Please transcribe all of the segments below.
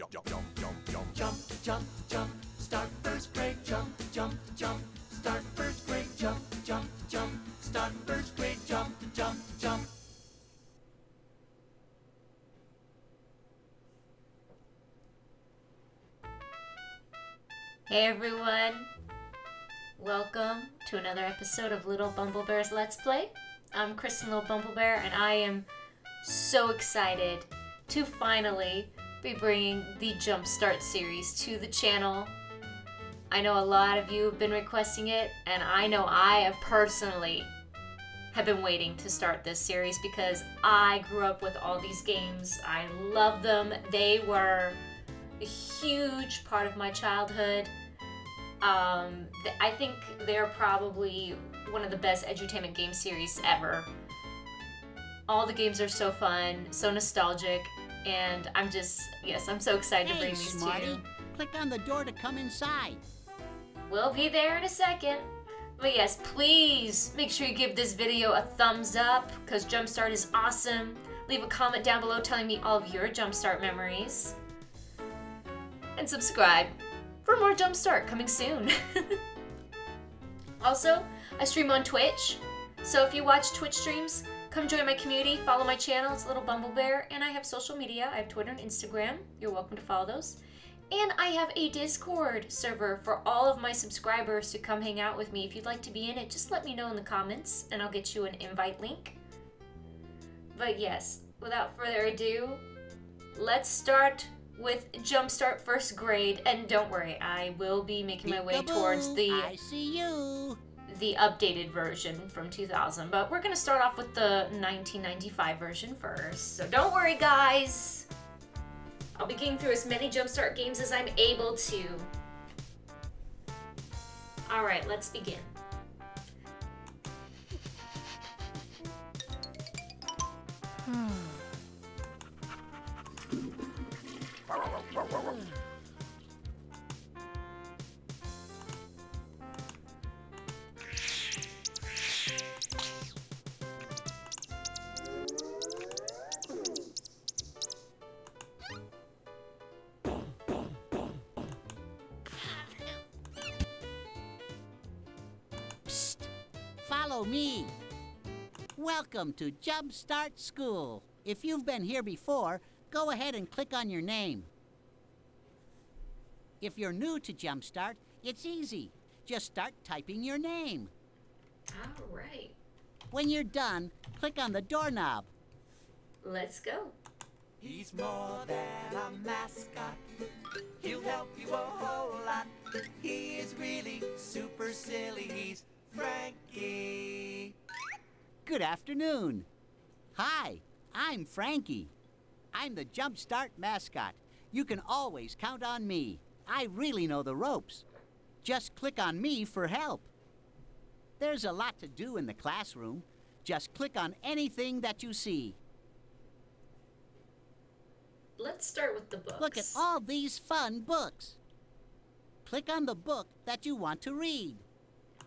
jump, jump, jump, jump, jump. Jump, jump, jump, start first grade. Jump, jump, jump, start first grade. Jump, jump, jump, start first grade. Jump, jump, jump. Hey everyone! Welcome to another episode of Little Bumble Bear's Let's Play. I'm Kristen Little Bumble Bear, and I am so excited to finally be bringing the Jumpstart series to the channel. I know a lot of you have been requesting it, and I know I have personally have been waiting to start this series because I grew up with all these games. I love them. They were a huge part of my childhood. Um, th- I think they're probably one of the best edutainment game series ever. All the games are so fun, so nostalgic, and I'm just yes, I'm so excited to Hey, bring these to Smarty. you. Click on the door to come inside. We'll be there in a second. But yes, please make sure you give this video a thumbs up because Jumpstart is awesome. Leave a comment down below telling me all of your Jumpstart memories. And subscribe for more Jumpstart coming soon. also, I stream on Twitch. So if you watch Twitch streams, come join my community, follow my channel, it's Little Bumble Bear, and I have social media. I have Twitter and Instagram. You're welcome to follow those. And I have a Discord server for all of my subscribers to come hang out with me. If you'd like to be in it, just let me know in the comments and I'll get you an invite link. But yes, without further ado, let's start with Jumpstart First Grade. And don't worry, I will be making my way towards the I see you. The updated version from 2000, but we're gonna start off with the 1995 version first. So don't worry, guys. I'll be getting through as many Jumpstart games as I'm able to. All right, let's begin. Psst. Welcome to Jumpstart School. If you've been here before, go ahead and click on your name. If you're new to Jumpstart, it's easy. Just start typing your name. All right, When you're done, click on the doorknob. let's go. He's more than a mascot. He'll help you a whole lot. He is really super silly. He's Frankie. Good afternoon. Hi, I'm Frankie. I'm the Jumpstart mascot. You can always count on me. I really know the ropes. Just click on me for help. There's a lot to do in the classroom. Just click on anything that you see. Let's start with the books. Look at all these fun books. Click on the book that you want to read.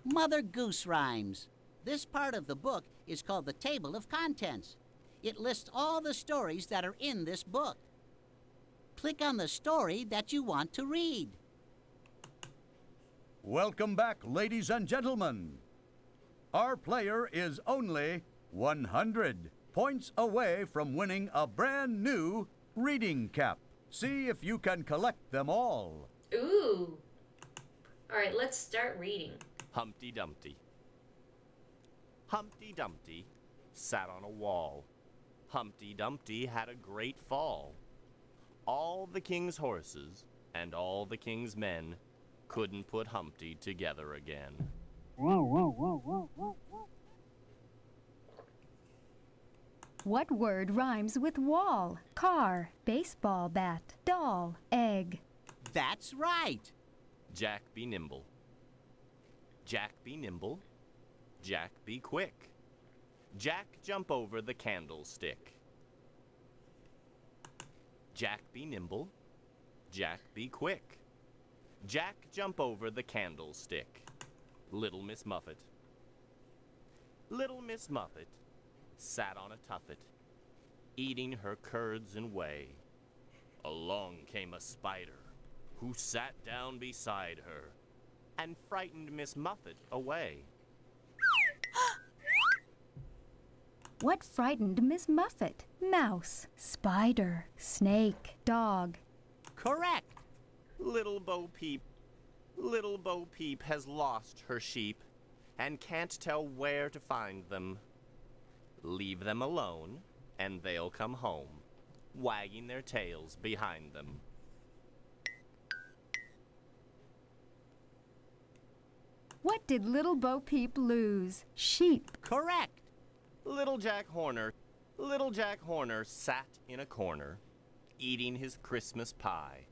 Mother Goose Rhymes. This part of the book is called the Table of Contents. It lists all the stories that are in this book. Click on the story that you want to read. Welcome back, ladies and gentlemen. Our player is only 100 points away from winning a brand new reading cap. See if you can collect them all. Ooh. All right, let's start reading. Humpty Dumpty. Humpty Dumpty sat on a wall. Humpty Dumpty had a great fall. All the king's horses and all the king's men couldn't put Humpty together again. Whoa, whoa, whoa, whoa, whoa! What word rhymes with wall, car, baseball bat, doll, egg? That's right. Jack be nimble. Jack be nimble. Jack be quick. Jack jump over the candlestick. Jack be nimble. Jack be quick. Jack jump over the candlestick. Little Miss Muffet. Little Miss Muffet sat on a tuffet, eating her curds and whey. Along came a spider, who sat down beside her and frightened Miss Muffet away. What frightened Miss Muffet? Mouse, spider, snake, dog. Correct. Little Bo Peep, little Bo Peep has lost her sheep and can't tell where to find them. Leave them alone, and they'll come home, wagging their tails behind them. What did little Bo Peep lose? Sheep. Correct. Little Jack Horner, little Jack Horner sat in a corner, eating his Christmas pie.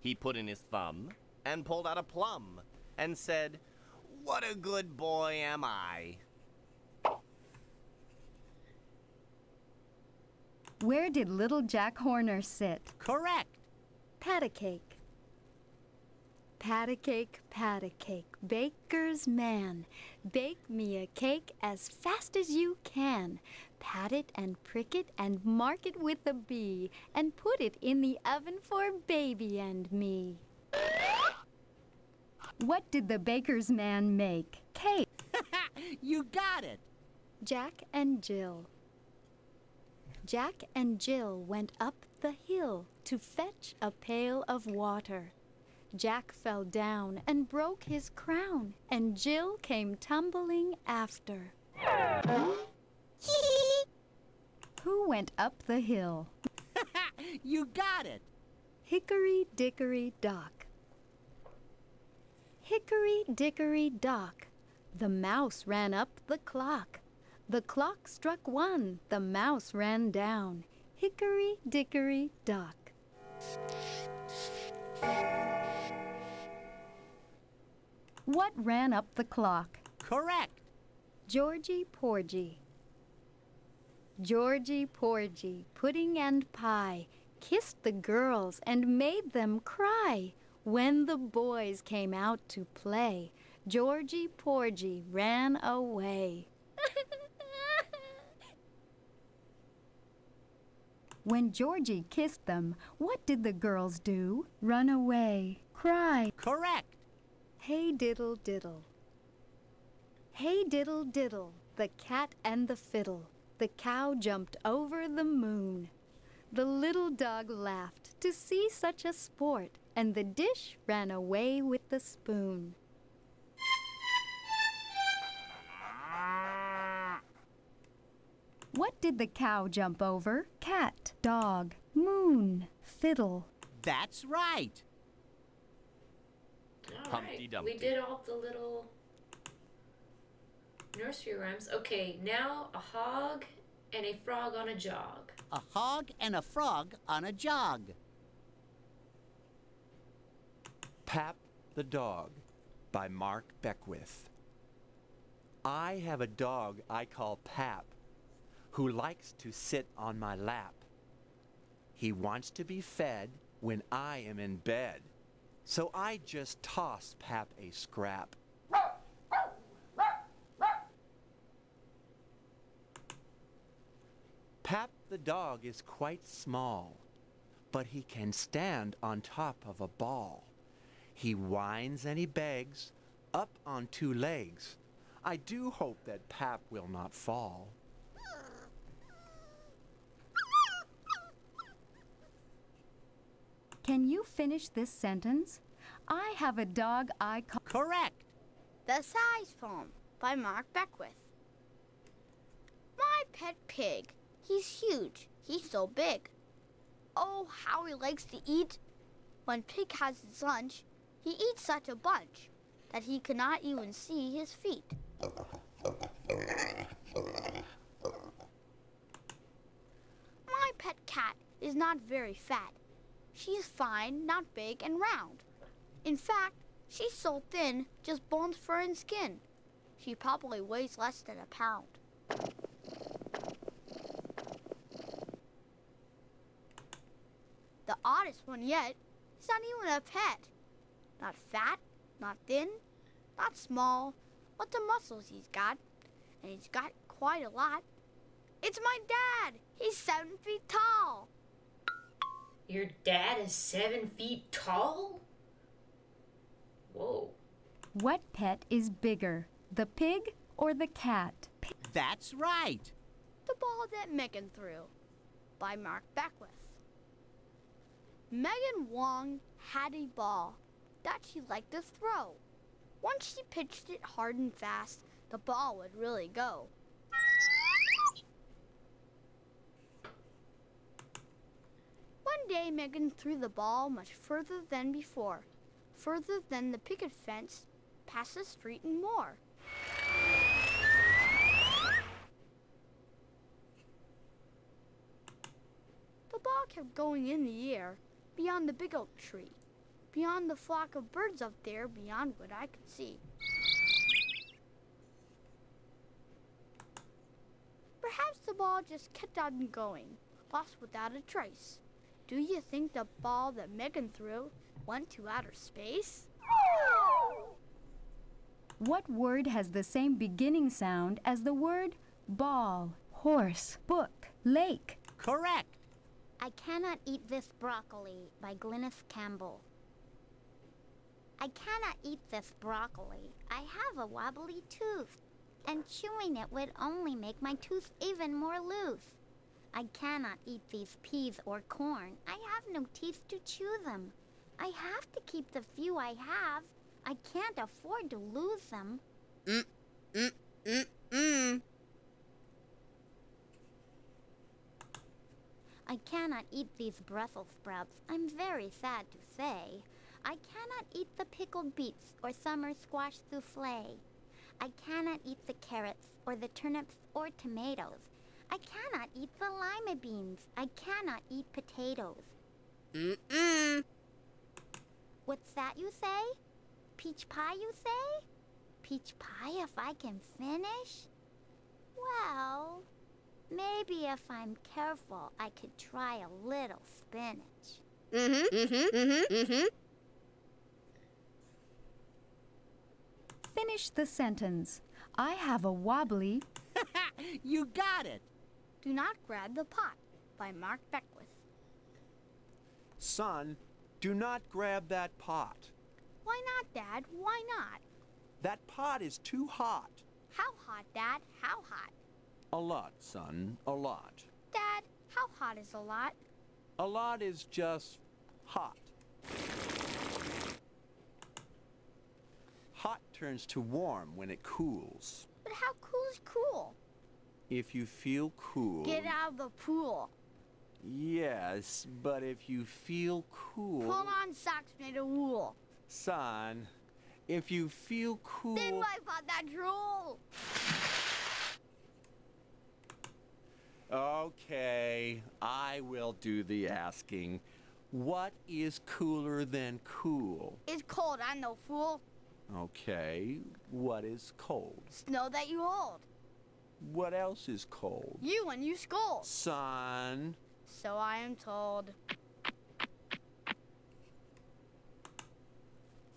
He put in his thumb and pulled out a plum and said, What a good boy am I! Where did little Jack Horner sit? Correct. Pat a cake. Pat a cake, pat a cake, baker's man. Bake me a cake as fast as you can. Pat it and prick it and mark it with a B and put it in the oven for baby and me. What did the baker's man make? Cake. you got it. Jack and Jill. Jack and Jill went up the hill to fetch a pail of water. Jack fell down and broke his crown, and Jill came tumbling after. Who went up the hill? you got it. Hickory dickory dock. Hickory dickory dock. The mouse ran up the clock. The clock struck one, the mouse ran down. Hickory dickory dock. What ran up the clock? Correct. Georgie Porgy. Georgie Porgy, pudding and pie, kissed the girls and made them cry. When the boys came out to play, Georgie Porgy ran away. when Georgie kissed them, what did the girls do? Run away, cry. Correct. Hey diddle diddle. Hey diddle diddle, the cat and the fiddle. The cow jumped over the moon. The little dog laughed to see such a sport, and the dish ran away with the spoon. What did the cow jump over? Cat, dog, moon, fiddle. That's right. All Humpty right, Dumpty. We did all the little nursery rhymes. Okay, now a hog and a frog on a jog. A hog and a frog on a jog. Pap the Dog by Mark Beckwith. I have a dog I call Pap who likes to sit on my lap. He wants to be fed when I am in bed, so I just toss Pap a scrap. Pap the dog is quite small, but he can stand on top of a ball. He whines and he begs, up on two legs. I do hope that Pap will not fall. Can you finish this sentence? I have a dog I call. Correct. The Size Poem by Mark Beckwith. My pet pig. He's huge. He's so big. Oh, how he likes to eat. When pig has his lunch, he eats such a bunch that he cannot even see his feet. My pet cat is not very fat. She's fine, not big and round. In fact, she's so thin, just bones, fur, and skin. She probably weighs less than a pound. The oddest one yet is not even a pet. Not fat, not thin, not small. What the muscles he's got. And he's got quite a lot. It's my dad! He's seven feet tall! Your dad is seven feet tall? Whoa. What pet is bigger, the pig or the cat? That's right. The Ball That Megan Threw by Mark Beckwith. Megan Wong had a ball that she liked to throw. Once she pitched it hard and fast, the ball would really go. One day, Megan threw the ball much further than before, further than the picket fence, past the street, and more. The ball kept going in the air, beyond the big oak tree, beyond the flock of birds up there, beyond what I could see. Perhaps the ball just kept on going, lost without a trace. Do you think the ball that Megan threw went to outer space? What word has the same beginning sound as the word ball, horse, book, lake? Correct. I Cannot Eat This Broccoli by Glynis Campbell. I cannot eat this broccoli. I have a wobbly tooth, and chewing it would only make my tooth even more loose. I cannot eat these peas or corn. I have no teeth to chew them. I have to keep the few I have. I can't afford to lose them. Mm, mm, mm, mm. I cannot eat these Brussels sprouts. I'm very sad to say. I cannot eat the pickled beets or summer squash souffle. I cannot eat the carrots or the turnips or tomatoes. I cannot eat the lima beans. I cannot eat potatoes. Mm-mm. What's that you say? Peach pie, you say? Peach pie if I can finish? Well, maybe if I'm careful, I could try a little spinach. Mm-hmm, mm-hmm, mm-hmm, mm-hmm. Finish the sentence. I have a wobbly. you got it. Do Not Grab the Pot by Mark Beckwith. Son, do not grab that pot. Why not, Dad? Why not? That pot is too hot. How hot, Dad? How hot? A lot, son, a lot. Dad, how hot is a lot? A lot is just hot. Hot turns to warm when it cools. But how cool is cool? If you feel cool. Get out of the pool. Yes, but if you feel cool. Pull on socks made of wool. Son, if you feel cool. Then wipe out that drool. Okay, I will do the asking. What is cooler than cool? It's cold, I'm no fool. Okay, what is cold? Snow that you hold. What else is cold? You when you scold. Son. So I am told.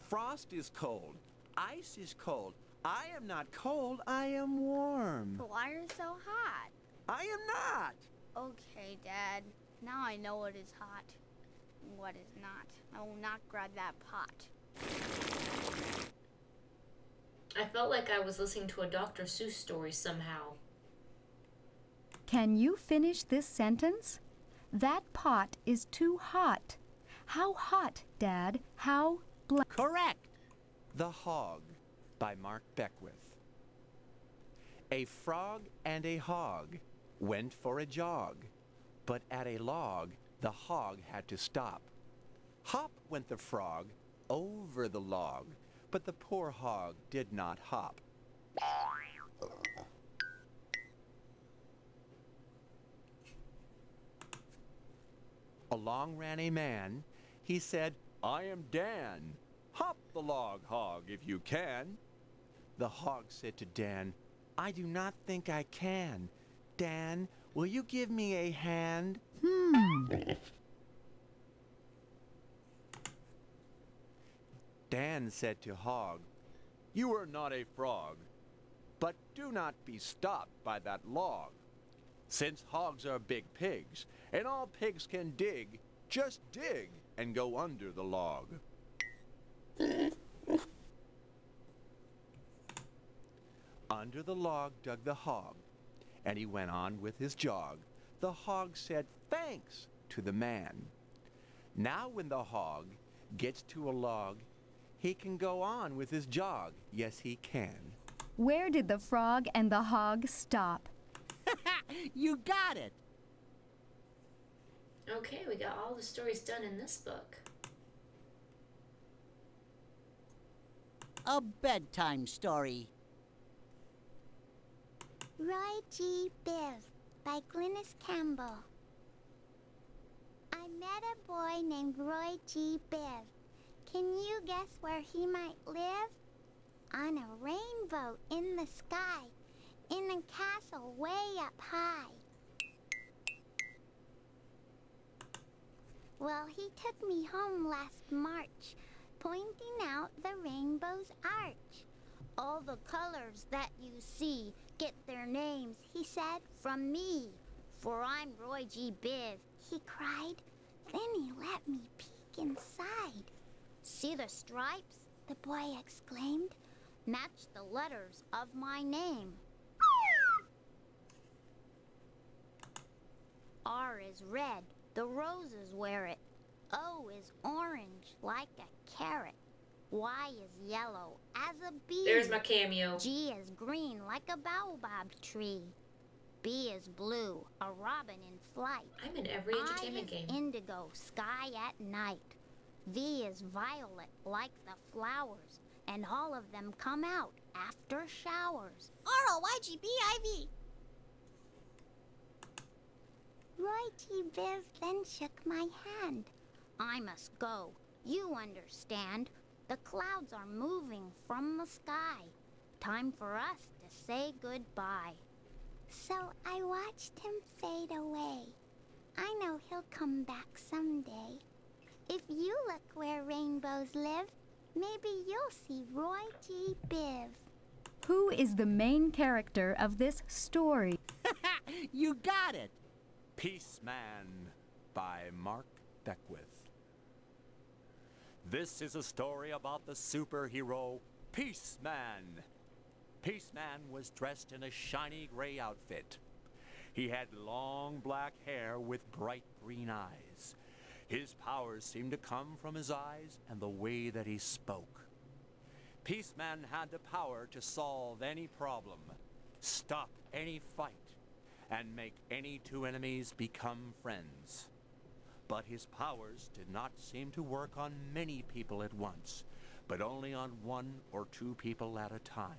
Frost is cold. Ice is cold. I am not cold, I am warm. But why are you so hot? I am not. Okay, Dad. Now I know what is hot and what is not. I will not grab that pot. I felt like I was listening to a Dr. Seuss story somehow. Can you finish this sentence? That pot is too hot. How hot, Dad? How bl- Correct. The Hog by Mark Beckwith. A frog and a hog went for a jog, but at a log the hog had to stop. Hop went the frog over the log, but the poor hog did not hop. Along ran a man. He said, I am Dan. Hop the log, hog, if you can. The hog said to Dan, I do not think I can. Dan, will you give me a hand? Hmm. Dan said to Hog, You are not a frog, but do not be stopped by that log. Since hogs are big pigs, and all pigs can dig, Just dig and go under the log. Under the log dug the hog, and he went on with his jog. The hog said thanks to the man. Now, when the hog gets to a log, he can go on with his jog. Yes, he can. Where did the frog and the hog stop? you got it. Okay, we got all the stories done in this book. A bedtime story. Roy G. Biv by Glynis Campbell. I met a boy named Roy G. Biv. Can you guess where he might live? On a rainbow in the sky, in a castle way up high. Well, he took me home last March, pointing out the rainbow's arch. All the colors that you see get their names, he said, from me. For I'm Roy G. Biv, he cried. Then he let me peek inside. See the stripes? The boy exclaimed. Match the letters of my name. R is red, the roses wear it. O is orange, like a carrot. Y is yellow, as a bee. There's my cameo. G is green, like a baobab tree. B is blue, a robin in flight. I'm in every entertainment I is game. indigo, sky at night. V is violet, like the flowers, and all of them come out after showers. R-O-Y-G-B-I-V. Roy G. Biv then shook my hand. I must go. You understand. The clouds are moving from the sky. Time for us to say goodbye. So I watched him fade away. I know he'll come back someday. If you look where rainbows live, maybe you'll see Roy G. Biv. Who is the main character of this story? you got it. Peaceman by Mark Beckwith. This is a story about the superhero Peace Man. Peace Man was dressed in a shiny gray outfit. He had long black hair with bright green eyes. His powers seemed to come from his eyes and the way that he spoke. Peaceman had the power to solve any problem, stop any fight, and make any two enemies become friends. But his powers did not seem to work on many people at once, but only on one or two people at a time.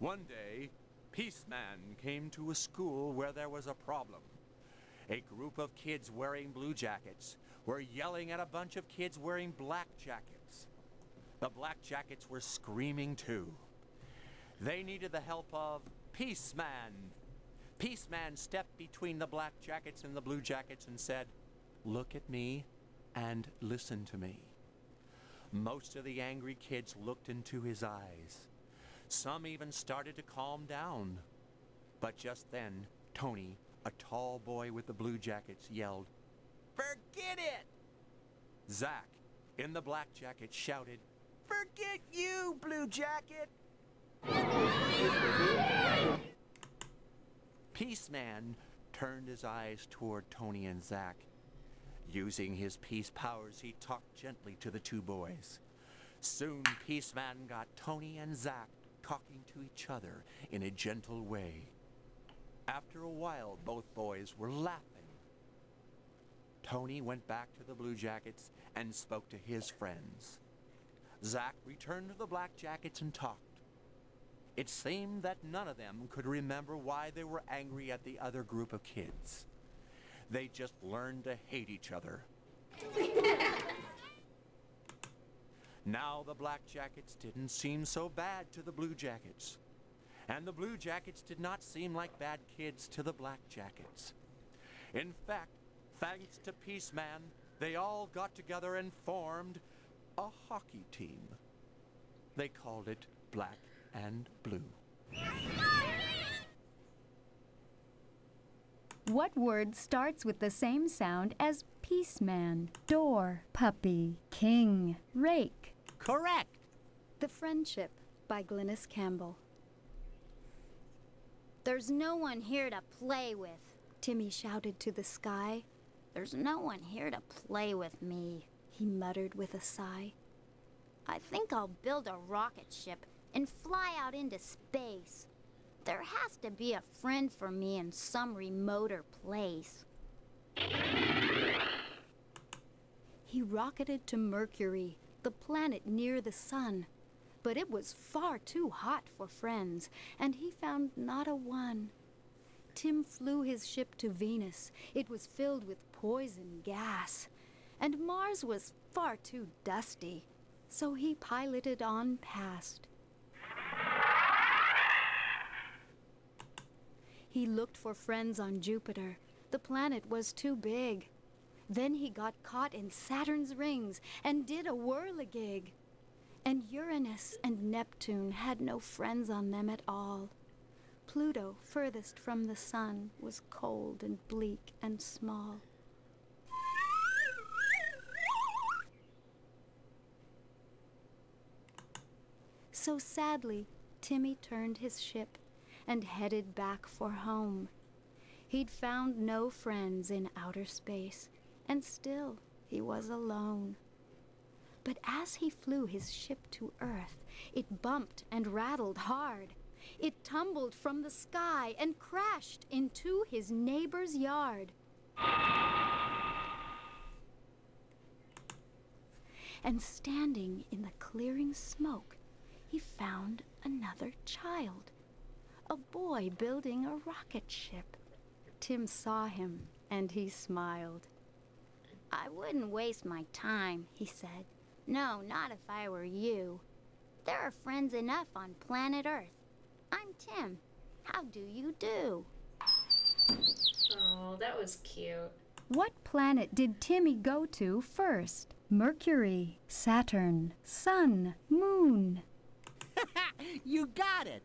One day, Peaceman came to a school where there was a problem. A group of kids wearing blue jackets were yelling at a bunch of kids wearing black jackets. The black jackets were screaming too. They needed the help of Peaceman. Peaceman stepped between the black jackets and the blue jackets and said, Look at me and listen to me. Most of the angry kids looked into his eyes. Some even started to calm down. But just then, Tony, a tall boy with the blue jackets, yelled, Forget it! Zack, in the black jacket, shouted, Forget you, blue jacket! Peaceman turned his eyes toward Tony and Zack. Using his peace powers, he talked gently to the two boys. Soon, Peaceman got Tony and Zack talking to each other in a gentle way. After a while, both boys were laughing. Tony went back to the Blue Jackets and spoke to his friends. Zack returned to the Black Jackets and talked. It seemed that none of them could remember why they were angry at the other group of kids. They just learned to hate each other. Now the Black Jackets didn't seem so bad to the Blue Jackets. And the Blue Jackets did not seem like bad kids to the Black Jackets. In fact, thanks to Peaceman, they all got together and formed a hockey team. They called it Black and Blue. What word starts with the same sound as peaceman, door, puppy, king, rake? Correct. The Friendship by Glynis Campbell. There's no one here to play with. Timmy shouted to the sky. There's no one here to play with me. He muttered with a sigh. I think I'll build a rocket ship and fly out into space. There has to be a friend for me in some remoter place. He rocketed to Mercury, the planet near the sun. But it was far too hot for friends, and he found not a one. Tim flew his ship to Venus. It was filled with poison gas. And Mars was far too dusty, so he piloted on past. He looked for friends on Jupiter. The planet was too big. Then he got caught in Saturn's rings and did a whirligig. And Uranus and Neptune had no friends on them at all. Pluto, furthest from the sun, was cold and bleak and small. So sadly, Timmy turned his ship and headed back for home. He'd found no friends in outer space, and still he was alone. But as he flew his ship to Earth, it bumped and rattled hard. It tumbled from the sky and crashed into his neighbor's yard. And standing in the clearing smoke, he found another child, a boy building a rocket ship. Tim saw him and he smiled. I wouldn't waste my time, he said. No, not if I were you. There are friends enough on planet Earth. I'm Tim. How do you do? Oh, that was cute. What planet did Timmy go to first? Mercury, Saturn, Sun, Moon. you got it.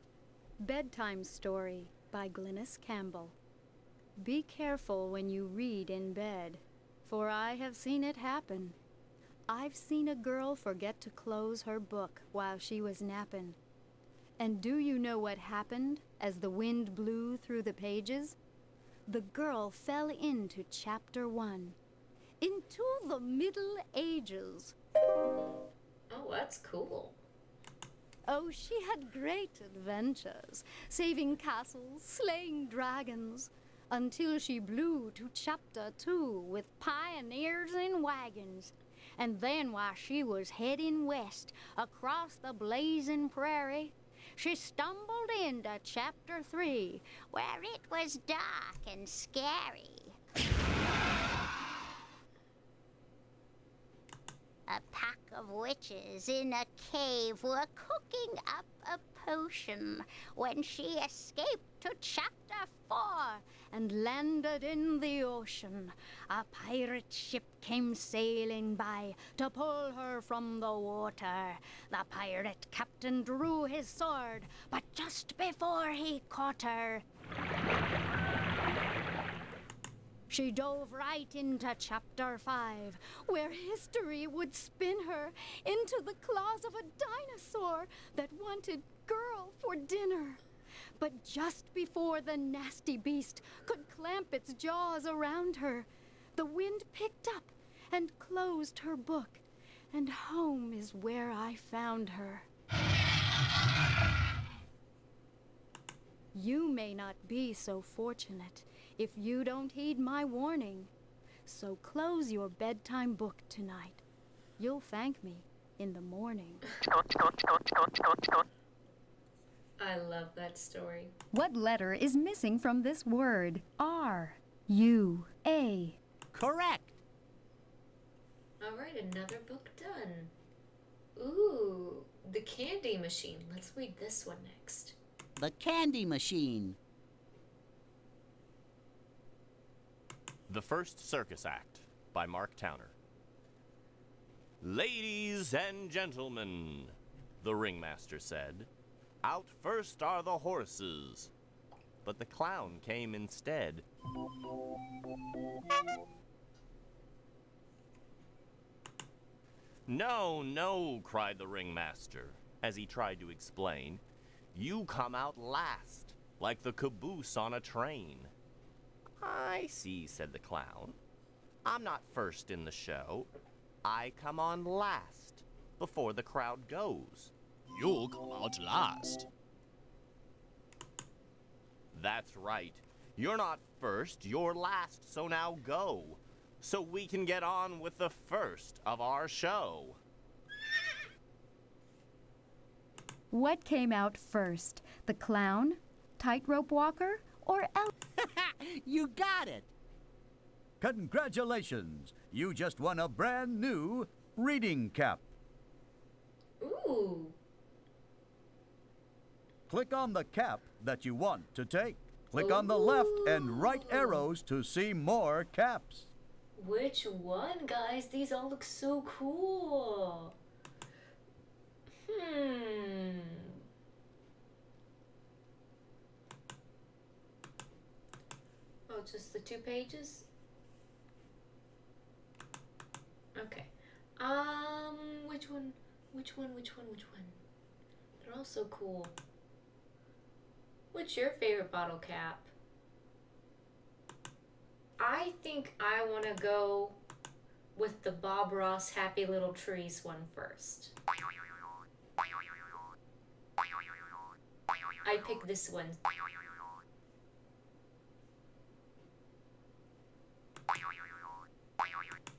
Bedtime Story by Glynis Campbell. Be careful when you read in bed, for I have seen it happen. I've seen a girl forget to close her book while she was napping. And do you know what happened as the wind blew through the pages? The girl fell into chapter one. Into the Middle Ages. Oh, that's cool. Oh, she had great adventures, saving castles, slaying dragons, until she blew to chapter two with pioneers in wagons. And then while she was heading west across the blazing prairie, she stumbled into chapter three, Where it was dark and scary. A pack of witches in a cave were cooking up a potion when she escaped to chapter four. and landed in the ocean. A pirate ship came sailing by to pull her from the water. The pirate captain drew his sword, but just before he caught her, she dove right into chapter 5, where history would spin her into the claws of a dinosaur that wanted girl for dinner. But just before the nasty beast could clamp its jaws around her, the wind picked up and closed her book, and home is where I found her. You may not be so fortunate if you don't heed my warning. So close your bedtime book tonight. You'll thank me in the morning. I love that story. What letter is missing from this word? R. U. A. Correct. All right, another book done. Ooh, The Candy Machine. Let's read this one next. The candy machine. The First Circus Act by Mark Towner. Ladies and gentlemen, the ringmaster said, out first are the horses. but the clown came instead. No, no, cried the ringmaster, as he tried to explain. You come out last, like the caboose on a train. I see, said the clown. I'm not first in the show. I come on last, before the crowd goes. You'll come out last. That's right. You're not first, you're last, so now go. So we can get on with the first of our show. What came out first? The clown, tightrope walker, or El? you got it. Congratulations! You just won a brand new reading cap. Ooh. Click on the cap that you want to take. Click on the left and right arrows to see more caps. Which one, guys? These all look so cool. Hmm. Oh, just the two pages? Okay. Um, which one? Which one? Which one? Which one? They're all so cool. What's your favorite bottle cap? I think I want to go with the Bob Ross Happy Little Trees one first. I pick this one.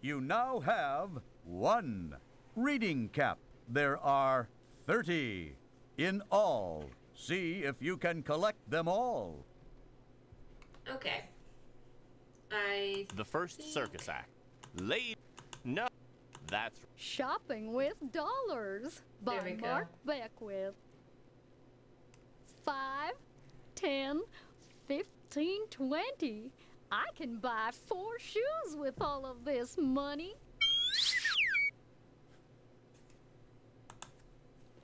You now have one reading cap. There are 30 in all. See if you can collect them all. Okay. I The first circus act. Late. No. That's Shopping with Dollars by There we go. Mark Beckwith. Five, ten, fifteen, twenty. I can buy four shoes with all of this money.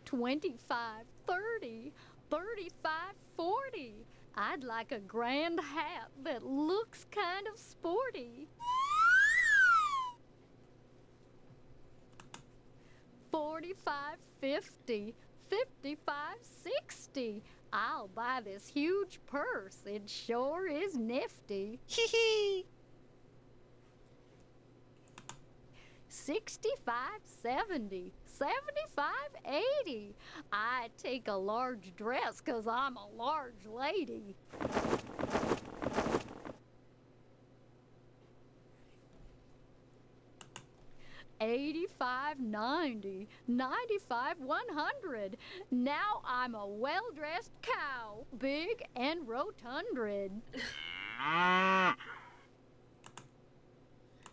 Twenty-five, thirty, thirty-five, forty. I'd like a grand hat that looks kind of sporty. Forty-five, fifty, fifty-five, sixty. I'll buy this huge purse. It sure is nifty. Hee hee. Sixty-five, seventy, seventy-five, eighty. I take a large dress 'cause I'm a large lady. 85, 90, 95, 100. Now I'm a well dressed cow, big and rotundred.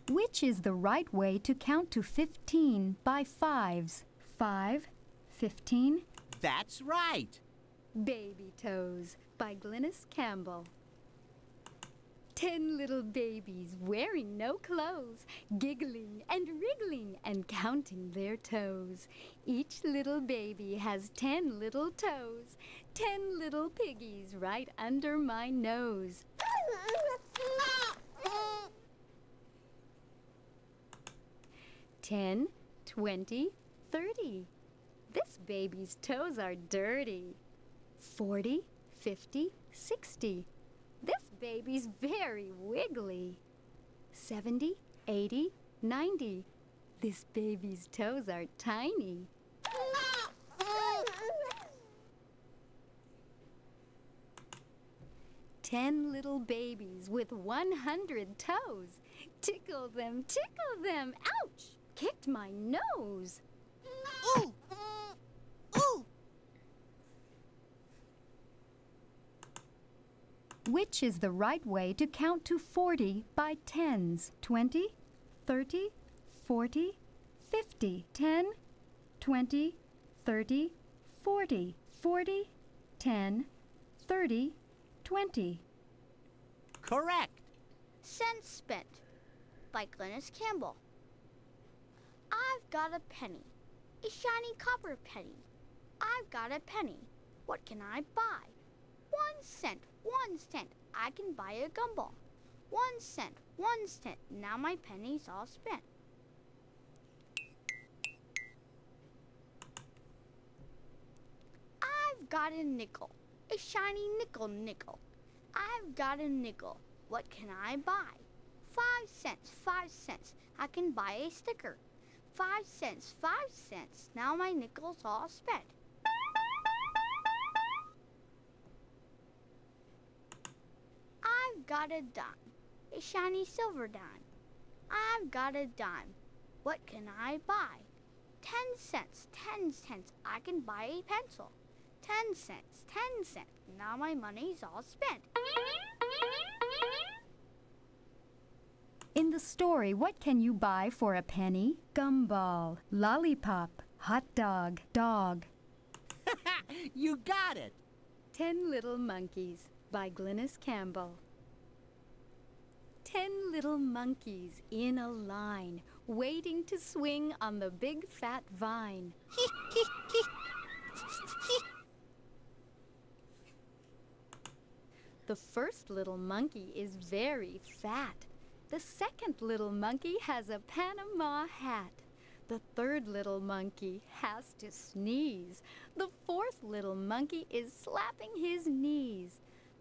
Which is the right way to count to 15 by fives? 5, 15, That's right. Baby Toes by Glynis Campbell. Ten little babies wearing no clothes, giggling and wriggling and counting their toes. Each little baby has ten little toes, ten little piggies right under my nose. Ten, twenty, thirty. This baby's toes are dirty. Forty, fifty, sixty. Baby's very wiggly. Seventy, eighty, ninety. This baby's toes are tiny. Ten little babies with one hundred toes. Tickle them, tickle them. Ouch! Kicked my nose. Ooh! Which is the right way to count to 40 by tens? 20, 30, 40, 50. 10, 20, 30, 40. 40, 10, 30, 20. Correct. Cents Spent by Glynis Campbell. I've got a penny, a shiny copper penny. I've got a penny. What can I buy? One cent, one cent, I can buy a gumball. One cent, one cent, now my penny's all spent. I've got a nickel, a shiny nickel nickel. I've got a nickel, what can I buy? Five cents, five cents, I can buy a sticker. Five cents, five cents, now my nickel's all spent. I've got a dime, a shiny silver dime. I've got a dime. What can I buy? Ten cents, ten cents, I can buy a pencil. Ten cents, ten cents, now my money's all spent. In the story, what can you buy for a penny? Gumball, lollipop, hot dog, dog. you got it! Ten Little Monkeys by Glynis Campbell. Ten little monkeys in a line, waiting to swing on the big fat vine. the first little monkey is very fat. The second little monkey has a Panama hat. The third little monkey has to sneeze. The fourth little monkey is slapping his knees.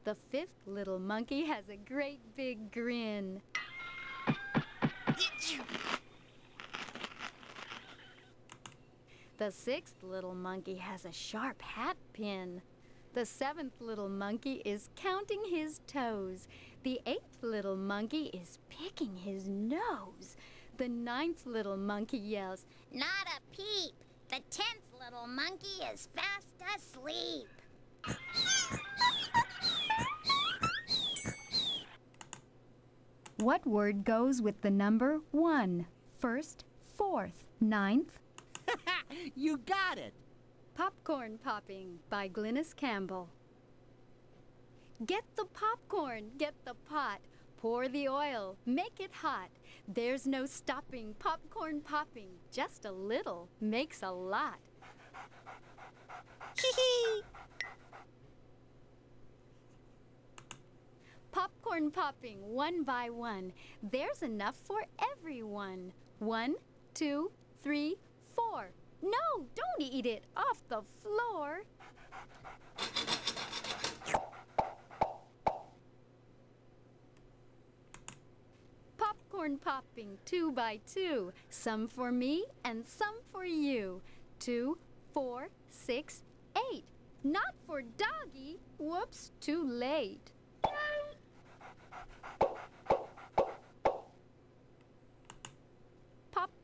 The fifth little monkey has a great big grin. The sixth little monkey has a sharp hat pin. The seventh little monkey is counting his toes. The eighth little monkey is picking his nose. The ninth little monkey yells, Not a peep. The tenth little monkey is fast asleep. What word goes with the number one? First, fourth, ninth? you got it! Popcorn Popping by Glynis Campbell. Get the popcorn, get the pot. Pour the oil, make it hot. There's no stopping popcorn popping. Just a little makes a lot. Hee hee! Popcorn popping one by one. There's enough for everyone. One, two, three, four. No, don't eat it off the floor. Popcorn popping two by two. Some for me and some for you. Two, four, six, eight. Not for doggy. Whoops, too late.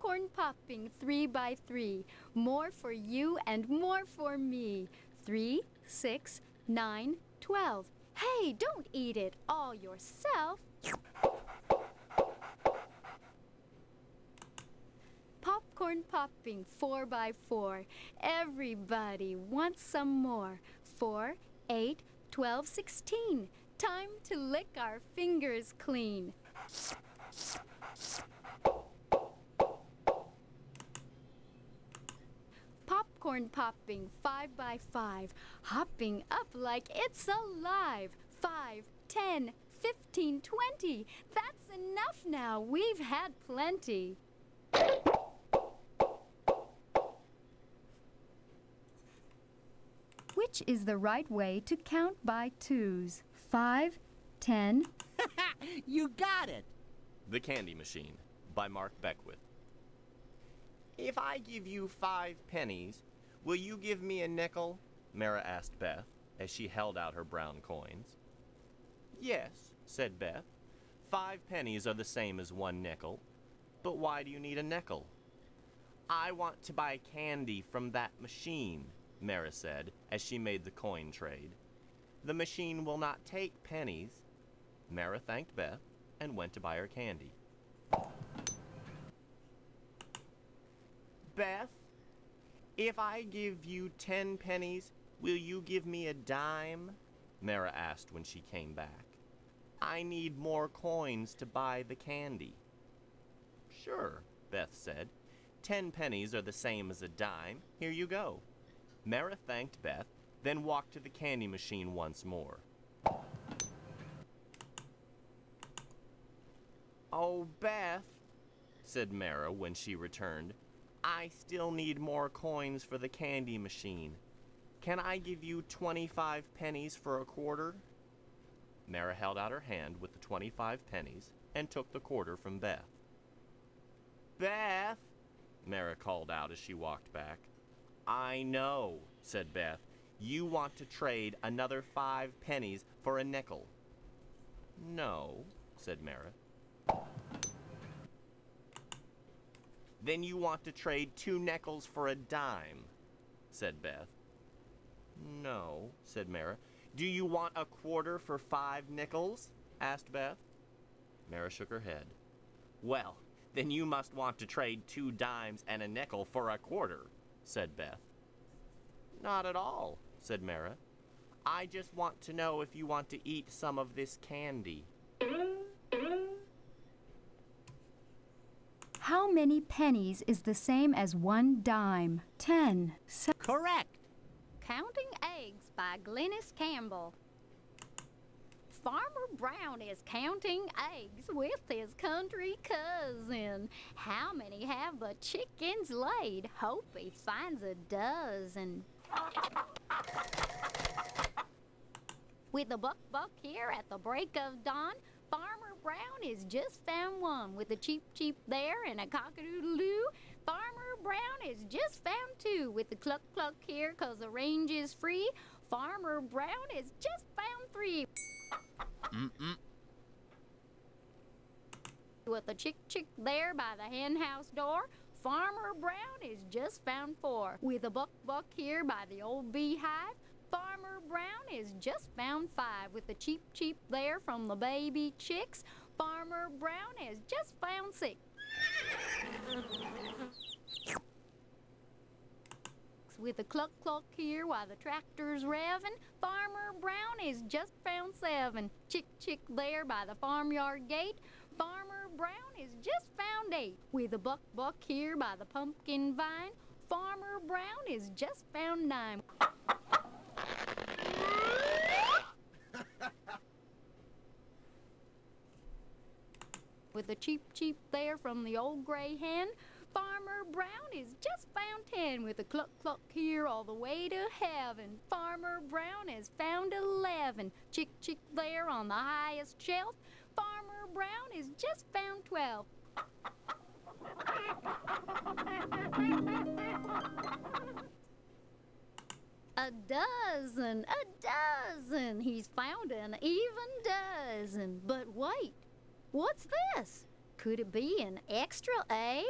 Popcorn popping three by three. More for you and more for me. Three, six, nine, twelve. Hey, don't eat it all yourself. Popcorn popping four by four. Everybody wants some more. Four, eight, twelve, sixteen. Time to lick our fingers clean. Popcorn popping five by five, hopping up like it's alive. Five, ten, fifteen, twenty. That's enough now. We've had plenty. Which is the right way to count by twos? Five, ten. you got it! The Candy Machine by Mark Beckwith. If I give you five pennies, will you give me a nickel? Mara asked Beth as she held out her brown coins. Yes, said Beth. Five pennies are the same as one nickel. But why do you need a nickel? I want to buy candy from that machine, Mara said as she made the coin trade. The machine will not take pennies. Mara thanked Beth and went to buy her candy. Beth, if I give you ten pennies, will you give me a dime? Mara asked when she came back. I need more coins to buy the candy. Sure, Beth said. Ten pennies are the same as a dime. Here you go. Mara thanked Beth, then walked to the candy machine once more. Oh, Beth, said Mara when she returned, I still need more coins for the candy machine. Can I give you 25 pennies for a quarter? Mara held out her hand with the 25 pennies and took the quarter from Beth. Beth, Mara called out as she walked back. I know, said Beth. You want to trade another five pennies for a nickel. No, said Mara. Then you want to trade two nickels for a dime, said Beth. No, said Mara. Do you want a quarter for five nickels? asked Beth. Mara shook her head. Well, then you must want to trade two dimes and a nickel for a quarter, said Beth. Not at all, said Mara. I just want to know if you want to eat some of this candy. How many pennies is the same as one dime? Ten. Se- Correct. Counting Eggs by Glynis Campbell. Farmer Brown is counting eggs with his country cousin. How many have the chickens laid? Hope he finds a dozen. With a buck buck here at the break of dawn, Farmer Brown has just found one with a cheep cheep there and a cock-a-doodle-doo. Farmer Brown has just found two with a cluck cluck here 'cause the range is free. Farmer Brown is just found three Mm-mm. with a chick chick there by the hen house door. Farmer Brown has just found four with a buck buck here by the old beehive. Farmer Brown has just found five with the cheep cheep there from the baby chicks. Farmer Brown has just found six. With a cluck cluck here while the tractor's revving, Farmer Brown has just found seven. Chick chick there by the farmyard gate. Farmer Brown has just found eight. With a buck buck here by the pumpkin vine. Farmer Brown has just found nine. With a cheep cheep there from the old gray hen. Farmer Brown is just found ten with a cluck cluck here all the way to heaven. Farmer Brown has found eleven. Chick chick there on the highest shelf. Farmer Brown is just found twelve. A dozen, a dozen. He's found an even dozen. But wait, what's this? Could it be an extra egg?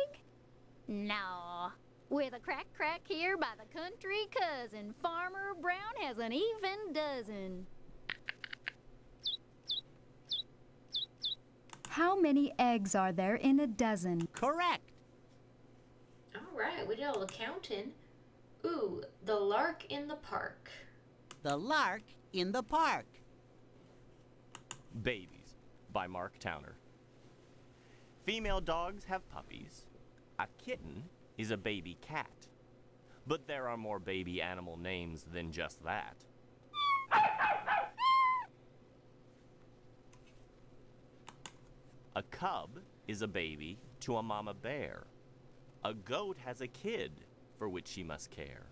No. With a crack crack here by the country cousin, Farmer Brown has an even dozen. How many eggs are there in a dozen? Correct. All right, we did all the counting. Ooh, the lark in the park. The lark in the park. Babies by Mark Towner. Female dogs have puppies. A kitten is a baby cat. But there are more baby animal names than just that. A cub is a baby to a mama bear. A goat has a kid for which she must care.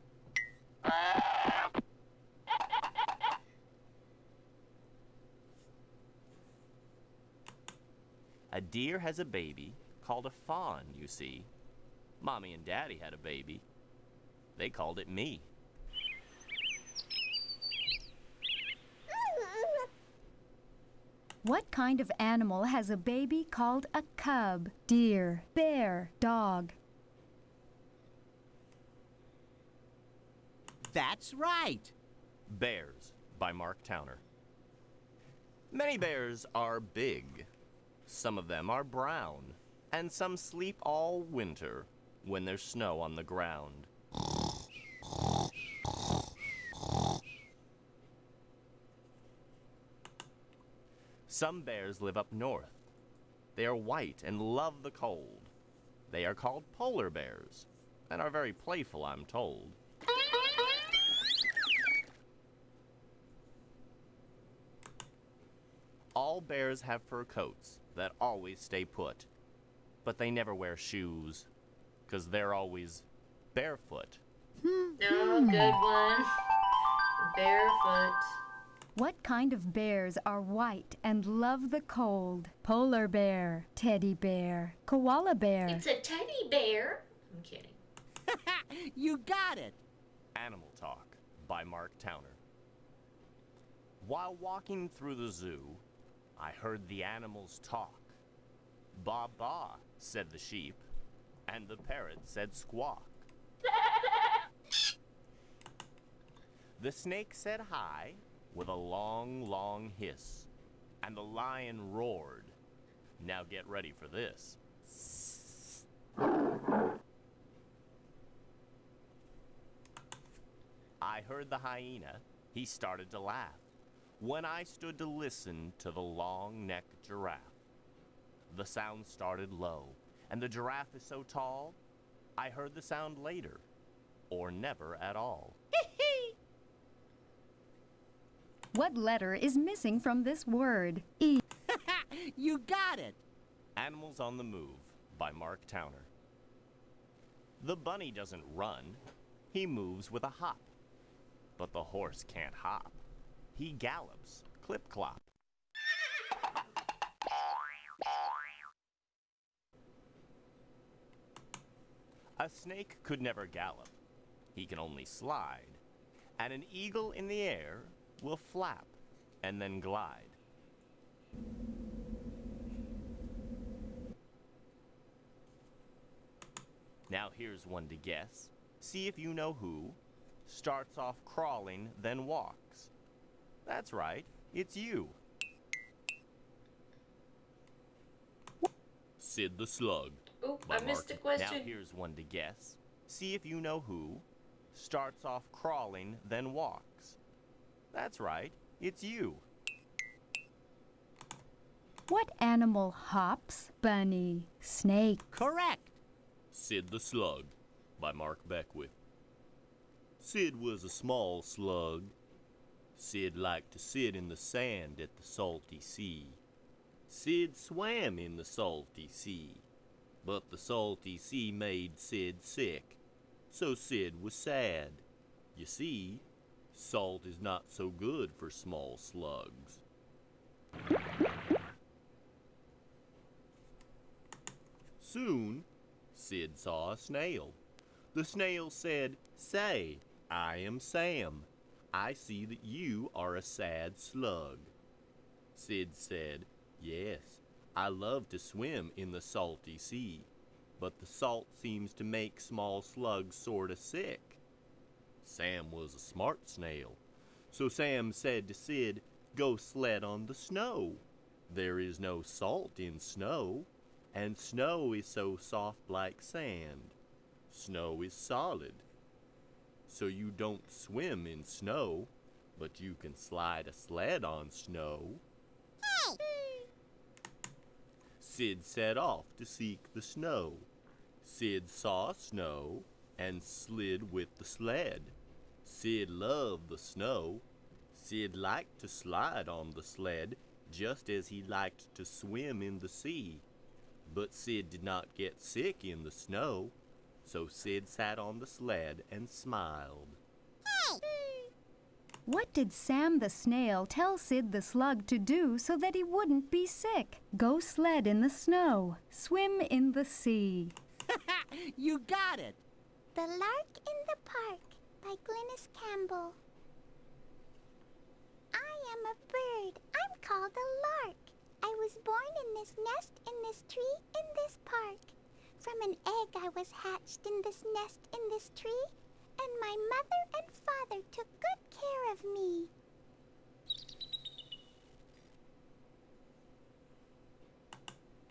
A deer has a baby called a fawn, you see. Mommy and Daddy had a baby. They called it me. What kind of animal has a baby called a cub? Deer, bear, dog. That's right. Bears by Mark Towner. Many bears are big. Some of them are brown. And some sleep all winter when there's snow on the ground. Some bears live up north. They are white and love the cold. They are called polar bears and are very playful, I'm told. All bears have fur coats that always stay put, but they never wear shoes, 'cause they're always barefoot. Oh, good hmm. one. Barefoot. What kind of bears are white and love the cold? Polar bear, teddy bear, koala bear. It's a teddy bear. I'm kidding. you got it. Animal Talk by Mark Towner. While walking through the zoo, I heard the animals talk. Ba ba, said the sheep, and the parrot said squawk. The snake said hi with a long, long hiss, and the lion roared. Now get ready for this. I heard the hyena. He started to laugh when I stood to listen to the long necked giraffe. The sound started low, and the giraffe is so tall, I heard the sound later, or never at all. What letter is missing from this word? E. you got it. Animals on the Move by Mark Towner. The bunny doesn't run, he moves with a hop. But the horse can't hop, he gallops, clip clop. A snake could never gallop, he can only slide. And an eagle in the air will flap and then glide. Now here's one to guess. See if you know who. Starts off crawling, then walks. That's right, it's you. Sid the Slug. Oh, I missed a Mark- Now question. here's one to guess. See if you know who. Starts off crawling, then walks. That's right, it's you. What animal hops? Bunny, snake. Correct. Sid the Slug by Mark Beckwith. Sid was a small slug. Sid liked to sit in the sand at the salty sea. Sid swam in the salty sea, but the salty sea made Sid sick, so Sid was sad. You see, salt is not so good for small slugs. Soon, Sid saw a snail. The snail said, Say, I am Sam. I see that you are a sad slug. Sid said, Yes, I love to swim in the salty sea, but the salt seems to make small slugs sorta sick. Sam was a smart snail, so Sam said to Sid, Go sled on the snow. There is no salt in snow, and snow is so soft like sand. Snow is solid. So you don't swim in snow, but you can slide a sled on snow. Hey! Sid set off to seek the snow. Sid saw snow and slid with the sled. Sid loved the snow. Sid liked to slide on the sled just as he liked to swim in the sea. But Sid did not get sick in the snow, so Sid sat on the sled and smiled. What did Sam the snail tell Sid the slug to do so that he wouldn't be sick? Go sled in the snow, swim in the sea. you got it. The Lark in the Park by Glynis Campbell. I am a bird. I'm called a lark. I was born in this nest, in this tree, in this park. From an egg I was hatched in this nest, in this tree, and my mother and father took good care of me.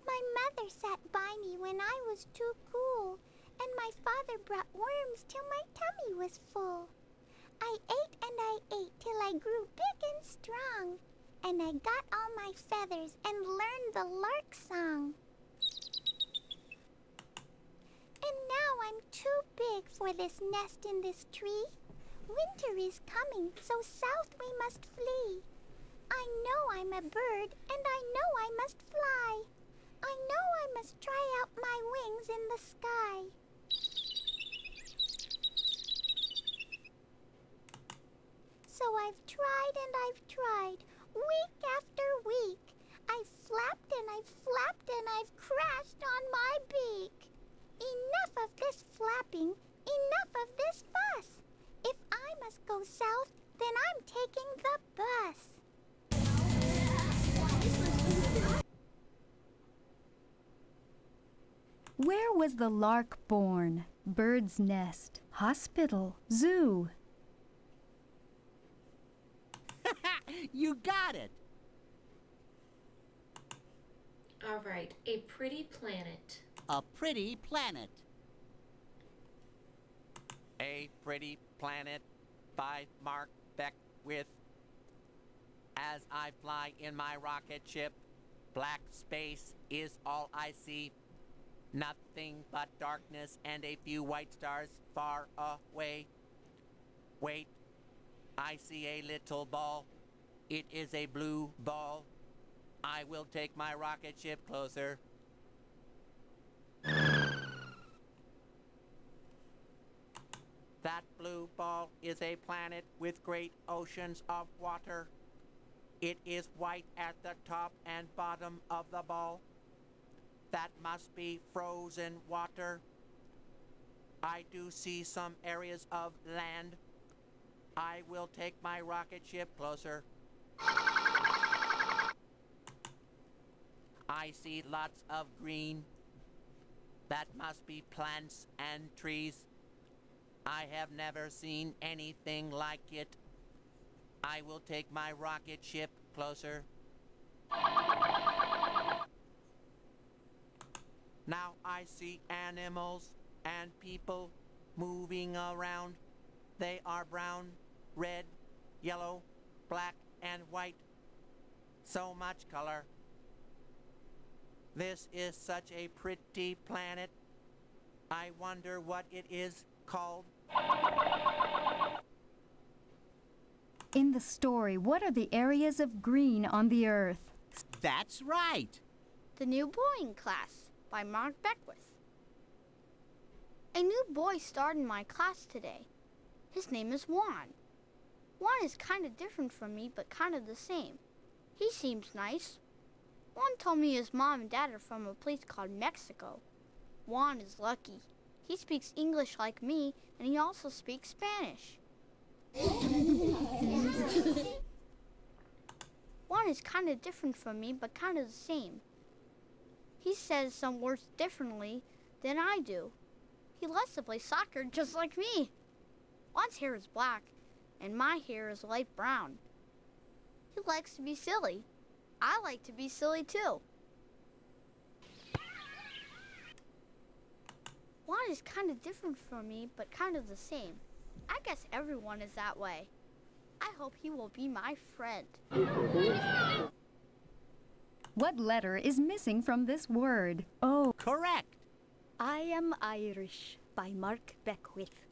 My mother sat by me when I was too cool, and my father brought worms till my tummy was full. I ate and I ate till I grew big and strong, and I got all my feathers and learned the lark song. And now I'm too big for this nest in this tree. Winter is coming, so south we must flee. I know I'm a bird, and I know I must fly. I know I must try out my wings in the sky. So I've tried and I've tried, week after week. I've flapped and I've flapped and I've crashed on my beak. Enough of this flapping, enough of this fuss. If I must go south, then I'm taking the bus. Where was the lark born? Bird's nest, hospital, zoo. you got it. All right, a pretty planet. A pretty planet. A Pretty Planet by Mark Beckwith. As I fly in my rocket ship, black space is all I see. Nothing but darkness and a few white stars far away. Wait, I see a little ball. It is a blue ball. I will take my rocket ship closer. Ball is a planet with great oceans of water. It is white at the top and bottom of the ball. That must be frozen water. I do see some areas of land. I will take my rocket ship closer. I see lots of green. That must be plants and trees. I have never seen anything like it. I will take my rocket ship closer. Now I see animals and people moving around. They are brown, red, yellow, black, and white. So much color. This is such a pretty planet. I wonder what it is called. In the story, what are the areas of green on the earth? That's right. The New Boy Class by Mark Beckwith. A new boy started in my class today. His name is Juan. Juan is kind of different from me, but kind of the same. He seems nice. Juan told me his mom and dad are from a place called Mexico. Juan is lucky. He speaks English like me, and he also speaks Spanish. Juan is kind of different from me, but kind of the same. He says some words differently than I do. He loves to play soccer just like me. Juan's hair is black, and my hair is light brown. He likes to be silly. I like to be silly too. Juan is kind of different from me, but kind of the same. I guess everyone is that way. I hope he will be my friend. What letter is missing from this word? Oh, Correct. I am Irish by Mark Beckwith.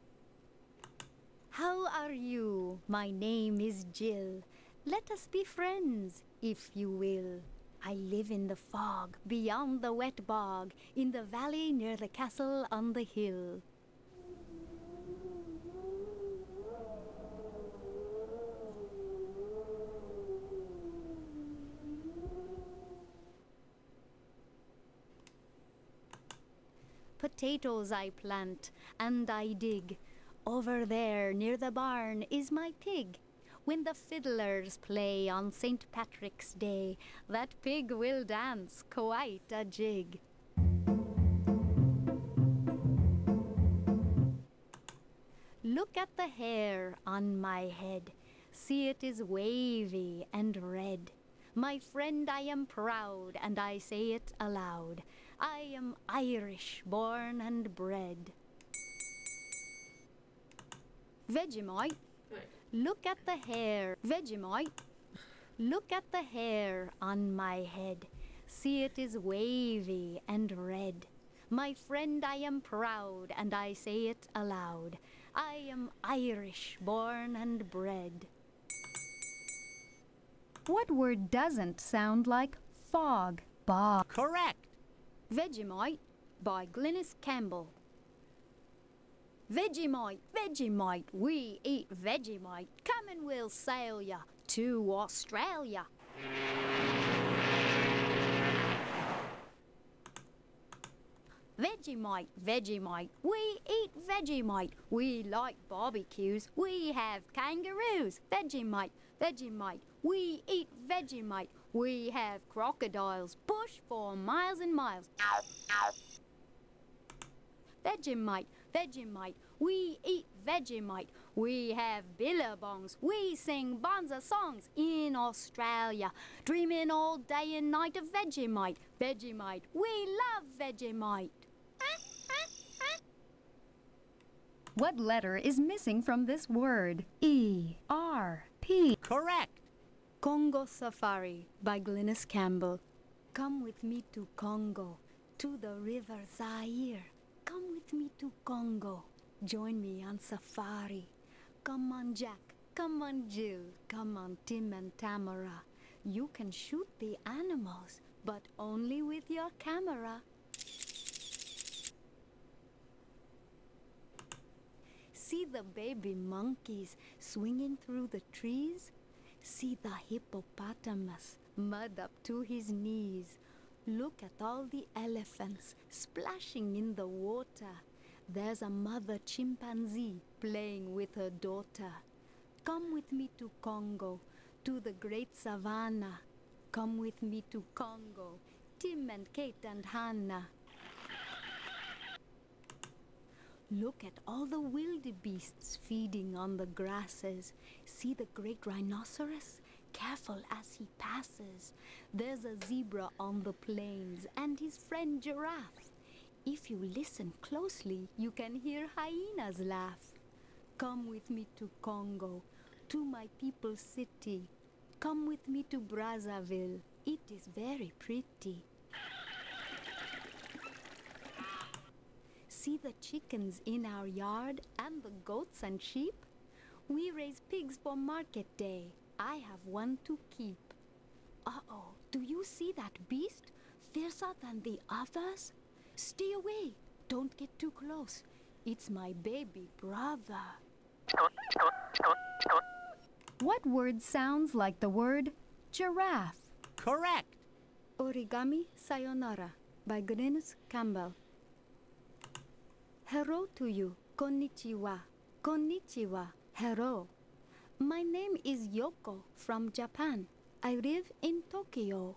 How are you? My name is Jill. Let us be friends, if you will. I live in the fog, beyond the wet bog, in the valley near the castle on the hill. Potatoes I plant and I dig. Over there near the barn is my pig. When the fiddlers play on St. Patrick's Day, that pig will dance quite a jig. Look at the hair on my head. See it is wavy and red. My friend, I am proud, and I say it aloud. I am Irish, born and bred. Vegemite. Look at the hair. Vegemite, look at the hair on my head. See it is wavy and red. My friend, I am proud, and I say it aloud. I am Irish, born and bred. What word doesn't sound like fog? Bog. Correct. Vegemite by Glynis Campbell. Vegemite, Vegemite, we eat Vegemite. Come and we'll sail ya to Australia. Vegemite, Vegemite, we eat Vegemite. We like barbecues, we have kangaroos. Vegemite, Vegemite, we eat Vegemite. We have crocodiles, bush for miles and miles. Vegemite, Vegemite, we eat Vegemite. We have billabongs, we sing bonza songs in Australia. Dreaming all day and night of Vegemite, Vegemite, we love Vegemite. What letter is missing from this word? E, R, P. Correct. Congo Safari by Glynis Campbell. Come with me to Congo, to the river Zaire. Come with me to Congo. Join me on safari. Come on, Jack. Come on, Jill. Come on, Tim and Tamara. You can shoot the animals, but only with your camera. See the baby monkeys swinging through the trees? See the hippopotamus, mud up to his knees. Look at all the elephants splashing in the water. There's a mother chimpanzee playing with her daughter. Come with me to Congo, to the great savannah. Come with me to Congo, Tim and Kate and Hannah. Look at all the wildebeests feeding on the grasses. See the great rhinoceros? Careful as he passes. There's a zebra on the plains and his friend giraffe. If you listen closely, you can hear hyenas laugh. Come with me to Congo, to my people's city. Come with me to Brazzaville. It is very pretty. See the chickens in our yard and the goats and sheep? We raise pigs for market day. I have one to keep. Uh oh, do you see that beast? Fiercer than the others? Stay away. Don't get too close. It's my baby brother. What word sounds like the word giraffe? Correct. Origami Sayonara by Glynis Campbell. Hello to you. Konnichiwa. Konnichiwa. Hello. My name is Yoko from Japan. I live in Tokyo.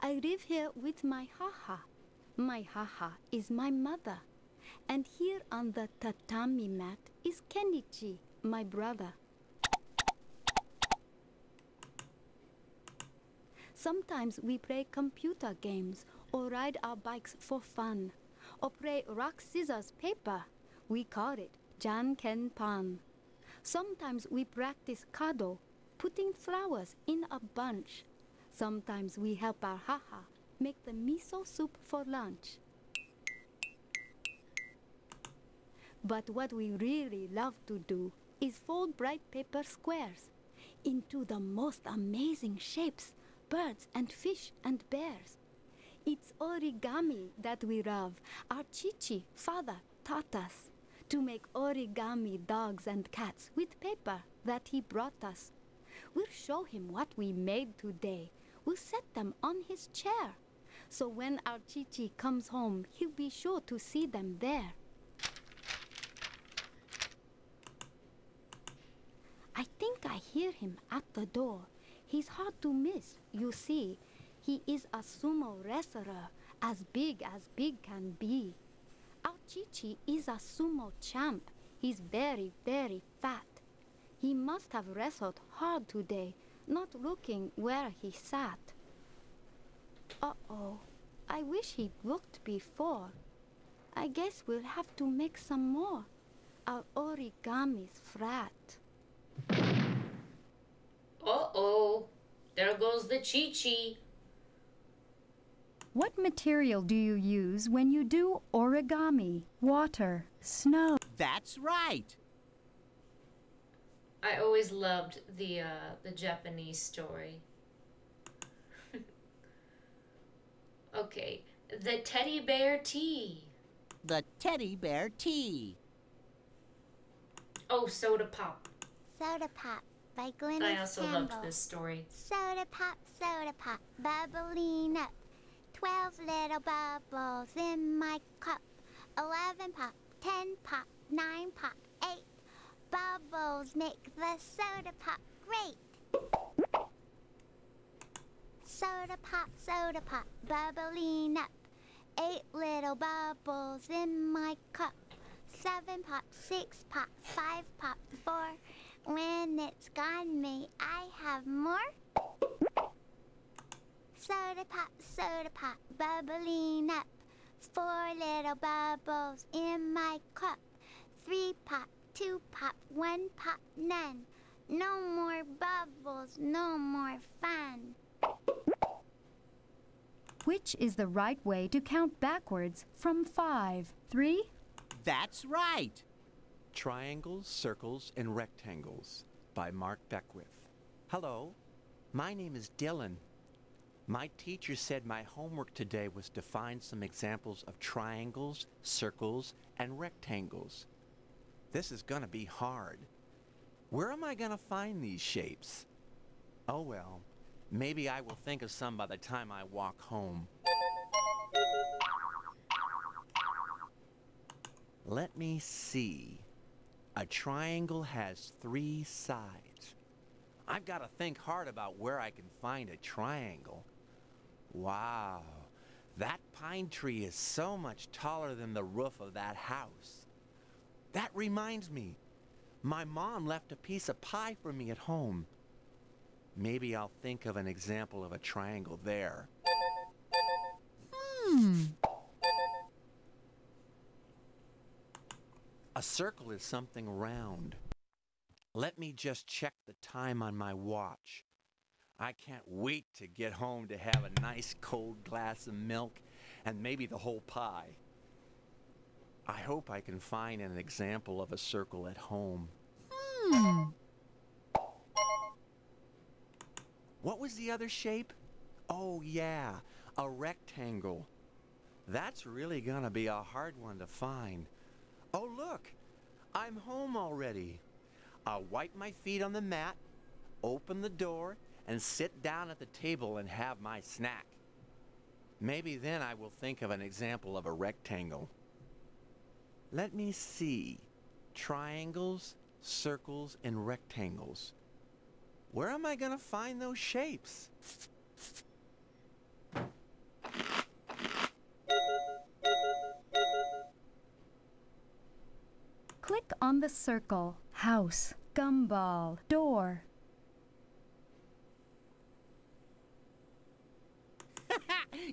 I live here with my haha. My haha is my mother. And here on the tatami mat is Kenichi, my brother. Sometimes we play computer games or ride our bikes for fun or play rock, scissors, paper. We call it Jan Ken Pan. Sometimes we practice kado, putting flowers in a bunch. Sometimes we help our haha make the miso soup for lunch. But what we really love to do is fold bright paper squares into the most amazing shapes birds and fish and bears. It's origami that we love. Our Chichi father taught us to make origami dogs and cats with paper that he brought us. We'll show him what we made today. We'll set them on his chair. So when our Chichi comes home, he'll be sure to see them there. I think I hear him at the door. He's hard to miss, you see. He is a sumo wrestler, as big as big can be. Chichi is a sumo champ. He's very, very fat. He must have wrestled hard today, not looking where he sat. Uh-oh, I wish he'd looked before. I guess we'll have to make some more. Our origami's flat. Uh-oh. There goes the Chi-Chi. What material do you use when you do origami? Water, snow. That's right. I always loved the uh, the Japanese story. okay, the teddy bear tea. The teddy bear tea. Oh, soda pop. Soda pop by Glynis I also Campbell. loved this story. Soda pop, soda pop, bubbling up. Twelve little bubbles in my cup. Eleven pop, ten pop, nine pop, eight. Bubbles make the soda pop great. Soda pop, soda pop, bubbling up. Eight little bubbles in my cup. Seven pop, six pop, five pop, four. When it's gone, may I have more? Soda pop, soda pop, bubbling up. Four little bubbles in my cup. Three pop, two pop, one pop, none. No more bubbles, no more fun. Which is the right way to count backwards from five? Three? That's right. Triangles, Circles, and Rectangles by Mark Beckwith. Hello, my name is Dylan. My teacher said my homework today was to find some examples of triangles, circles, and rectangles. This is gonna be hard. Where am I gonna find these shapes? Oh well, maybe I will think of some by the time I walk home. Let me see. A triangle has three sides. I've got to think hard about where I can find a triangle. Wow, that pine tree is so much taller than the roof of that house. That reminds me, my mom left a piece of pie for me at home. Maybe I'll think of an example of a triangle there. Hmm. A circle is something round. Let me just check the time on my watch. I can't wait to get home to have a nice cold glass of milk and maybe the whole pie. I hope I can find an example of a circle at home. Hmm. What was the other shape? Oh, yeah, a rectangle. That's really gonna be a hard one to find. Oh, look, I'm home already. I'll wipe my feet on the mat, open the door, and sit down at the table and have my snack. Maybe then I will think of an example of a rectangle. Let me see. Triangles, circles, and rectangles. Where am I going to find those shapes? Click on the circle, house, gumball, door.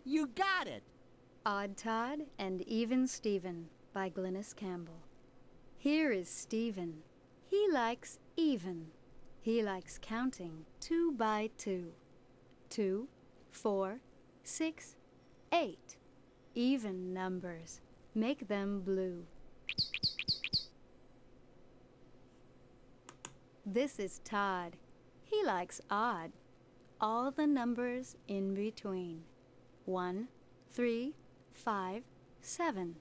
You got it. Odd Todd and Even Stephen by Glynis Campbell. Here is Stephen. He likes even. He likes counting two by two. Two, four, six, eight. Even numbers. Make them blue. This is Todd. He likes odd. All the numbers in between. One, three, five, seven.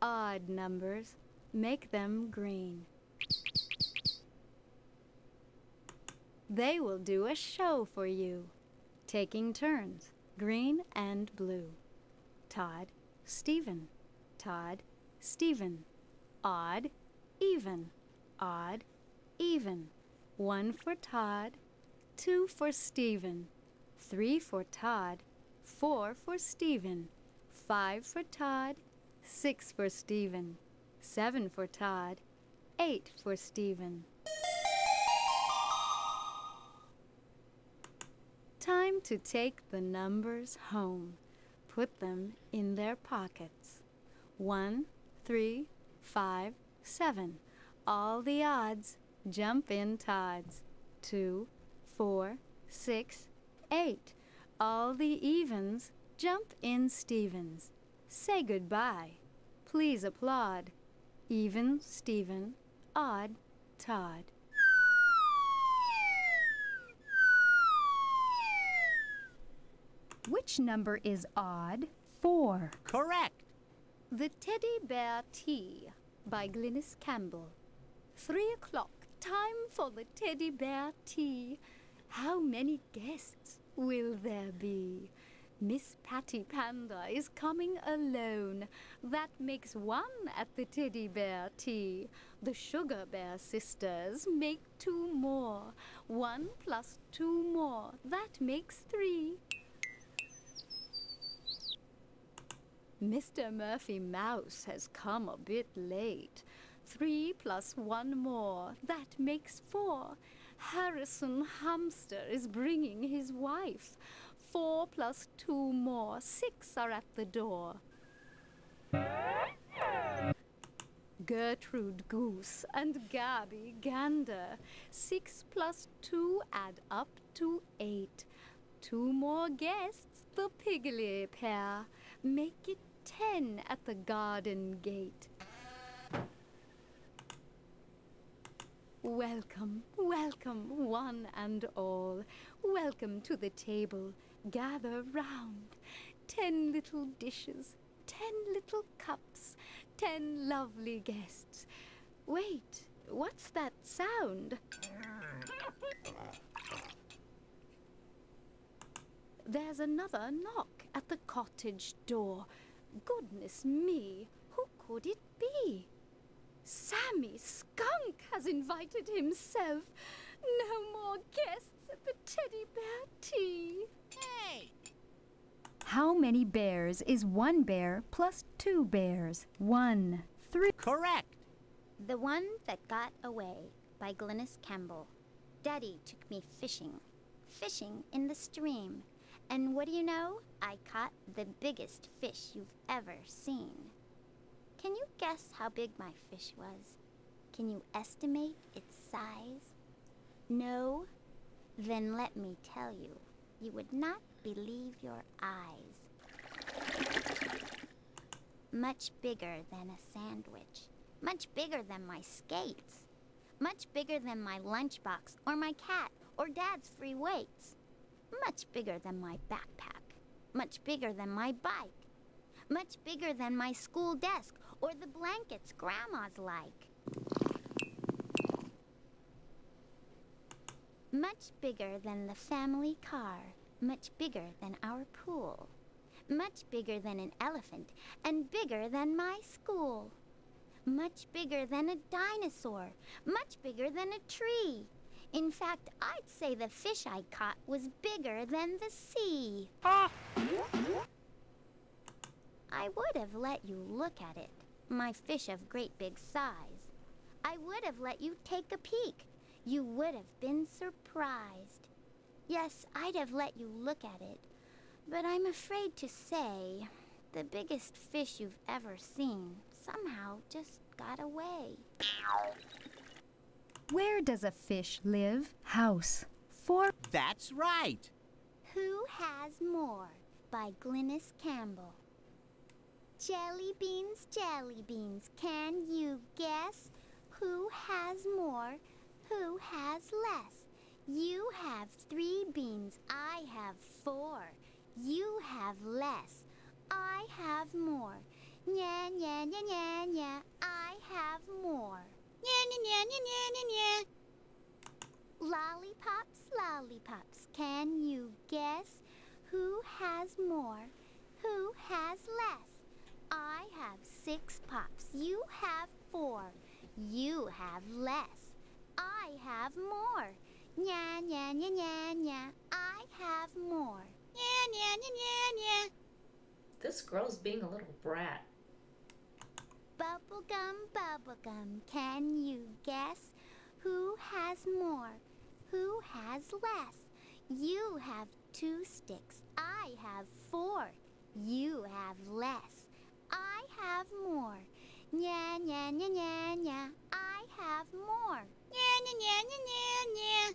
Odd numbers. Make them green. They will do a show for you, taking turns, green and blue. Todd, Stephen. Todd, Stephen. Odd, even. Odd, even. One for Todd, two for Stephen, three for Todd, four for Stephen, five for Todd, six for Stephen, seven for Todd, eight for Stephen. Time to take the numbers home. Put them in their pockets. One, three, five, seven. All the odds jump in Todd's. Two, four, six, eight. All the evens jump in Stephen's. Say goodbye. Please applaud. Even Stephen, odd Todd. Which number is odd? four. Correct. The Teddy Bear Tea by Glynis Campbell. Three o'clock, time for the Teddy Bear Tea. How many guests will there be? Miss Patty Panda is coming alone. That makes one at the Teddy Bear Tea. The Sugar Bear sisters make two more. One plus two more. That makes three. Mr. Murphy Mouse has come a bit late. Three plus one more, that makes four. Harrison Hamster is bringing his wife. Four plus two more, six are at the door. Gertrude Goose and Gabby Gander. Six plus two add up to eight. Two more guests, the Piggly pair. Make it ten at the garden gate. Welcome, welcome, one and all. Welcome to the table. Gather round. Ten little dishes, ten little cups, ten lovely guests. Wait, what's that sound? There's another knock at the cottage door. Goodness me, who could it be? Sammy Skunk has invited himself. No more guests at the teddy bear tea. Hey! How many bears is one bear plus two bears? One, three. Correct. The One That Got Away by Glynis Campbell. Daddy took me fishing. Fishing in the stream. And what do you know? I caught the biggest fish you've ever seen. Can you guess how big my fish was? Can you estimate its size? No? Then let me tell you. You would not believe your eyes. Much bigger than a sandwich. Much bigger than my skates. Much bigger than my lunchbox or my cat or dad's free weights. Much bigger than my backpack. Much bigger than my bike. Much bigger than my school desk or the blankets grandma's like. Much bigger than the family car. Much bigger than our pool. Much bigger than an elephant and bigger than my school. Much bigger than a dinosaur. Much bigger than a tree. In fact, I'd say the fish I caught was bigger than the sea. Ah. I would have let you look at it, my fish of great big size. I would have let you take a peek. You would have been surprised. Yes, I'd have let you look at it. But I'm afraid to say, the biggest fish you've ever seen somehow just got away. Where does a fish live? House. Four. That's right. Who Has More by Glynis Campbell. Jelly beans, jelly beans, can you guess who has more, who has less? You have three beans, I have four. You have less, I have more. Nya, nya, nya, nya, nya, I have more. Nya, nya, nya, nya, nya, nya, nya. Lollipops, lollipops, can you guess who has more, who has less? I have six pops, you have four. You have less, I have more. Nya, nya, nya, nya, nya, I have more. Nya, nya, nya, nya, nya. This girl's being a little brat. Bubblegum, bubblegum, can you guess who has more, who has less? You have two sticks, I have four. You have less, I have more. Nya, nya, nya, nya, nya, I have more. Nya, nya, nya, nya, nya, nya.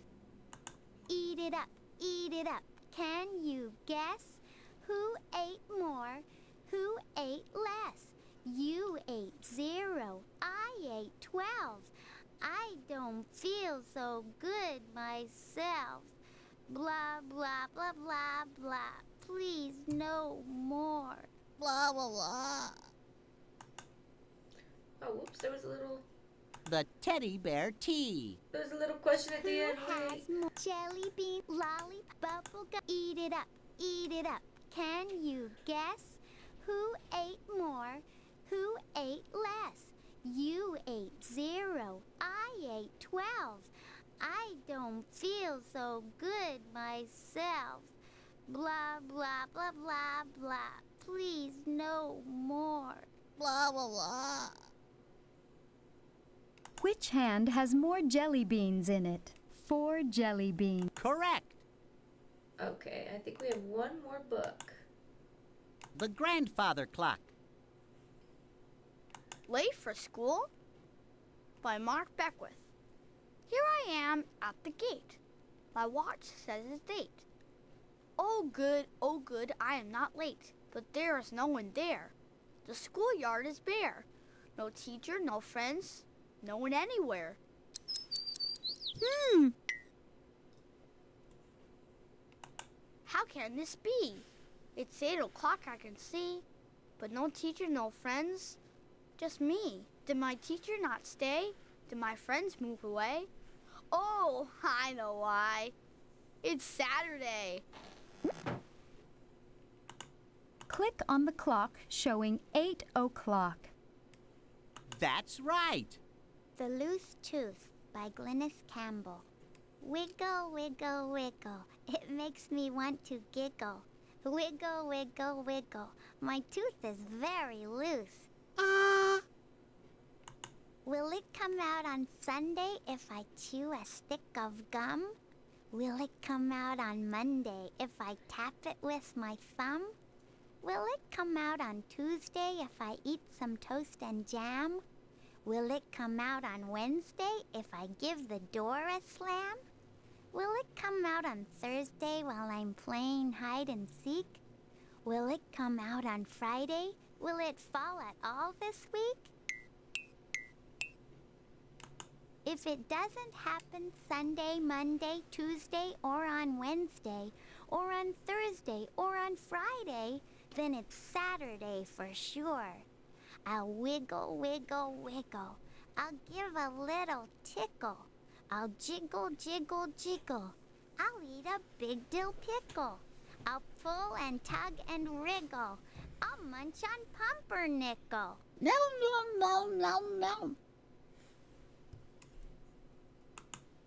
Eat it up, eat it up, can you guess who ate more, who ate less? You ate zero. I ate twelve. I don't feel so good myself. Blah, blah, blah, blah, blah. Please, no more. Blah, blah, blah. Oh, whoops, there was a little The teddy bear tea. there was a little question at the Who end. has more jelly bean, lolly, bubble gum? Eat it up, eat it up. Can you guess who ate more? Who ate less? You ate zero. I ate twelve. I don't feel so good myself. Blah, blah, blah, blah, blah. Please, no more. Blah, blah, blah. Which hand has more jelly beans in it? Four jelly beans. Correct. Okay, I think we have one more book. The grandfather clock. Late for School by Mark Beckwith. Here I am at the gate. My watch says its date. Oh, good, oh, good, I am not late, but there is no one there. The schoolyard is bare. No teacher, no friends, no one anywhere. Hmm. How can this be? It's eight o'clock, I can see, but no teacher, no friends, just me. Did my teacher not stay? Did my friends move away? Oh, I know why. It's Saturday. Click on the clock showing 8 o'clock. That's right. The Loose Tooth by Glynis Campbell. Wiggle, wiggle, wiggle. It makes me want to giggle. Wiggle, wiggle, wiggle. My tooth is very loose. Ah. Will it come out on Sunday if I chew a stick of gum? Will it come out on Monday if I tap it with my thumb? Will it come out on Tuesday if I eat some toast and jam? Will it come out on Wednesday if I give the door a slam? Will it come out on Thursday while I'm playing hide and seek? Will it come out on Friday? Will it fall at all this week? If it doesn't happen Sunday, Monday, Tuesday, or on Wednesday, or on Thursday, or on Friday, then it's Saturday for sure. I'll wiggle, wiggle, wiggle. I'll give a little tickle. I'll jiggle, jiggle, jiggle. I'll eat a big dill pickle. I'll pull and tug and wriggle. I'll munch on pumpernickel. No, no, no, no, no.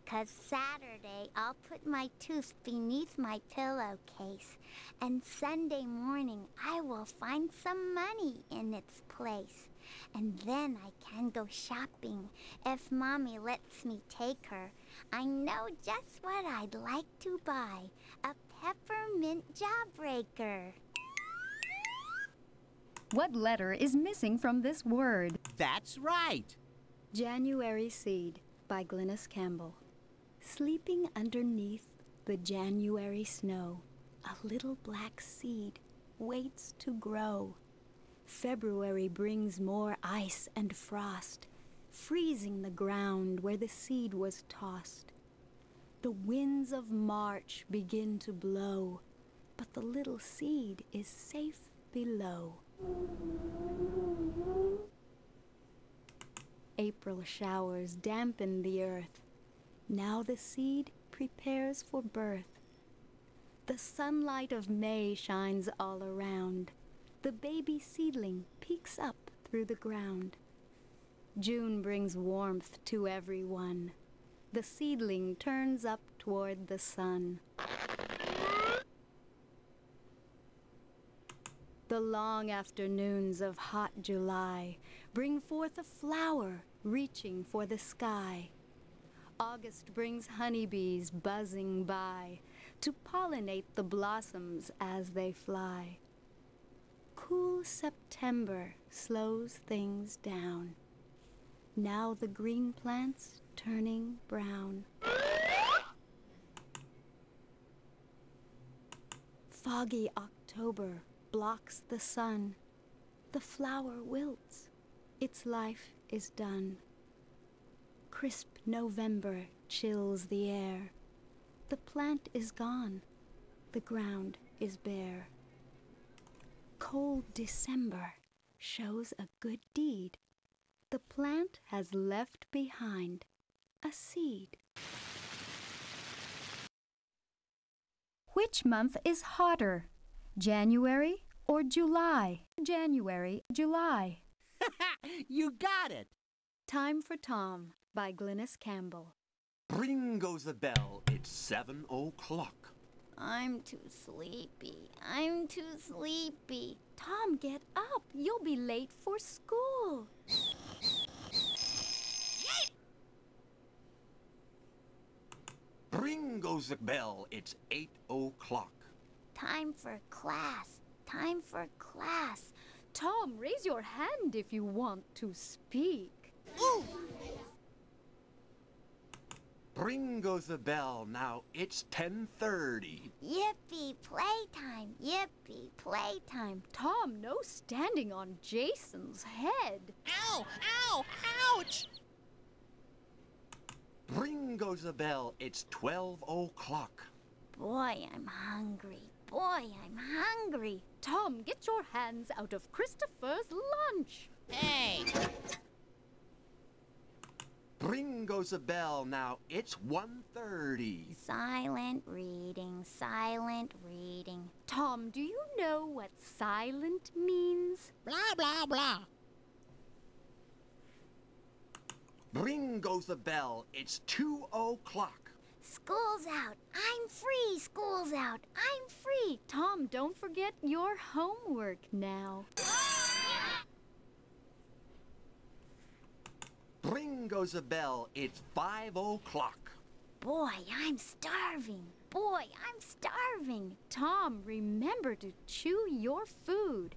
Cause Saturday I'll put my tooth beneath my pillowcase, and Sunday morning I will find some money in its place. And then I can go shopping if Mommy lets me take her. I know just what I'd like to buy a peppermint jawbreaker. What letter is missing from this word? That's right. January Seed by Glynis Campbell. Sleeping underneath the January snow, a little black seed waits to grow. February brings more ice and frost, freezing the ground where the seed was tossed. The winds of March begin to blow, but the little seed is safe below. April showers dampen the earth. Now the seed prepares for birth. The sunlight of May shines all around. The baby seedling peeks up through the ground. June brings warmth to everyone. The seedling turns up toward the sun. The long afternoons of hot July bring forth a flower reaching for the sky. August brings honeybees buzzing by to pollinate the blossoms as they fly. Cool September slows things down. Now the green plants turning brown. Foggy October blocks the sun. The flower wilts. Its life is done. Crisp November chills the air. The plant is gone. The ground is bare. cold December shows a good deed. The plant has left behind a seed. Which month is hotter, January or July? January, July. you got it. Time for Tom by Glynis Campbell. Ring goes the bell. It's seven o'clock. I'm too sleepy. I'm too sleepy. Tom, get up. You'll be late for school. Ring goes the bell. It's eight o'clock. Time for class. Time for class. Tom, raise your hand if you want to speak. Ooh! Ring goes the bell. Now it's 10:30. Yippee, playtime. Yippee, playtime. Tom, no standing on Jason's head. Ow! Ow! Ouch! Ring goes the bell. It's 12 o'clock. Boy, I'm hungry. Boy, I'm hungry. Tom, get your hands out of Christopher's lunch. Hey! Ring goes the bell. Now it's 1:30. Silent reading, silent reading. Tom, do you know what silent means? Blah, blah, blah. Ring goes the bell. It's 2 o'clock. School's out. I'm free. School's out. I'm free. Tom, don't forget your homework now. Ring goes a bell. It's 5 o'clock. Boy, I'm starving. Boy, I'm starving. Tom, remember to chew your food.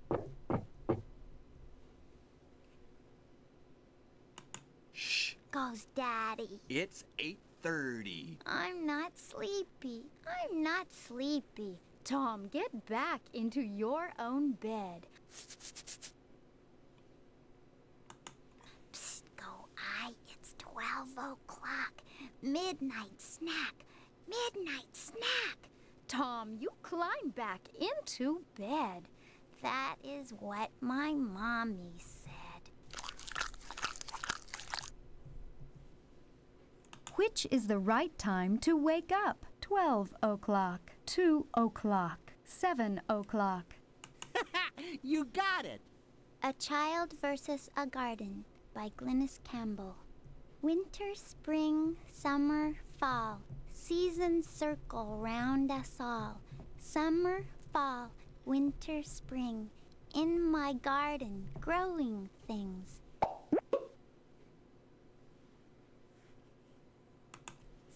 Shh. Goes Daddy. It's 8:30. I'm not sleepy. I'm not sleepy. Tom, get back into your own bed. Psst, go I. It's 12 o'clock. Midnight snack. Midnight snack. Tom, you climb back into bed. That is what my mommy said. Which is the right time to wake up? 12 o'clock, 2 o'clock, 7 o'clock. you got it. A Child versus a Garden by Glynis Campbell. Winter, spring, summer, fall, seasons circle round us all. Summer, fall, winter, spring, in my garden growing things.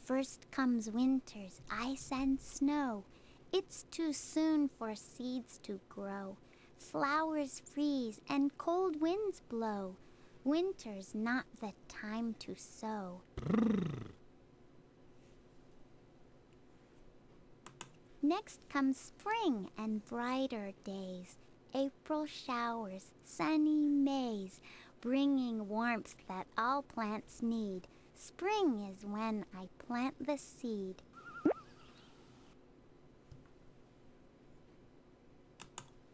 First comes winter's ice and snow. It's too soon for seeds to grow. Flowers freeze and cold winds blow. Winter's not the time to sow. Next comes spring and brighter days. April showers, sunny Mays, bringing warmth that all plants need. Spring is when I plant the seed.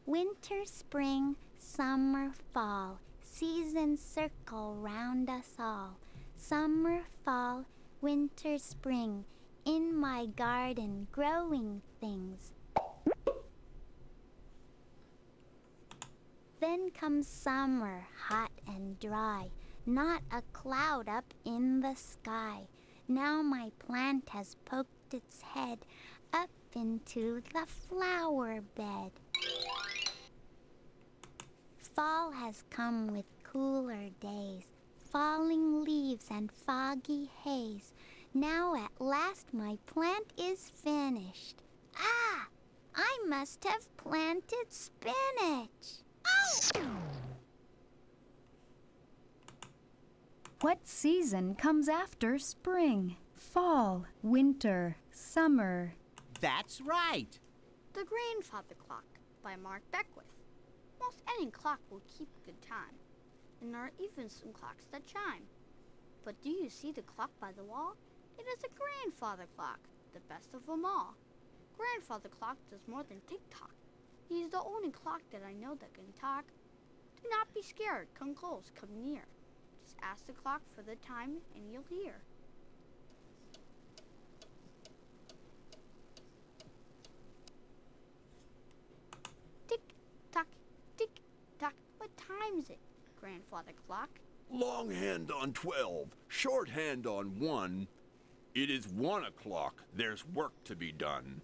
Winter, spring, summer, fall, seasons circle round us all. Summer, fall, winter, spring, in my garden growing things. Then comes summer, hot and dry, not a cloud up in the sky. Now my plant has poked its head up into the flower bed. Fall has come with cooler days, falling leaves and foggy haze. Now at last my plant is finished. Ah! I must have planted spinach. Oh! What season comes after spring? Fall, winter, summer. That's right. The Grandfather Clock by Mark Beckwith. Most any clock will keep good time, and there are even some clocks that chime. But do you see the clock by the wall? It is a grandfather clock, the best of them all. Grandfather Clock does more than tick tock. He's the only clock that I know that can talk. Do not be scared. Come close, come near. Just ask the clock for the time and you'll hear. Tick tock, tick tock. What is it, grandfather clock? Long hand on 12, short hand on 1. It is 1 o'clock. There's work to be done.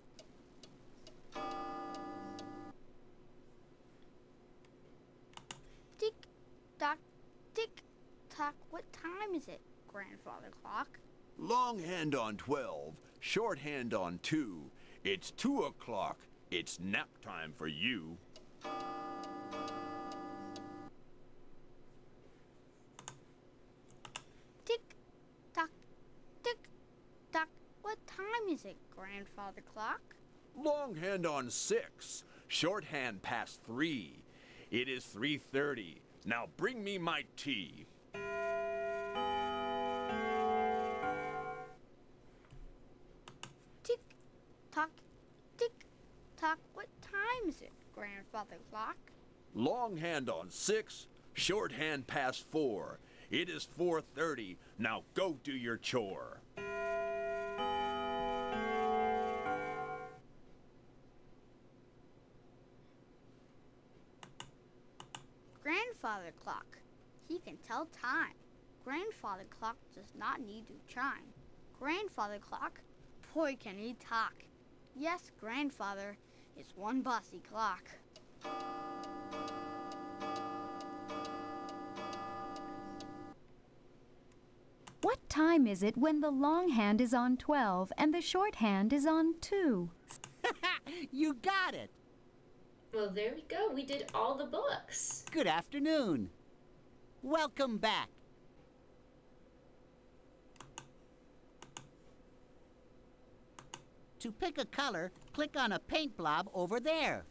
Tick tock, tick tock. What time is it, grandfather clock? Long hand on 12, short hand on 2. It's 2 o'clock. It's nap time for you. Tick tock, tick tock. What time is it, grandfather clock? Long hand on 6, short hand past 3. It is 3:30. Now bring me my tea. Tick tock, tick tock. What time is it, grandfather clock? Long hand on 6, short hand past 4. It is 4:30. Now go do your chore. Grandfather clock. He can tell time. Grandfather clock does not need to chime. Grandfather clock, boy can he talk. Yes, grandfather is one bossy clock. What time is it when the long hand is on 12 and the short hand is on 2? you got it. Well, there we go. We did all the books. Good afternoon. Welcome back. To pick a color, click on a paint blob over there.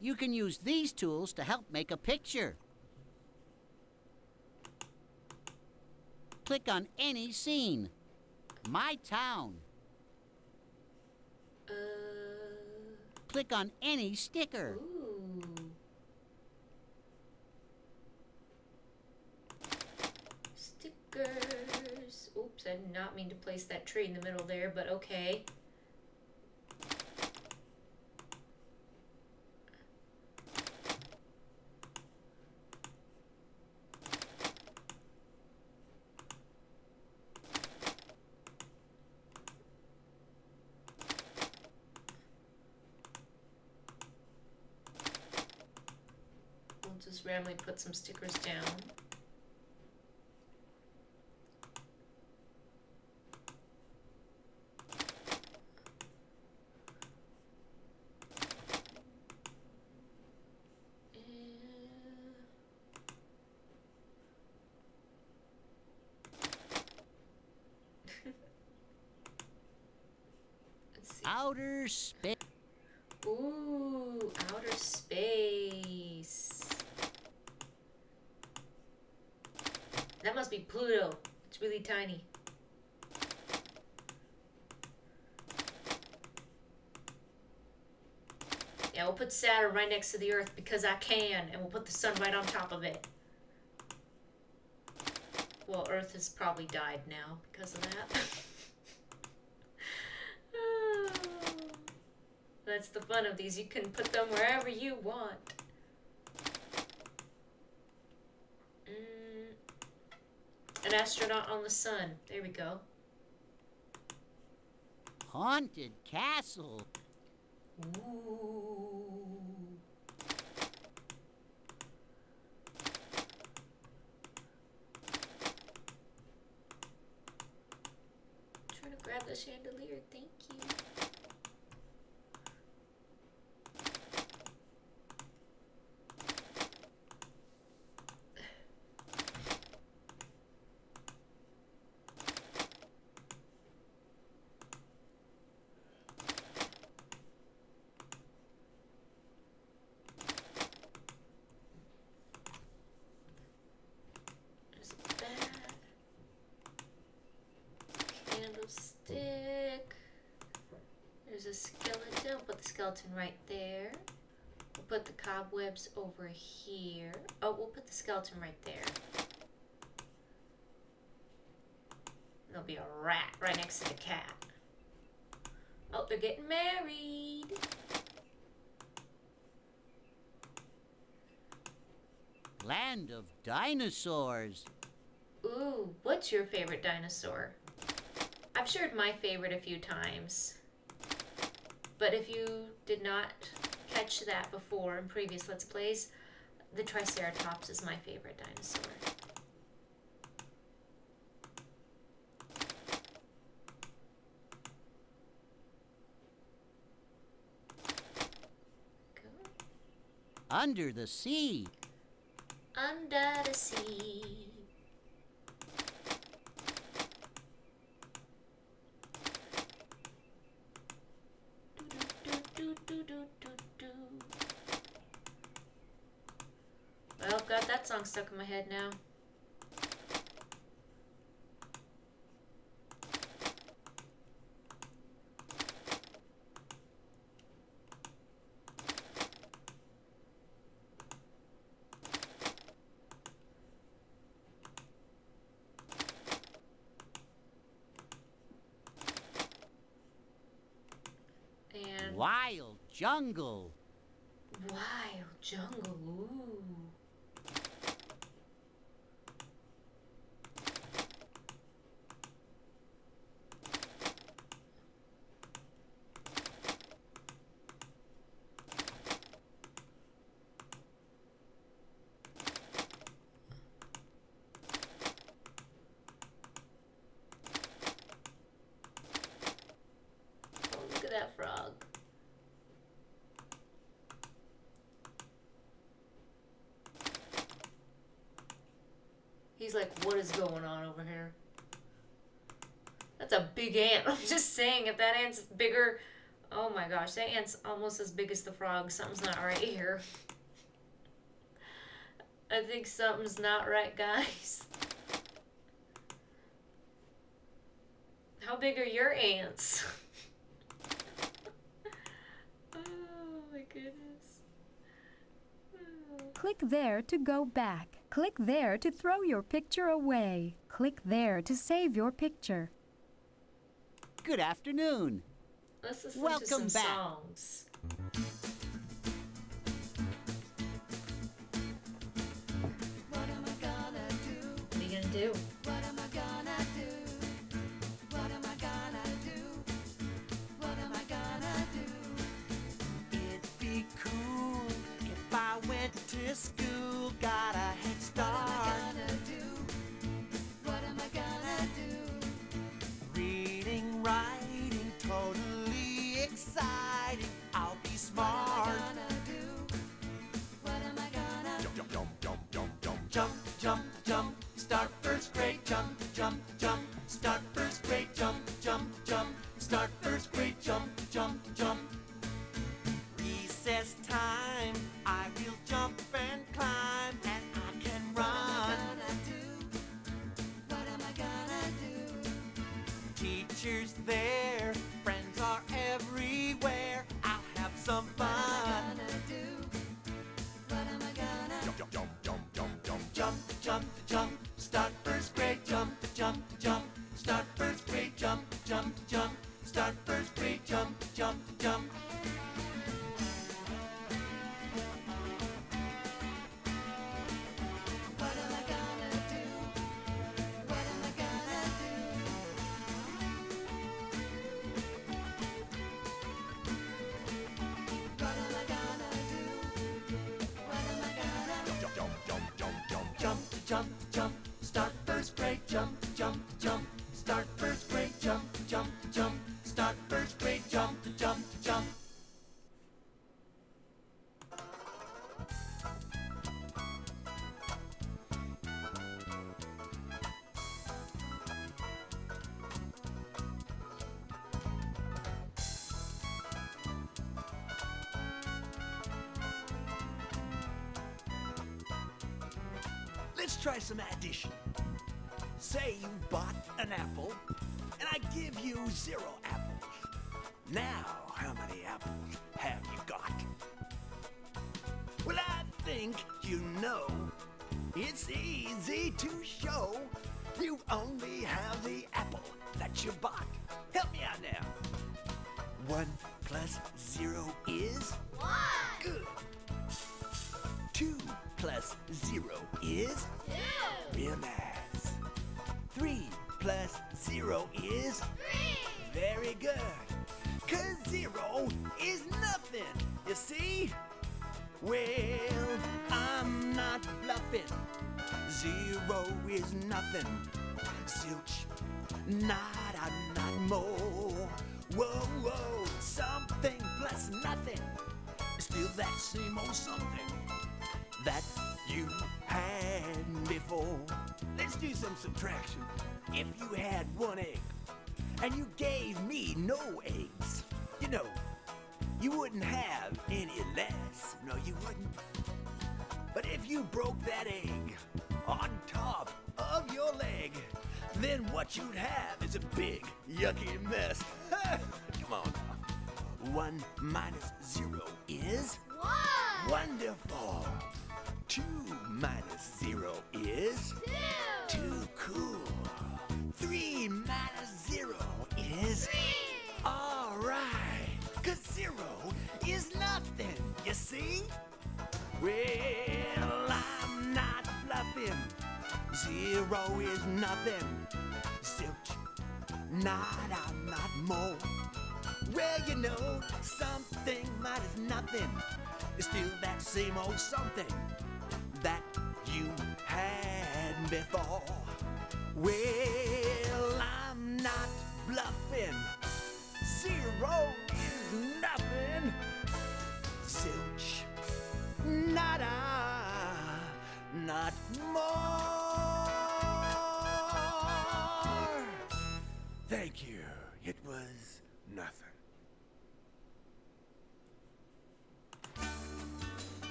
You can use these tools to help make a picture. Click on any scene. My town. Click on any sticker. ooh. Stickers. Oops, I did not mean to place that tree in the middle there, but okay. We'll just randomly put some stickers down. Let's see. Outer space. Ooh, outer space. That must be Pluto. It's really tiny. Yeah, we'll put Saturn right next to the Earth because I can, and we'll put the sun right on top of it. Well, Earth has probably died now because of that. Oh. That's the fun of these. You can put them wherever you want. Mm. An astronaut on the sun. There we go. Haunted castle. Ooh. Trying to grab the chandelier. Thank you. There's a bat. Candlestick. There's a skeleton. I'll put the skeleton right there. We'll put the cobwebs over here. Oh, we'll put the skeleton right there. There'll be a rat right next to the cat. Oh, they're getting married. Land of dinosaurs. Ooh, what's your favorite dinosaur? I've shared my favorite a few times. But if you did not catch that before in previous Let's Plays, the Triceratops is my favorite dinosaur. Under the sea. Under the sea. Well, I've got that song stuck in my head now. And Wild jungle. wild jungle. Ooh. Oh, look at that frog. He's like, what is going on over here? That's a big ant. I'm just saying, if that ant's bigger, oh my gosh, that ant's almost as big as the frog. Something's not right here. I think something's not right, guys. How big are your ants? oh my goodness. Click there to go back. Click there to throw your picture away. Click there to save your picture. Good afternoon. Let's listen Welcome to some back. songs. What am I gonna do? What are you gonna do? What am I gonna do? What am I gonna do? What am I gonna do? It'd be cool if I went to school, got a try some addition. Say you bought an apple, and I give you zero apples. Now, Zilch, nada, not more. Whoa, whoa, something plus nothing. Still that same old something that you had before. Let's do some subtraction. If you had one egg and you gave me no eggs, you know, you wouldn't have any less. No, you wouldn't. But if you broke that egg on top of your leg, then what you'd have is a big, yucky mess. Come on now. One minus zero is One. wonderful. Two minus zero is Two. too cool. Three minus zero is Three. all right. Cause zero is nothing, you see? Well, I'm not bluffing. Zero is nothing. Zilch, nada, not more. Well, you know, something minus nothing is still that same old something that you had before. Well, I'm not bluffing. Zero is nothing. Zilch, nada, not more. Thank you. It was nothing.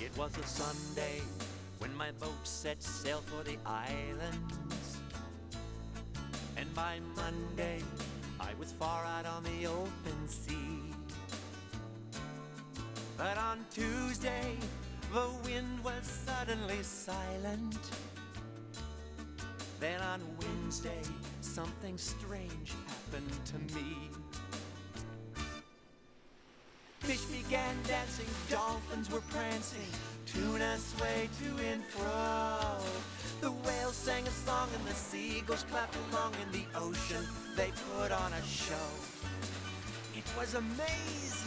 It was a Sunday when my boat set sail for the islands. By Monday, I was far out on the open sea. But on Tuesday, the wind was suddenly silent. Then on Wednesday, something strange happened to me. Fish began dancing, dolphins were prancing, tuna swayed to and fro. The whales sang a song and the seagulls clapped along in the ocean. They put on a show. It was amazing.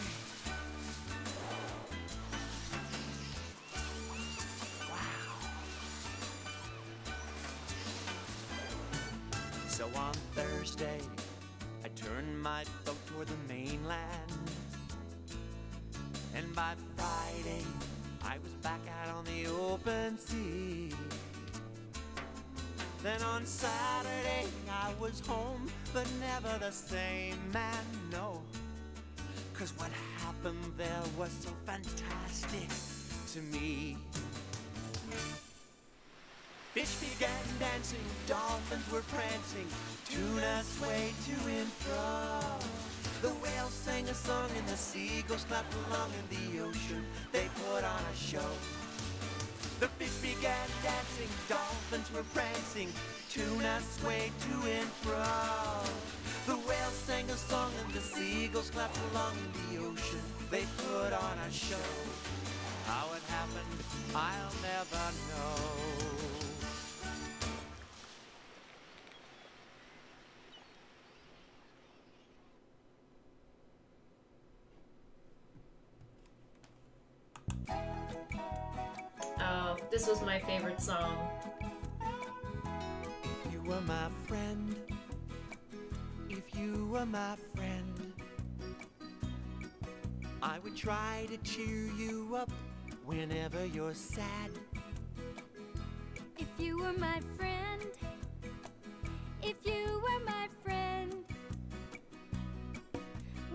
But never the same man, no. Cause what happened there was so fantastic to me. Fish began dancing, dolphins were prancing, tuna swayed to and fro. The whales sang a song and the seagulls clapped along in the ocean. They put on a show. The fish began dancing, dolphins were prancing, tuna swayed to and fro. The whales sang a song and the seagulls clapped along the ocean. They put on a show. How it happened, I'll never know. Oh, this was my favorite song. If you were my friend, if you were my friend, I would try to cheer you up whenever you're sad. If you were my friend, if you were my friend,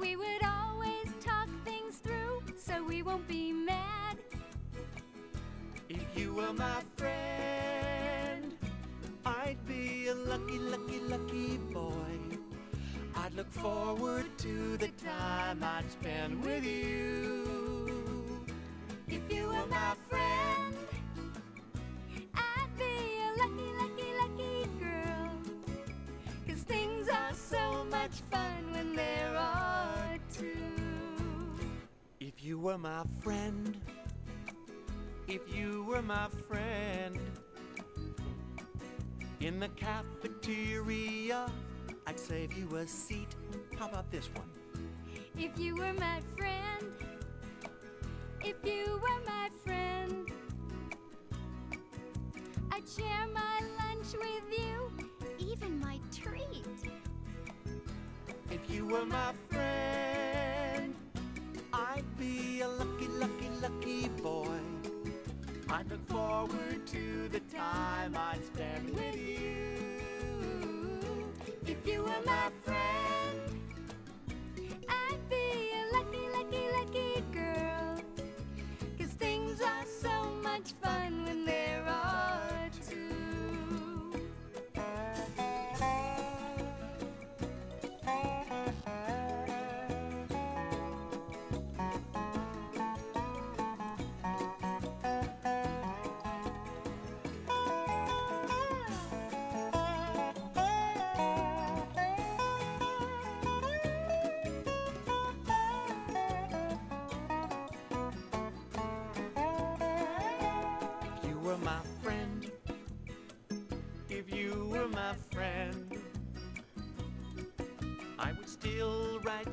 we would always talk things through so we won't be mad. If you were my friend, I a lucky, lucky, lucky boy. I'd look forward to the time I'd spend with you. If you were my friend, I'd be a lucky, lucky, lucky girl. Cause things are so much fun when there are two. If you were my friend, if you were my friend, in the cafeteria, I'd save you a seat. How about this one? If you were my friend, if you were my friend, I'd share my lunch with you, even my treat. If you were my friend, I'd be a lucky, lucky, lucky boy. I'd look forward to the time I'd spend with you. If you were my friend, I'd be a lucky, lucky, lucky girl. Cause things are so much fun when there are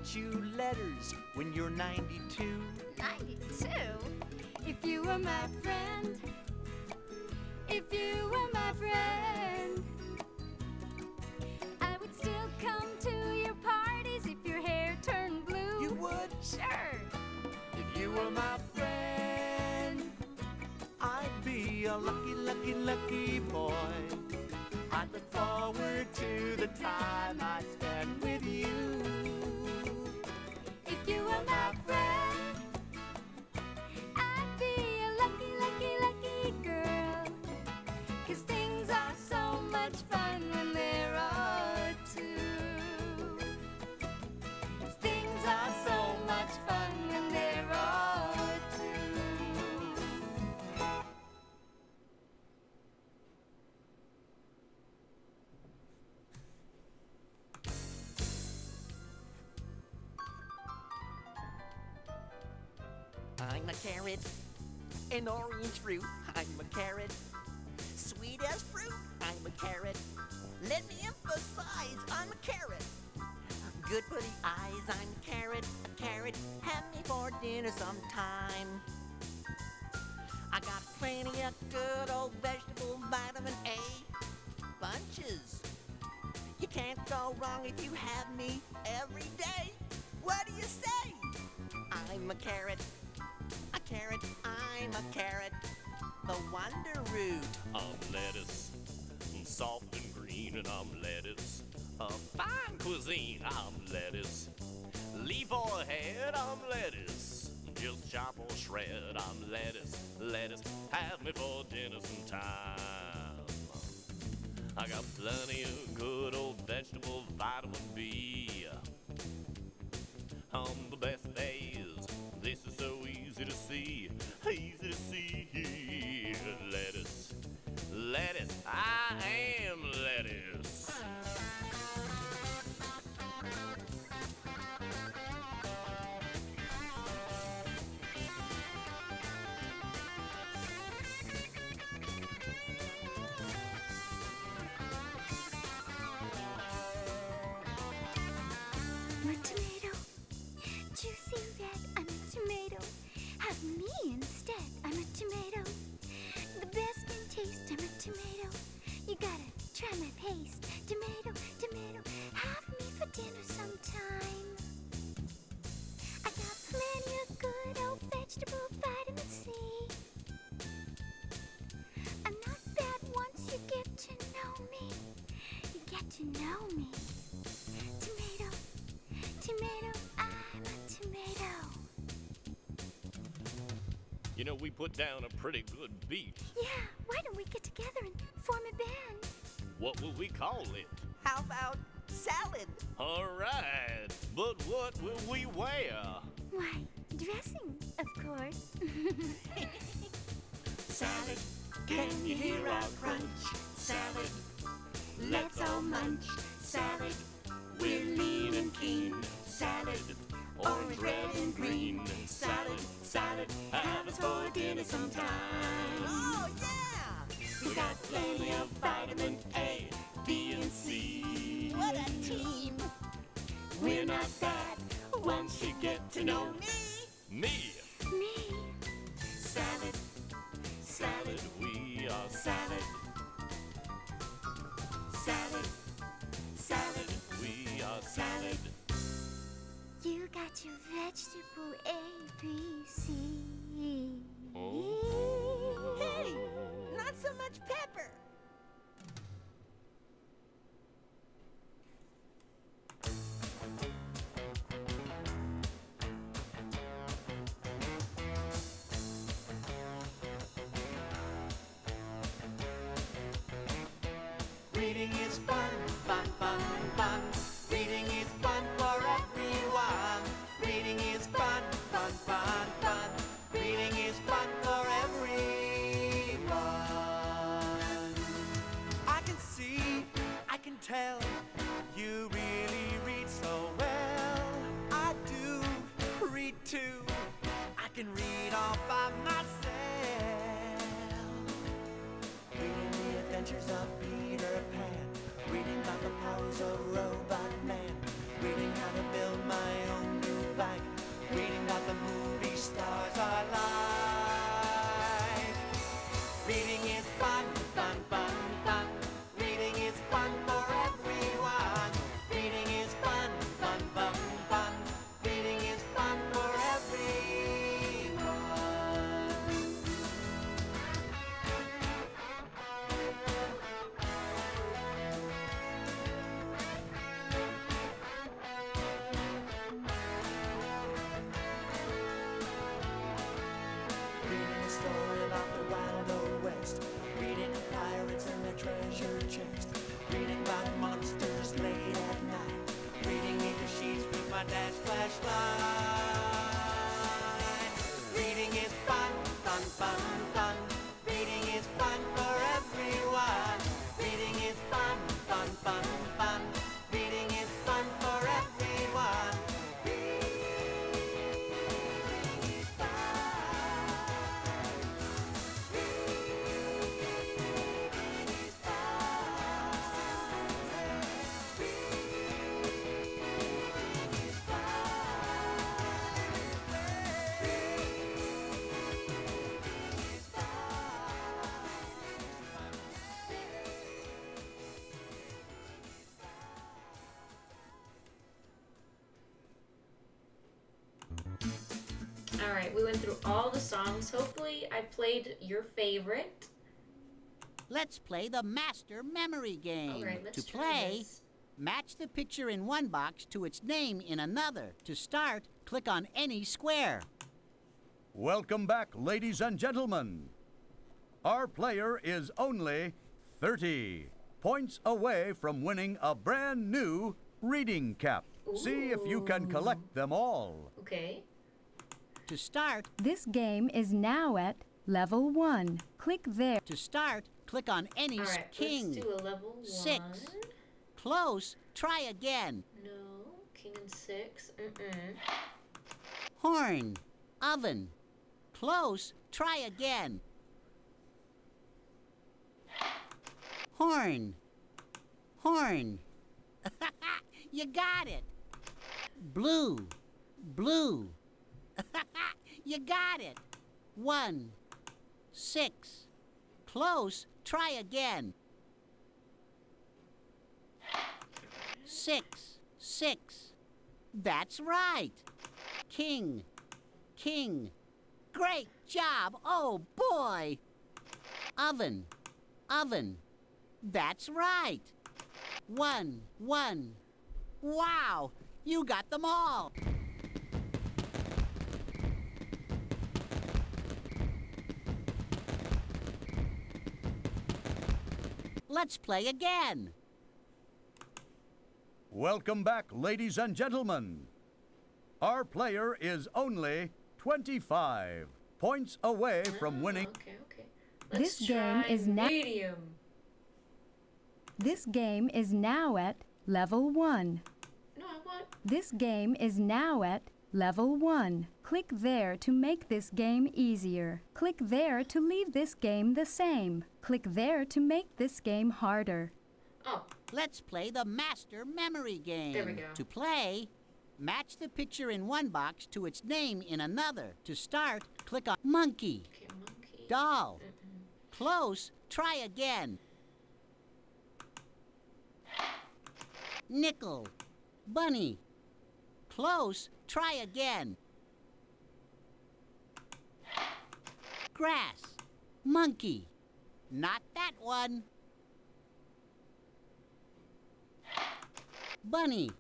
you letters when you're 92. 92? If you were my friend, carrot, an orange fruit. I'm a carrot, sweet as fruit. I'm a carrot. Let me emphasize, I'm a carrot. Good for the eyes. I'm a carrot, a carrot. Have me for dinner sometime. I got plenty of good old vegetable vitamin A bunches. You can't go wrong if you have me every day. What do you say? I'm a carrot, a carrot, I'm carrot, the wonder root. I'm lettuce, I'm soft and green, and I'm lettuce. A fine cuisine, I'm lettuce. Leaf or head, I'm lettuce. Just chop or shred, I'm lettuce. Lettuce, have me for dinner sometime. I got plenty of good old vegetable vitamin B. On put down a pretty good beat. Yeah, why don't we get together and form a band? What will we call it? How about salad? All right, but what will we wear? Why, dressing, of course. Salad, can you hear our crunch? Salad, let's all munch. Salad, we're lean and keen. Salad, orange, red, and green. Salad, salad, I have us for dinner sometime. Oh, yeah! We got plenty of vitamin A, B, and C. What a team! We're not bad once you get to know Me? Me. Me. salad. Salad, We are salad. Salad, salad, we are salad. You got your vegetable A, B, C. Oh. Hey, not so much pepper. Reading is fun, right, we went through all the songs. Hopefully, I played your favorite. Let's play the master memory game. All right, let's to try play, this. match the picture in one box to its name in another. To start, click on any square. Welcome back, ladies and gentlemen. Our player is only 30 points away from winning a brand new reading cap. See if you can collect them all. Okay. To start, This game is now at level 1. Click there. to start, click on any right, king. let's do a level Six. Close. Try again. No, king and six. Mm-mm. Horn. Oven. Close. Try again. Horn. Horn. you got it. Blue. Blue. you got it. One. Six. Close. Try again. Six. Six. That's right. King. King. Great job. Oh boy. Oven. Oven. That's right. One. One. Wow. You got them all. Let's play again. Welcome back, ladies and gentlemen. Our player is only 25 points away from ah, winning. Okay, okay. This Let's game try is now- medium. This game is now at level 1. No, I want. This game is now at level 1. Click there to make this game easier. Click there to leave this game the same. Click there to make this game harder. Oh, Let's play the master memory game. There we go. To play, match the picture in one box to its name in another. To start, click on monkey, okay, monkey. doll. Mm-hmm. Close, try again. Nickel, bunny. Close, try again. Grass, monkey. Not that one. Bunny,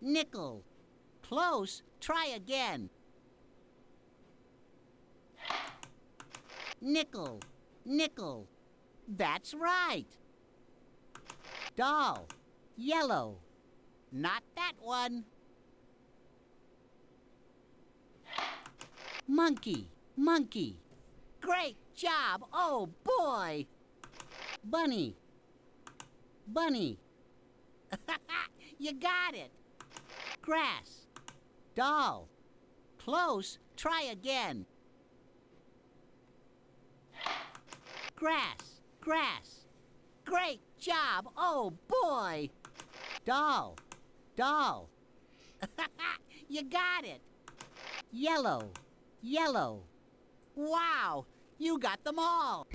nickel. Close, try again. Nickel, nickel. That's right. Doll, yellow. Not that one. Monkey, monkey. Great job. Oh boy. Bunny, bunny. you got it. Grass, doll. Close, try again. Grass, grass. Great job. Oh boy. Doll, doll. you got it. Yellow, yellow. Wow, you got them all.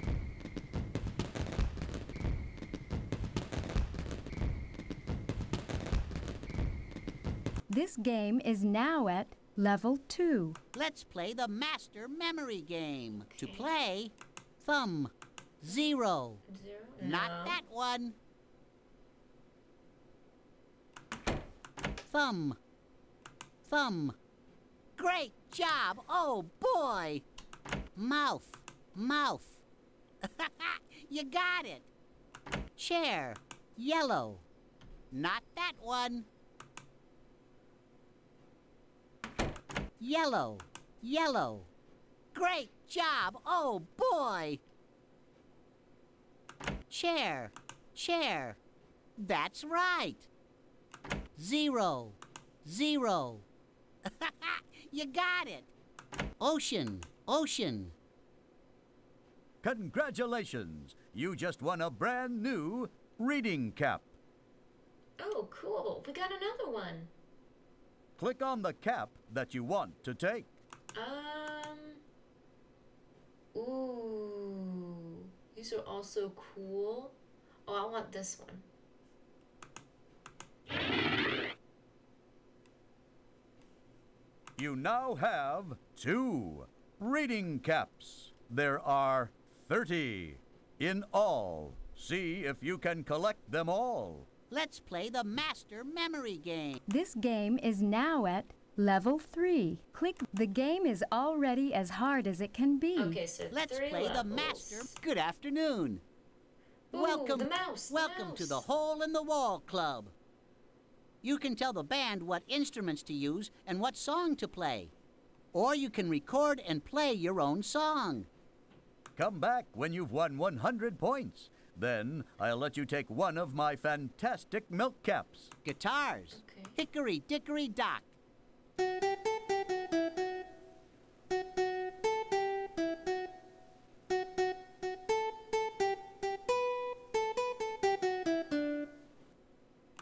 This game is now at level 2. Let's play the master memory game. To play, thumb, zero. Zero? Not No. that one. Thumb, thumb. Great job. Oh boy. Mouth, mouth. you got it. Chair, yellow. Not that one. Yellow, yellow. Great job. Oh boy. Chair, chair. That's right. Zero, zero. you got it. Ocean, ocean. Congratulations! You just won a brand new reading cap. Oh, cool. We got another one. Click on the cap that you want to take. Um. Ooh. These are all so cool. Oh, I want this one. You now have two reading caps. There are 30 in all. See if you can collect them all. Let's play the master memory game. This game is now at level 3. Click the game is already as hard as it can be. Okay, so Let's three play the master. Good afternoon. Ooh, welcome, the mouse, the welcome to the. Hole in the Wall Club. You can tell the band what instruments to use and what song to play. Or you can record and play your own song. Come back when you've won 100 points. Then I'll let you take one of my fantastic milk caps. Guitars. Hickory dickory dock.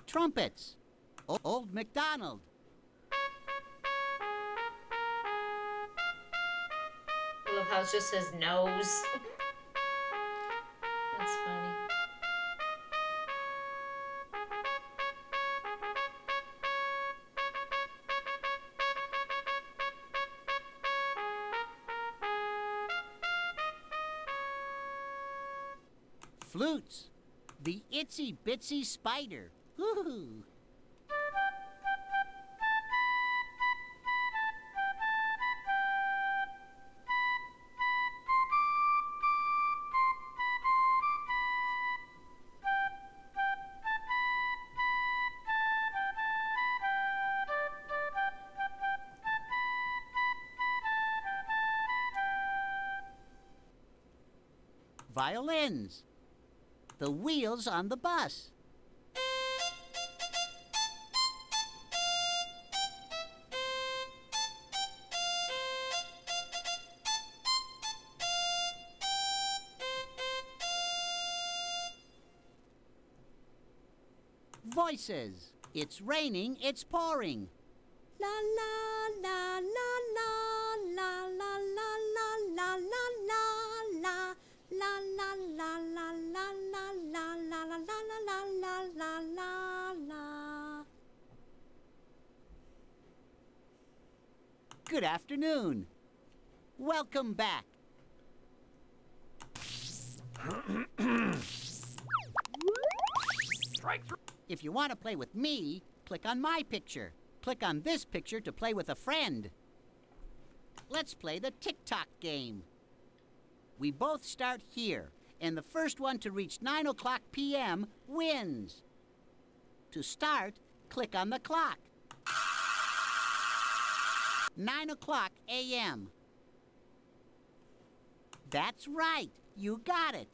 Trumpets. O- Old MacDonald. How it just says nose. That's funny. Flutes. The itsy bitsy spider. Woo-hoo. Wheels on the bus. Voices. It's raining, it's pouring. La la Good afternoon. Welcome back. If you want to play with me, click on my picture. Click on this picture to play with a friend. Let's play the tick-tock game. We both start here, and the first one to reach 9 o'clock p.m. wins. To start, click on the clock. 9 o'clock a.m. That's right. You got it.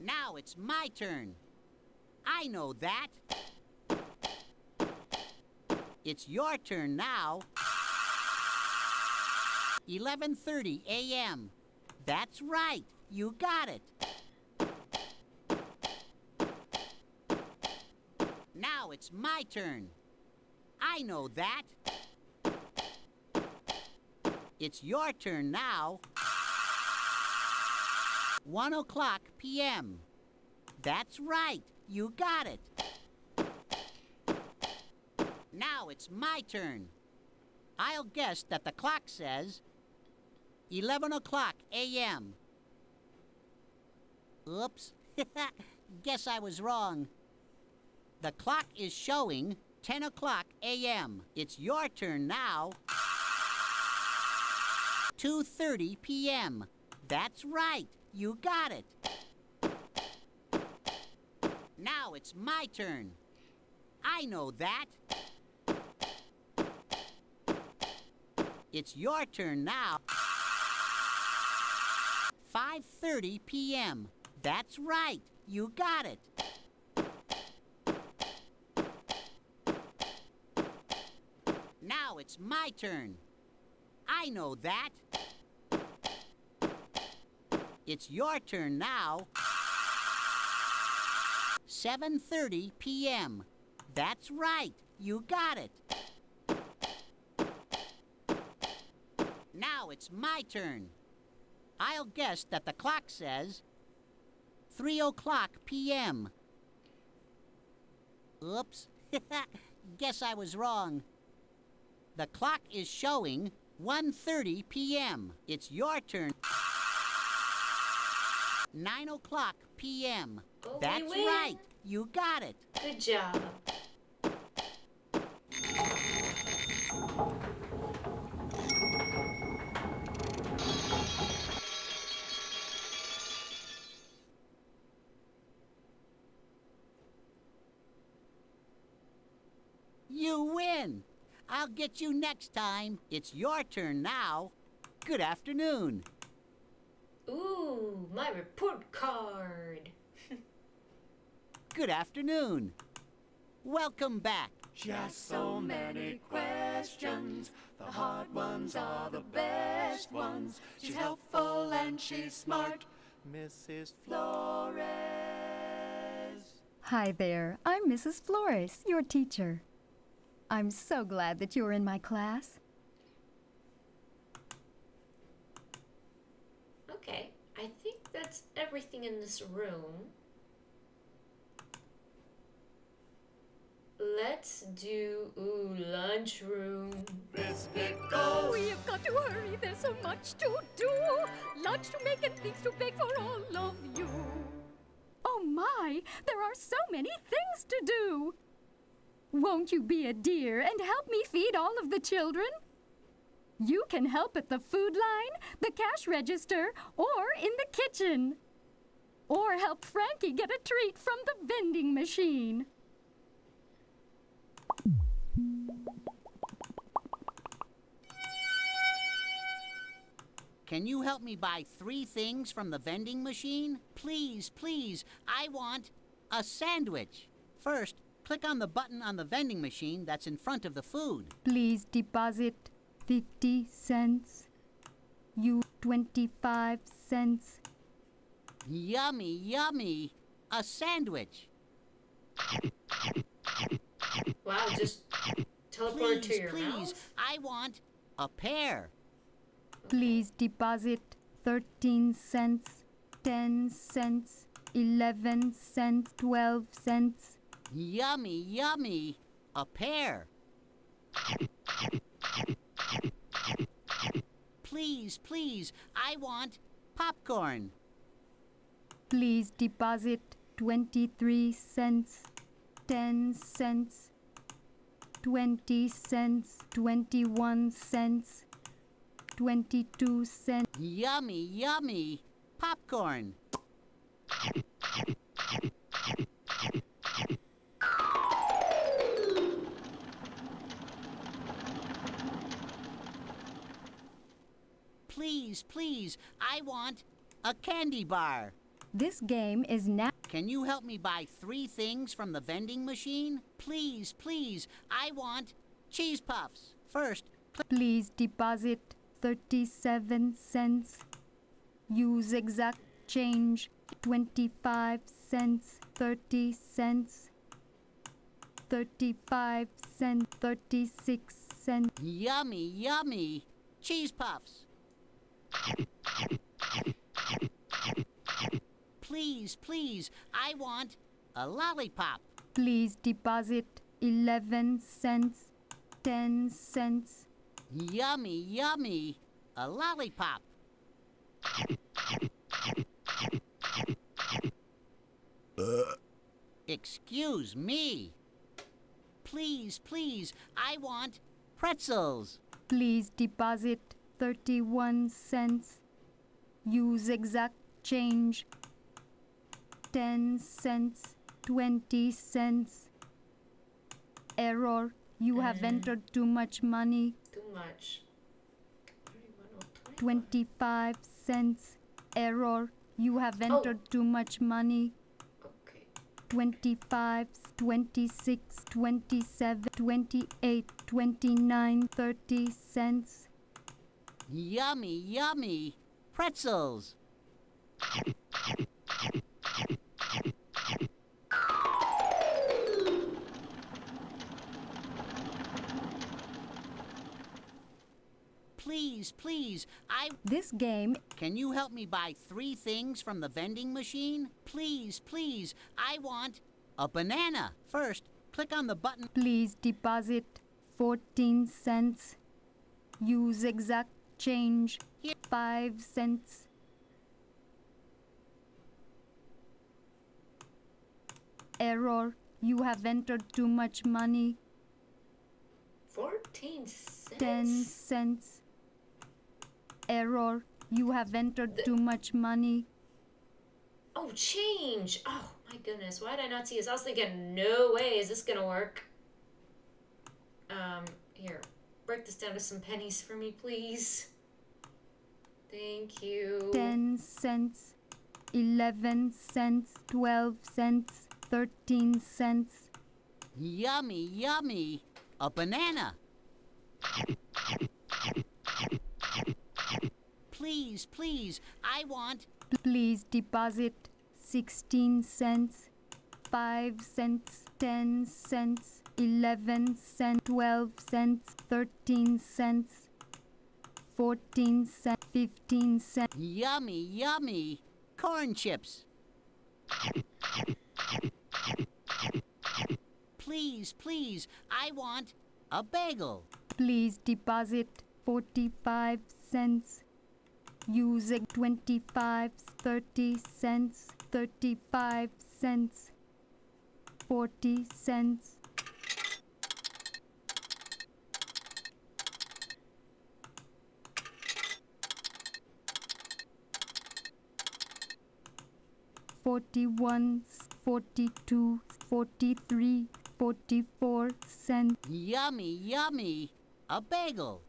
Now it's my turn. I know that. It's your turn now. 11:30 a.m. That's right. You got it. Now it's my turn. I know that. It's your turn now. 1 o'clock p.m. That's right. You got it. Now it's my turn. I'll guess that the clock says 11 o'clock a.m. Oops. guess I was wrong. The clock is showing 10 o'clock a.m. It's your turn now. 2:30 p.m. That's right. You got it. Now it's my turn. I know that. It's your turn now. 5:30 p.m. That's right. You got it. It's my turn. I know that. It's your turn now. 7:30 p.m. That's right. You got it. Now it's my turn. I'll guess that the clock says 3 o'clock p.m. Oops. guess I was wrong. The clock is showing 1:30 p.m. It's your turn. 9 o'clock p.m. That's right. You got it. Good job. You win. I'll get you next time. It's your turn now. Good afternoon. Ooh, my report card. Good afternoon. Welcome back. Just so many questions. The hard ones are the best ones. She's helpful and she's smart. Mrs. Flores. Hi there, I'm Mrs. Flores, your teacher. I'm so glad that you're in my class. Okay, I think that's everything in this room. Let's do ooh lunchroom. Biscuit Oh, we've got to hurry. There's so much to do. Lunch to make and things to bake for all of you. Oh my, there are so many things to do. Won't you be a dear and help me feed all of the children? You can help at the food line, the cash register, or in the kitchen. Or help Frankie get a treat from the vending machine. Can you help me buy three things from the vending machine? Please, please, I want a sandwich. First, click on the button on the vending machine that's in front of the food. Please deposit 50 cents. You 25 cents. Yummy, yummy. A sandwich. Wow, just teleport please, to your please, mouth? I want a pear. Please deposit 13 cents, 10 cents, 11 cents, 12 cents. Yummy, yummy. A pear. Please, please, I want popcorn. Please deposit 23 cents, 10 cents, 20 cents, 21 cents, 22 cents. Yummy, yummy. Popcorn. Please, I want a candy bar. This game is now. Can you help me buy three things from the vending machine? Please, please, I want cheese puffs. First, Please deposit 37 cents. Use exact change 25 cents, 30 cents, 35 cents, 36 cents. yummy, yummy. Cheese puffs. Please, please, I want a lollipop. Please deposit 11 cents, 10 cents. Yummy, yummy. A lollipop. Excuse me. Please, please, I want pretzels. Please deposit 31 cents. Use exact change 10 cents, 20 cents. Error. You have mm-hmm. entered too much money. Too much. 25 cents. Error. You have oh. entered too much money. 25, 26, 27, 28, 29, 30 cents. Yummy, yummy. Pretzels. Please, please, I. This game. Can you help me buy three things from the vending machine? Please, please, I want a banana. First, click on the button. Please deposit 14 cents. Use exact change 5 cents. Error. You have entered too much money. 14 cents? 10 cents. Error. You have entered too much money. Oh, change! Oh my goodness, why did I not see this? I was thinking, no way is this gonna work. Um, here, break this down to some pennies for me, please. Thank you. 10 cents. 11 cents. 12 cents. 13 cents. Yummy, yummy. A banana. Please, please, I want. Please deposit 16 cents, 5 cents, 10 cents, 11 cents, 12 cents, 13 cents, 14 cents, 15 cents. Yummy, yummy. Corn chips. Please, please, I want a bagel. Please deposit 45 cents. It 25, 30 cents, 35 cents, 40 cents. Forty-one, forty-two, forty-three, forty-four cents. Yummy, yummy. A bagel.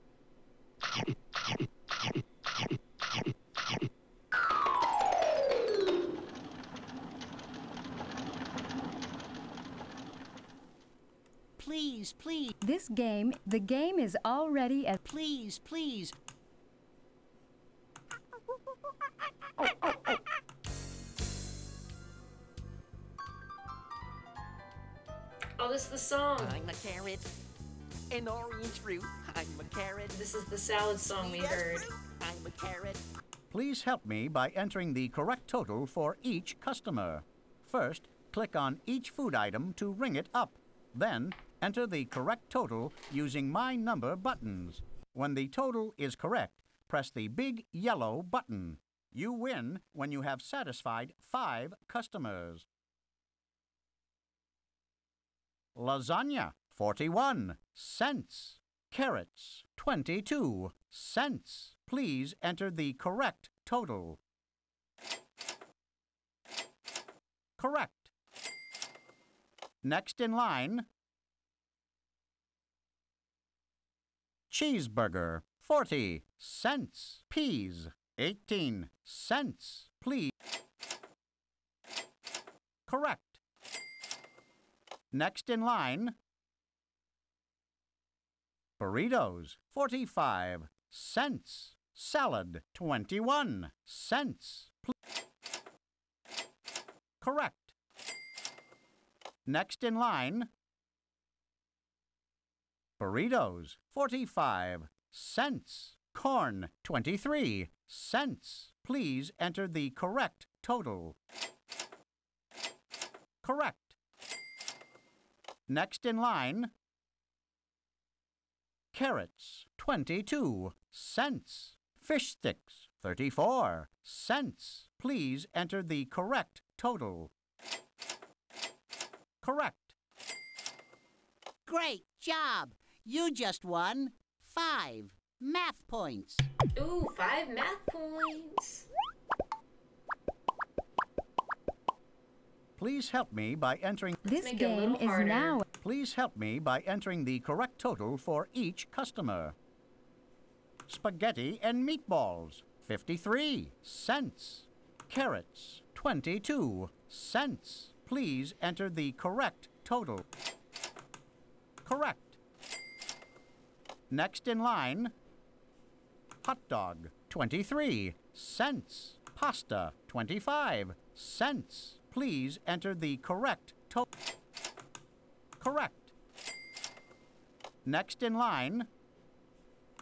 This game, the game is already at. Please, please. Oh, this is the song. I'm a carrot. An orange fruit. I'm a carrot. This is the salad song we Sweet heard. fruit, I'm a carrot. Please help me by entering the correct total for each customer. First, click on each food item to ring it up. Then, enter the correct total using My Number buttons. When the total is correct, press the big yellow button. You win when you have satisfied five customers. Lasagna, 41 cents. Carrots, 22 cents. Please enter the correct total. Correct. Next in line, cheeseburger, 40 cents. Peas, 18 cents. Please. Correct. Next in line, burritos, 45 cents. Salad, 21 cents. Pl- Correct. Next in line, burritos, 45 cents. Corn, 23 cents. Please enter the correct total. Correct. Next in line, carrots, 22 cents. Fish sticks, 34 cents. Please enter the correct total. Correct. Great job! You just won five math points. Ooh, five math points. Please help me by entering. This make it a game is harder. now. Please help me by entering the correct total for each customer. Spaghetti and meatballs, 53 cents. Carrots, 22 cents. Please enter the correct total. Correct. Next in line, hot dog, 23 cents. Pasta, 25 cents. Please enter the correct total. Correct. Next in line,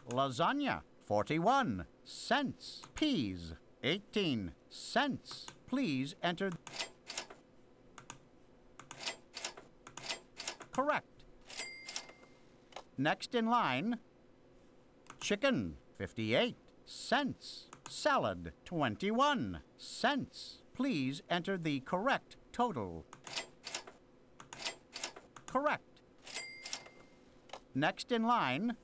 lasagna, 41 cents. Peas, 18 cents. Please enter. Correct. Next in line, chicken, 58 cents. Salad, 21 cents. Please enter the correct total. Correct. Next in line,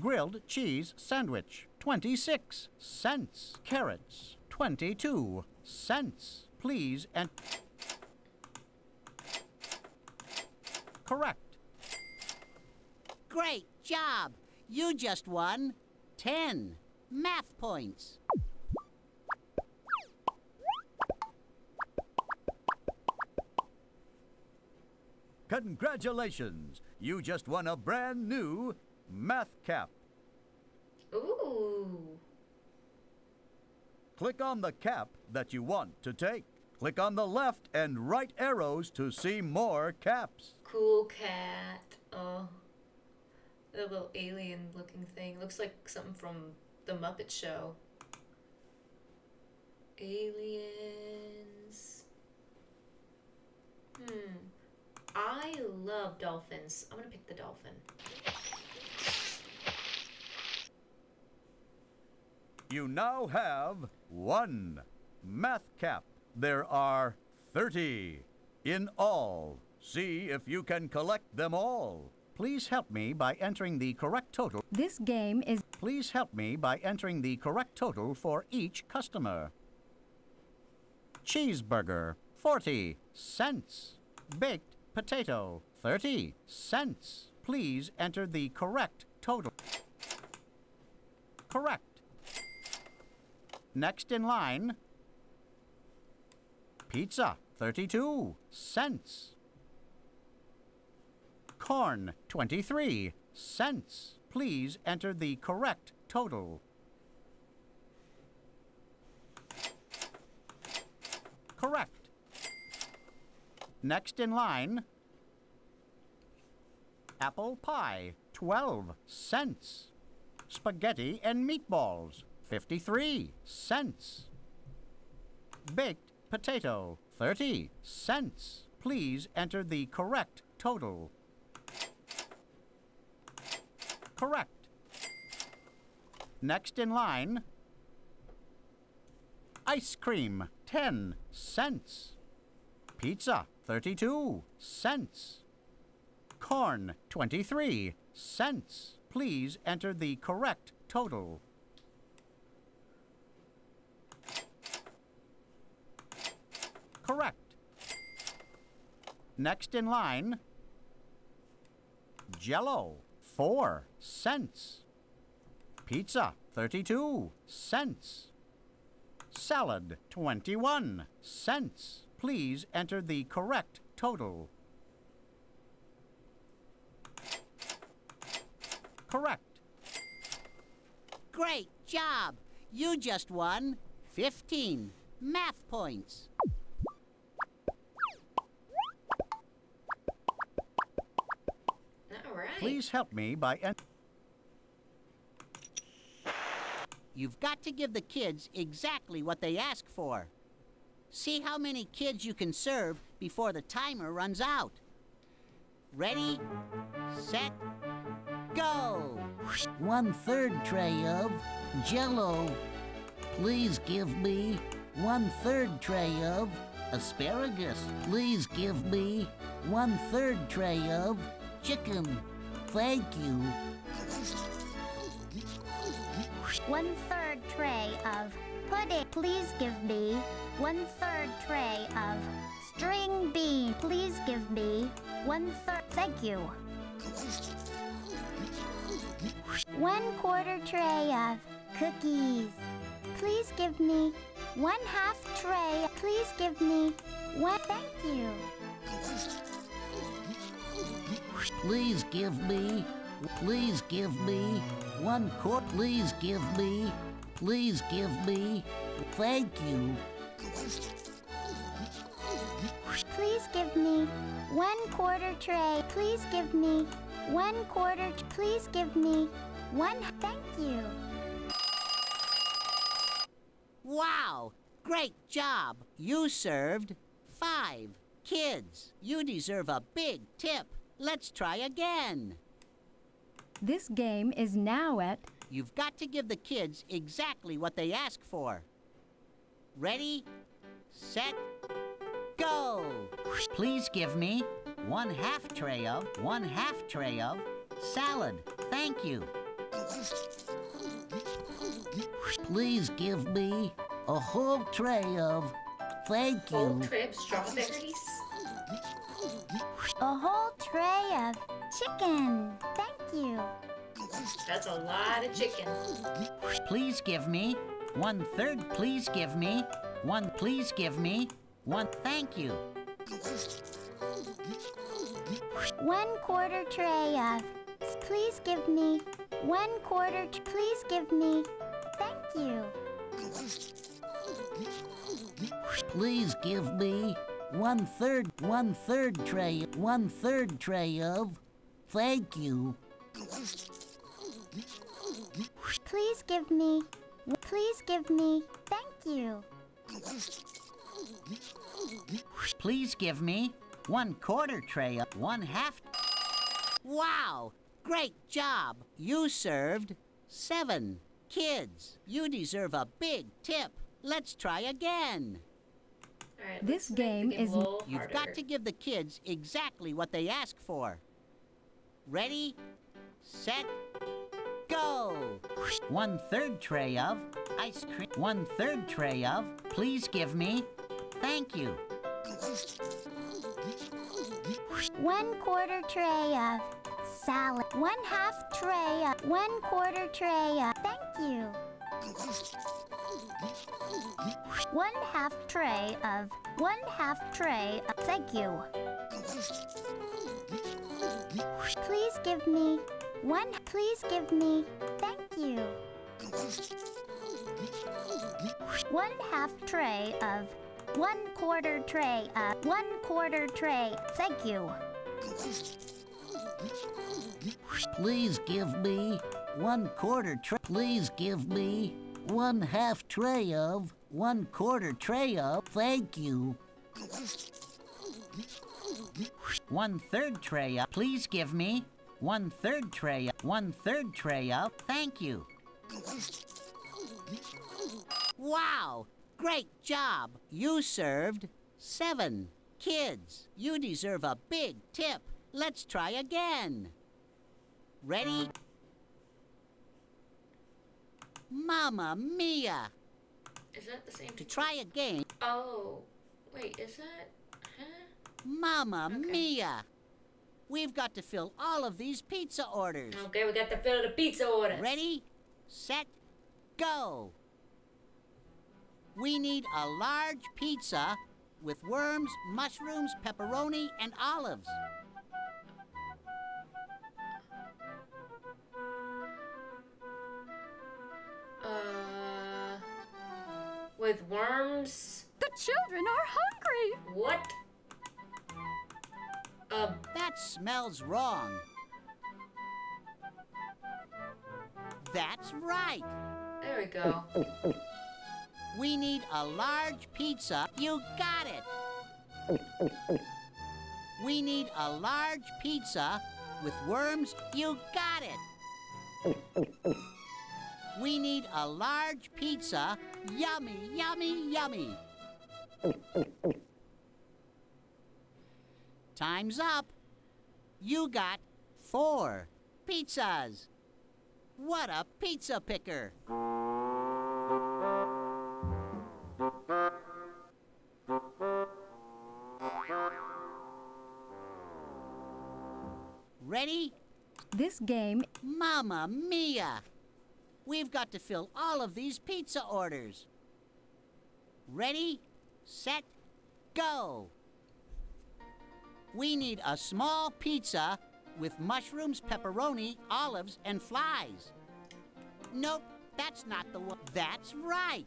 grilled cheese sandwich, 26 cents. Carrots, 22 cents. Please enter. Correct. Great job! You just won 10 math points. Congratulations! You just won a brand new Math Cap. Ooh. Click on the cap that you want to take. Click on the left and right arrows to see more caps. Cool cat. Oh. The little alien looking thing. Looks like something from the Muppet Show. Aliens. Hmm. I love dolphins. I'm gonna pick the dolphin. You now have one Math Cap. There are 30 in all. See if you can collect them all. Please help me by entering the correct total. This game is. Please help me by entering the correct total for each customer. Cheeseburger, 40 cents. Baked potato, 30 cents. Please enter the correct total. Correct. Next in line, pizza, 32 cents. Corn, 23 cents. Please enter the correct total. Correct. Next in line, apple pie, 12 cents. Spaghetti and meatballs, 53 cents. Baked potato, 30 cents. Please enter the correct total. Correct. Next in line, ice cream, 10 cents. Pizza, 32 cents. Corn, 23 cents. Please enter the correct total. Correct. Next in line, Jello, 4 cents. Pizza, 32 cents. Salad, 21 cents. Please enter the correct total. Correct. Great job! You just won 15 math points. Please help me by You've got to give the kids exactly what they ask for. See how many kids you can serve before the timer runs out. Ready, set, go! One third tray of jello. Please give me one third tray of asparagus. Please give me one third tray of chicken. Thank you. One third tray of pudding. Please give me one third tray of string bean. Please give me one third. Thank you. One quarter tray of cookies. Please give me one half tray. Please give me one. Thank you. Please give me, please give me one quart. Please give me, please give me. Thank you. Please give me one quarter tray. Please give me one quarter. t- Please give me one. Thank you. Wow! Great job! You served five kids. You deserve a big tip. Let's try again. This game is now at You've got to give the kids exactly what they ask for. Ready, set, go! Please give me one half tray of, one half tray of salad. Thank you. Please give me a whole tray of. Thank you. Whole you. crib strawberries. A whole tray of chicken. Thank you. That's a lot of chicken. Please give me one third. Please give me one. Please give me one. Thank you. One quarter tray of. Please give me one quarter. Please give me. Thank you. Please give me one third, one third tray, one third tray of. Thank you. Please give me. Please give me. Thank you. Please give me one quarter tray of one half. Wow! Great job! You served seven kids. You deserve a big tip. Let's try again. All right. This let's make the game is- a You've harder. got to give the kids exactly what they ask for. Ready, set, go! One third tray of ice cream. One third tray of. Please give me. Thank you. One quarter tray of salad. One half tray of. One quarter tray of. Thank you. One half tray of. One half tray of. Thank you. Please give me one. Please give me. Thank you. One half tray of. One quarter tray of. One quarter tray. Thank you. Please give me one quarter tray. Please give me one half tray of. One quarter tray of. Thank you. One third tray of. Please give me one third tray of. One third tray of. Thank you. Wow! Great job! You served seven kids. You deserve a big tip. Let's try again. Ready? Mamma mia! Is that the same? To try again. Oh, wait, is that? Huh? Mamma mia! We've got to fill all of these pizza orders. Okay, we got to fill the pizza orders. Ready, set, go. We need a large pizza with worms, mushrooms, pepperoni, and olives. With worms. The children are hungry. What? That smells wrong. That's right. There we go. We need a large pizza. You got it. We need a large pizza with worms. You got it. We need a large pizza. Yummy, yummy, yummy. Time's up. You got four pizzas. What a pizza picker. Ready? This game. Mamma mia! We've got to fill all of these pizza orders. Ready, set, go. We need a small pizza with mushrooms, pepperoni, olives, and flies. Nope, that's not the one. That's right.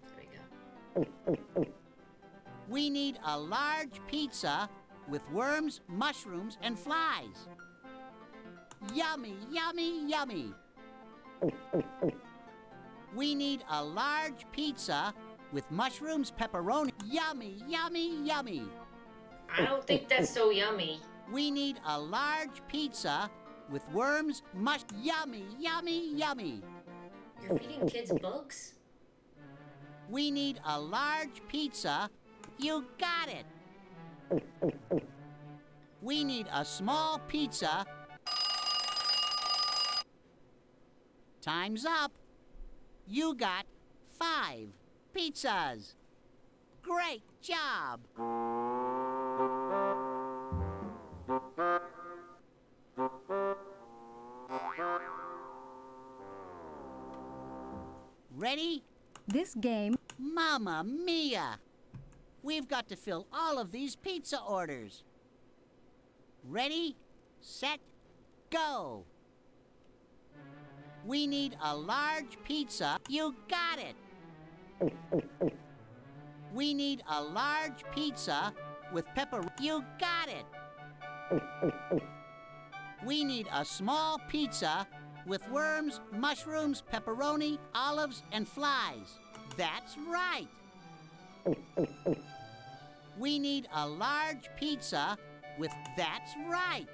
We need a large pizza with worms, mushrooms, and flies. Yummy, yummy, yummy. We need a large pizza with mushrooms, pepperoni. Yummy, yummy, yummy. I don't think that's so yummy. We need a large pizza with worms, mush. Yummy, yummy, yummy. You're feeding kids books? We need a large pizza. You got it. We need a small pizza. Time's up. You got five pizzas. Great job. Ready? This game. Mama mia! We've got to fill all of these pizza orders. Ready, set, go. We need a large pizza. You got it. We need a large pizza with pepper. You got it. We need a small pizza with worms, mushrooms, pepperoni, olives, and flies. That's right. We need a large pizza with. That's right.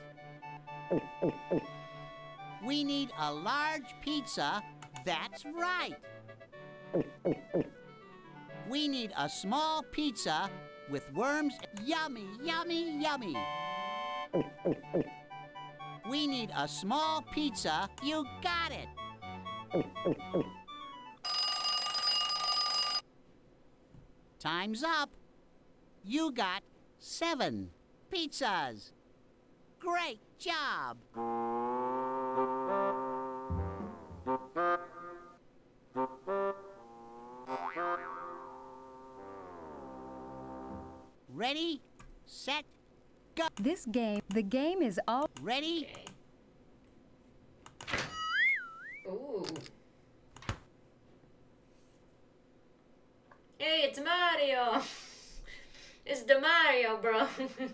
We need a large pizza. That's right. We need a small pizza with worms. Yummy, yummy, yummy. We need a small pizza. You got it. Time's up. You got seven pizzas. Great job. Ready, set, go. This game, the game is all ready. Ooh. Hey, it's Mario. it's the Mario Bros.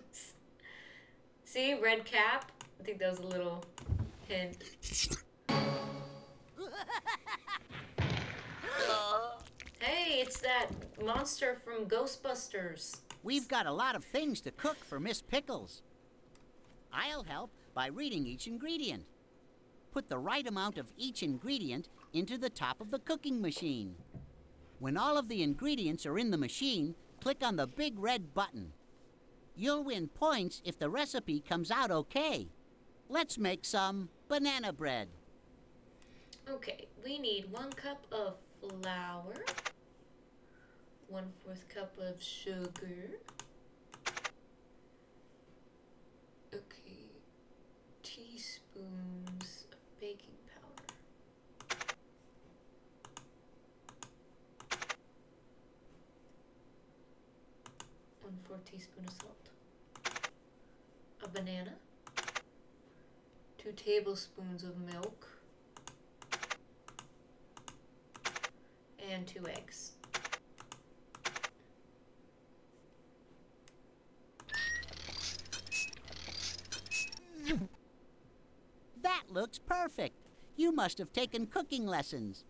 See, red cap. I think that was a little hint. hey, it's that monster from Ghostbusters. We've got a lot of things to cook for Miss Pickles. I'll help by reading each ingredient. Put the right amount of each ingredient into the top of the cooking machine. When all of the ingredients are in the machine, click on the big red button. You'll win points if the recipe comes out okay. Let's make some banana bread. Okay, we need one cup of flour, one fourth cup of sugar. Okay, teaspoons of baking powder. One fourth teaspoon of salt. A banana. Two tablespoons of milk. And two eggs. That looks perfect. You must have taken cooking lessons.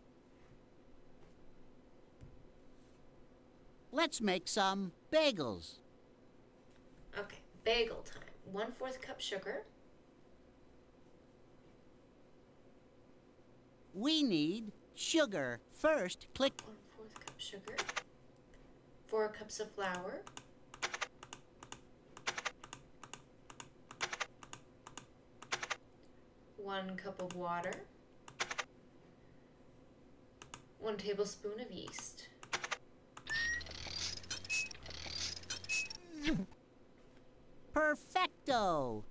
Let's make some bagels. Okay, bagel time. One fourth cup sugar. We need sugar. First, click. One fourth cup sugar. Four cups of flour. One cup of water. One tablespoon of yeast. Perfecto.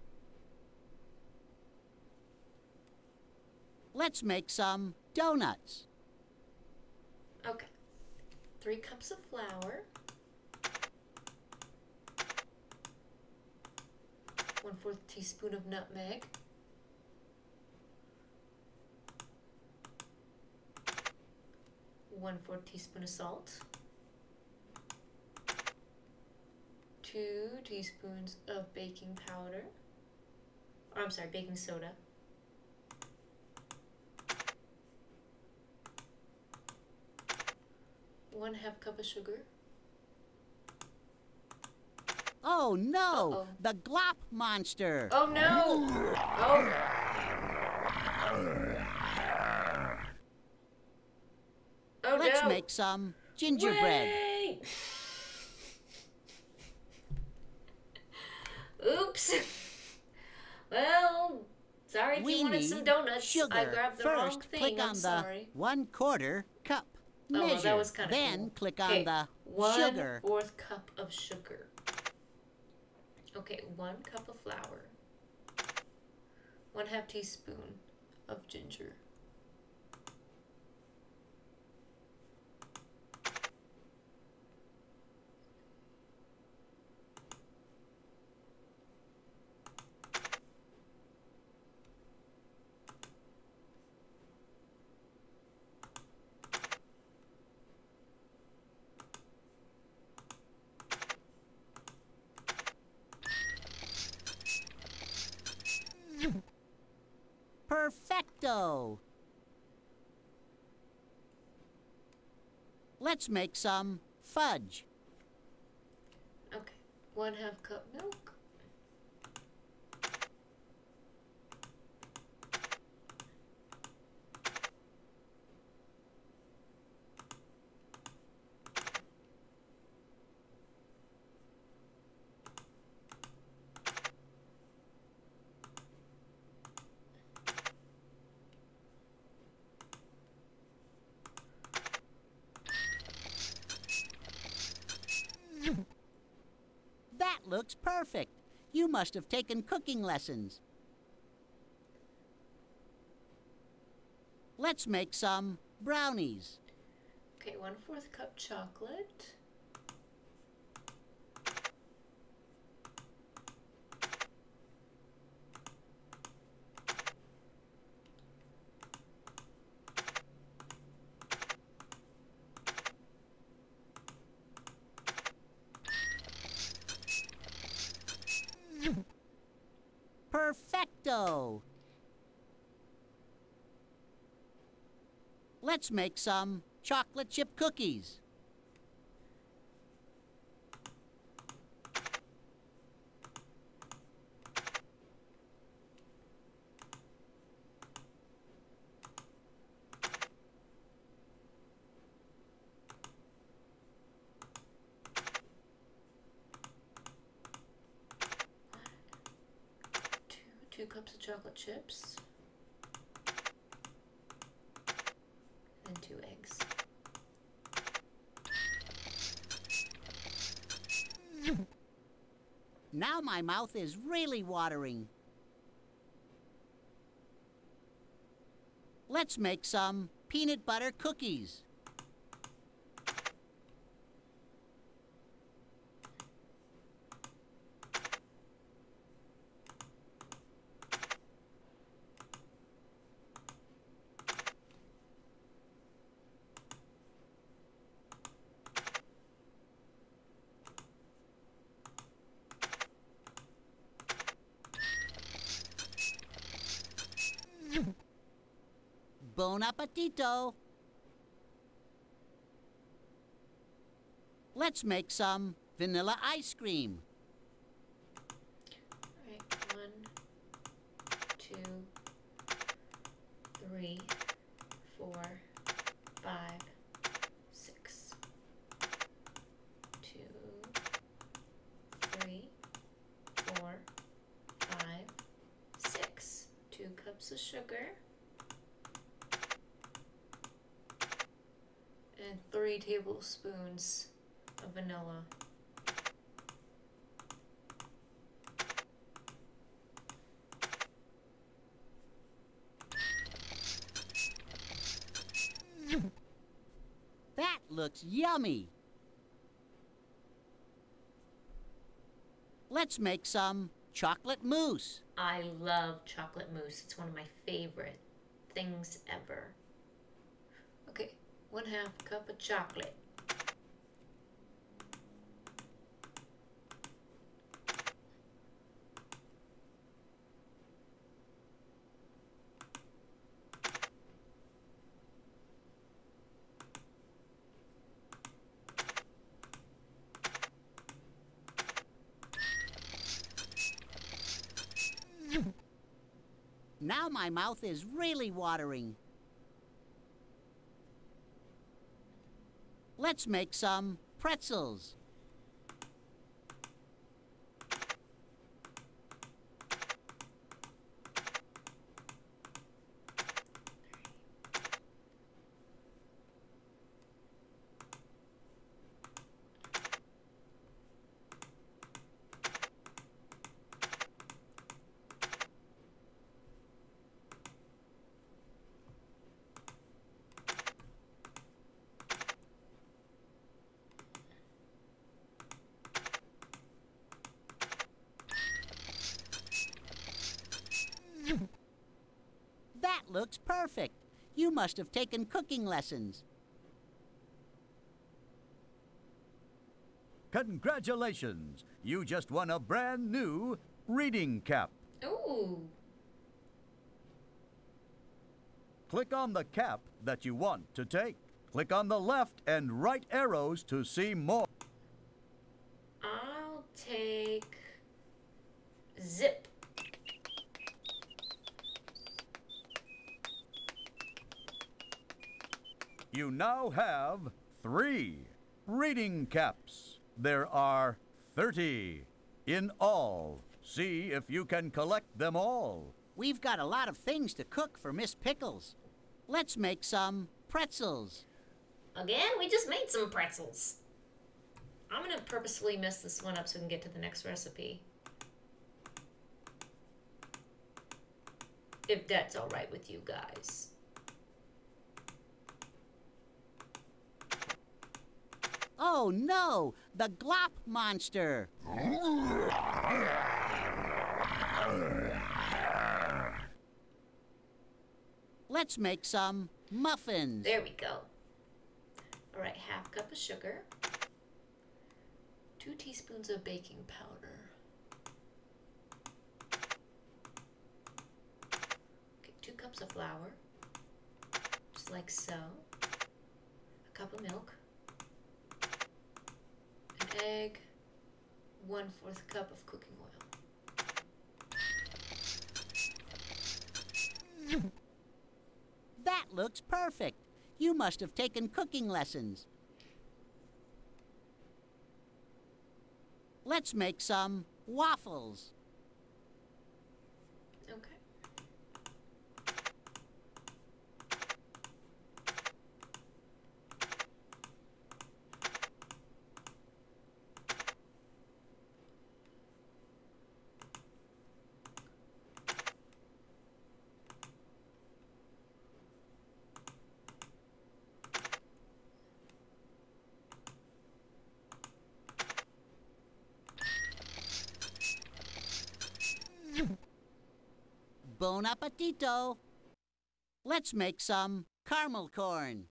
Let's make some donuts. Okay. Three cups of flour. One fourth teaspoon of nutmeg. One fourth teaspoon of salt. Two teaspoons of baking powder. Or I'm sorry, baking soda. One half cup of sugar. Oh no! Uh-oh. The glop monster! Oh no! Oh. Oh Make some gingerbread. Wait! Oops. well, sorry if we you wanted some donuts. sugar. I grabbed the First, wrong thing. click I'm on the sorry. one quarter cup Oh, measure. that was kind of then cool. click on Okay, the one sugar. fourth cup of sugar. Okay, one cup of flour. One half teaspoon of ginger. Perfecto. Let's make some fudge. Okay, one half cup milk. That looks perfect. You must have taken cooking lessons. Let's make some brownies. Okay, one fourth cup chocolate. Tito. Let's make some chocolate chip cookies. Chips. And two eggs. Now my mouth is really watering. Let's make some peanut butter cookies. Let's make some vanilla ice cream. Alright, one, two, three, four, five, six. Two, three, four, five, six. Two cups of sugar. And three tablespoons of vanilla. That looks yummy. Let's make some chocolate mousse. I love chocolate mousse. It's one of my favorite things ever. Okay, one half cup of chocolate. Now my mouth is really watering. Let's make some pretzels. That looks perfect. You must have taken cooking lessons. Congratulations! You just won a brand new reading cap. Ooh. Click on the cap that you want to take. Click on the left and right arrows to see more. I'll take zip. You now have three reading caps. There are 30 in all. See if you can collect them all. We've got a lot of things to cook for Miss Pickles. Let's make some pretzels. Again, we just made some pretzels. I'm gonna purposefully mess this one up so we can get to the next recipe. If that's alright with you guys. Oh no, the glop monster. Let's make some muffins. There we go. Alright, half cup of sugar. Two teaspoons of baking powder. two cups of flour, just like so. A cup of milk, egg, one fourth cup of cooking oil. That looks perfect. You must have taken cooking lessons. Let's make some waffles. Okay. Bon appetito. Let's make some caramel corn.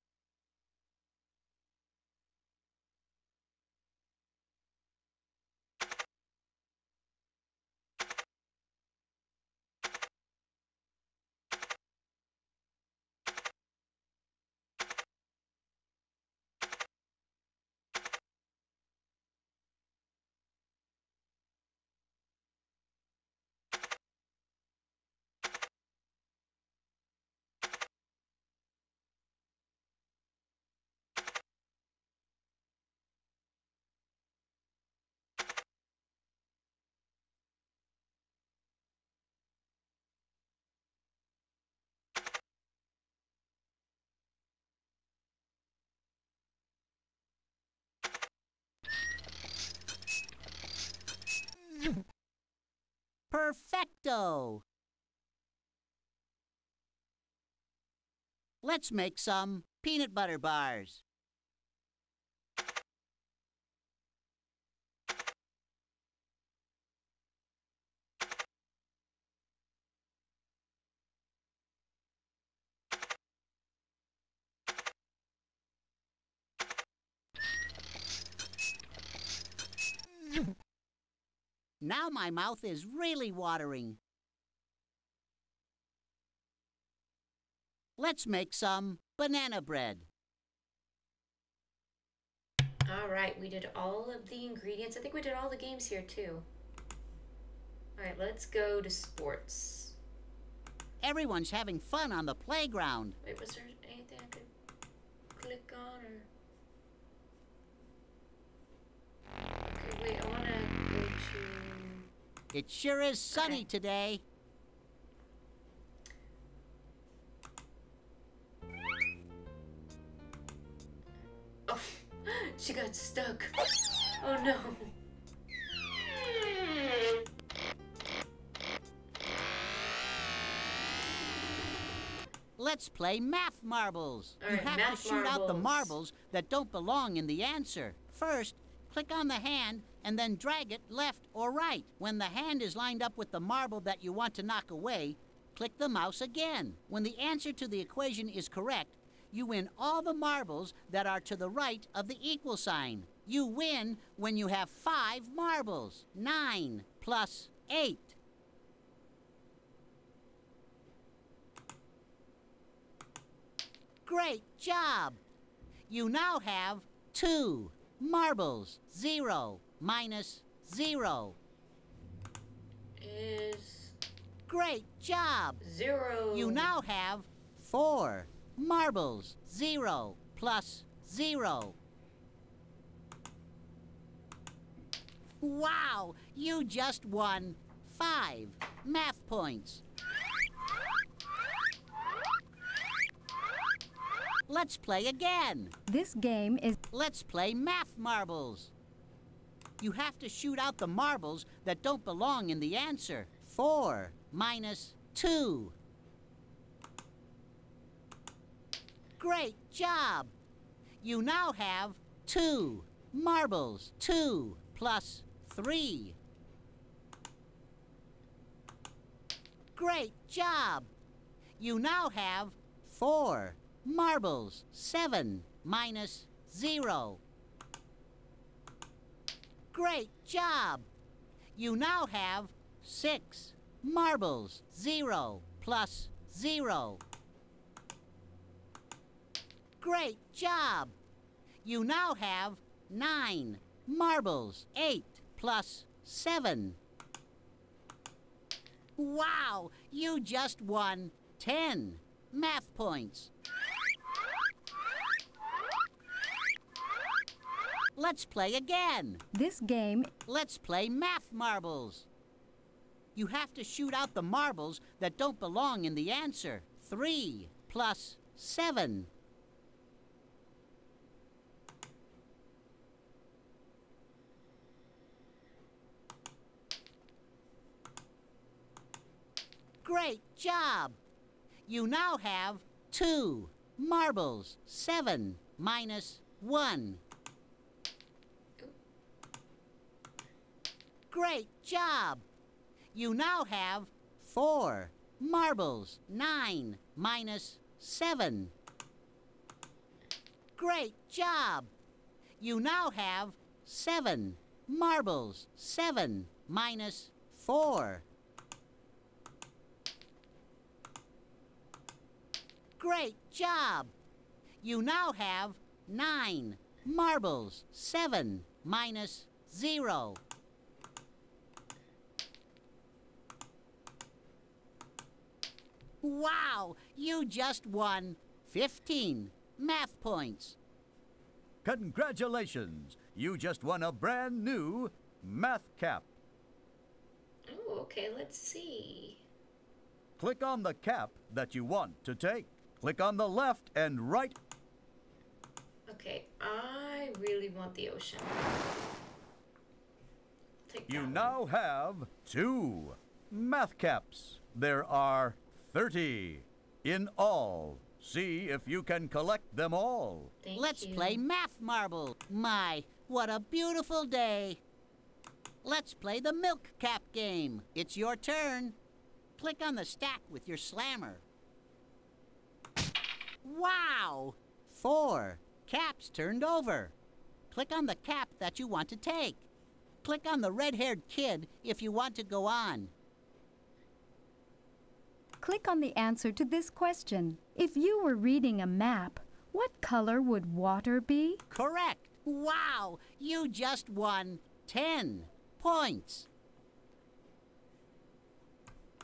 Perfecto! Let's make some peanut butter bars. Now my mouth is really watering. Let's make some banana bread. All right, we did all of the ingredients. I think we did all the games here too. All right, let's go to sports. Everyone's having fun on the playground. Wait, was there anything I could click on or? Okay, wait, I to. It sure is sunny today. Oh, she got stuck. Oh no. Let's play math marbles. All you right, have to shoot out the marbles. marbles that don't belong in the answer. First, click on the hand and then drag it left or right. When the hand is lined up with the marble that you want to knock away, click the mouse again. When the answer to the equation is correct, you win all the marbles that are to the right of the equal sign. You win when you have five marbles. Nine plus eight. Great job! You now have two marbles. Zero minus zero. Is Great job! zero. You now have four marbles. Zero plus zero. Wow! You just won five math points. Let's play again. This game is. Let's play math marbles. You have to shoot out the marbles that don't belong in the answer. Four minus two. Great job! You now have two marbles. Two plus three. Great job! You now have four marbles. Seven minus zero. Great job! You now have six marbles. Zero plus zero. Great job! You now have nine marbles. Eight plus seven. Wow! You just won ten math points. Let's play again. This game. Let's play math marbles. You have to shoot out the marbles that don't belong in the answer. Three plus seven. Great job! You now have two marbles. Seven minus one. Great job! You now have four marbles. Nine minus seven. Great job! You now have seven marbles. Seven minus four. Great job! You now have nine marbles. Seven minus zero. Wow! You just won 15 math points. Congratulations! You just won a brand new math cap. Oh, okay, let's see. Click on the cap that you want to take. Click on the left and right. Okay, I really want the ocean. Take You that now have two math caps. There are 30 in all. See if you can collect them all. Thank Let's you. play math marble. My, what a beautiful day. Let's play the milk cap game. It's your turn. Click on the stack with your slammer. Wow! Four caps turned over. Click on the cap that you want to take. Click on the red haired kid if you want to go on. Click on the answer to this question. If you were reading a map, what color would water be? Correct. Wow! You just won 10 points.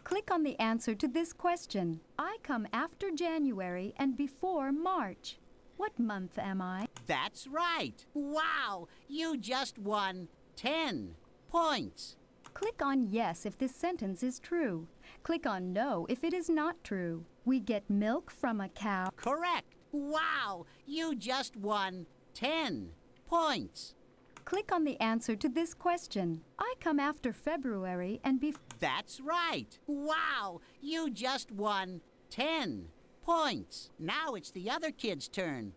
Click on the answer to this question. I come after January and before March. What month am I? That's right. Wow! You just won 10 points. Click on yes if this sentence is true. Click on no if it is not true. We get milk from a cow. Correct. Wow! You just won 10 points. Click on the answer to this question. I come after February and before. That's right. Wow! You just won 10 points. Now it's the other kid's turn.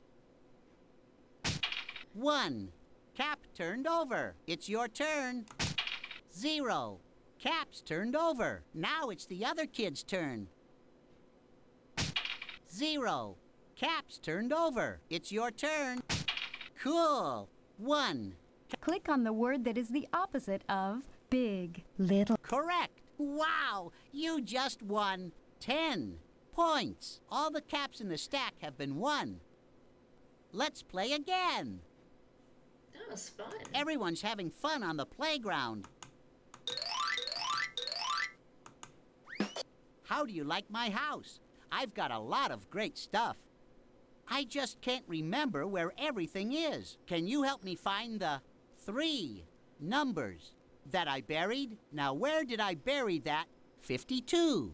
One. Cap turned over. It's your turn. Zero. Caps turned over. Now it's the other kid's turn. Zero. Caps turned over. It's your turn. Cool. One. Click on the word that is the opposite of big. Little. Correct. Wow! You just won 10 points. All the caps in the stack have been won. Let's play again. That was fun. Everyone's having fun on the playground. How do you like my house? I've got a lot of great stuff. I just can't remember where everything is. Can you help me find the three numbers that I buried? Now, where did I bury that 52?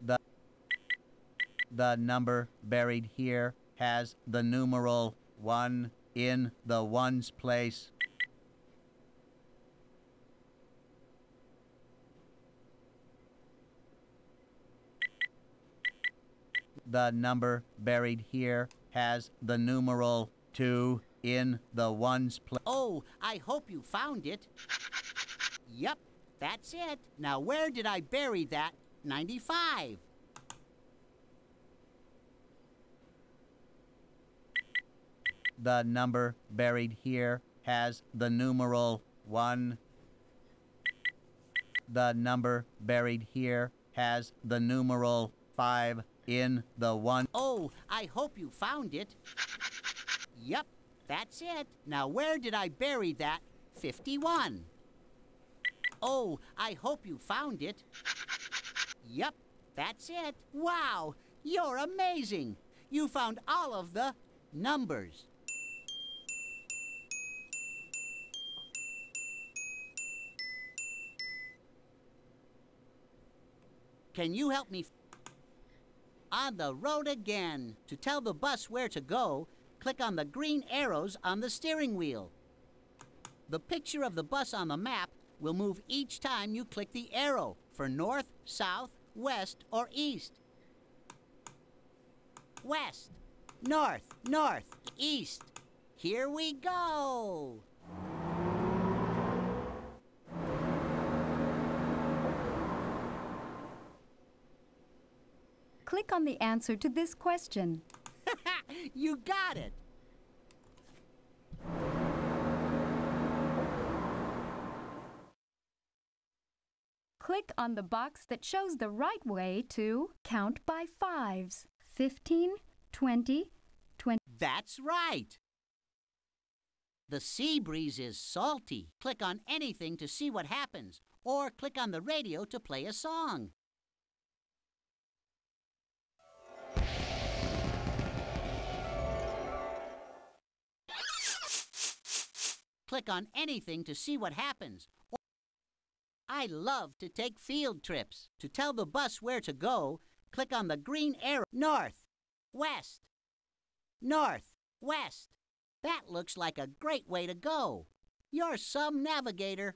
The the number buried here has the numeral 1 in the ones place. The number buried here has the numeral 2 in the ones place. Oh, I hope you found it. Yep, that's it. Now, where did I bury that 95? The number buried here has the numeral 1. the number buried here has the numeral 5 in the one. Oh, I hope you found it. Yep, that's it. Now, where did I bury that 51? Oh, I hope you found it. Yep, that's it. Wow, you're amazing. You found all of the numbers. Can you help me? On the road again. To tell the bus where to go, click on the green arrows on the steering wheel. The picture of the bus on the map will move each time you click the arrow for north, south, west, or east. West, north, north, east. Here we go. Click on the answer to this question. you got it. Click on the box that shows the right way to count by fives 15, 20, 20. That's right. The sea breeze is salty. Click on anything to see what happens, or click on the radio to play a song. Click on anything to see what happens. I love to take field trips. To tell the bus where to go, click on the green arrow north, west, north, west. That looks like a great way to go. You're some navigator.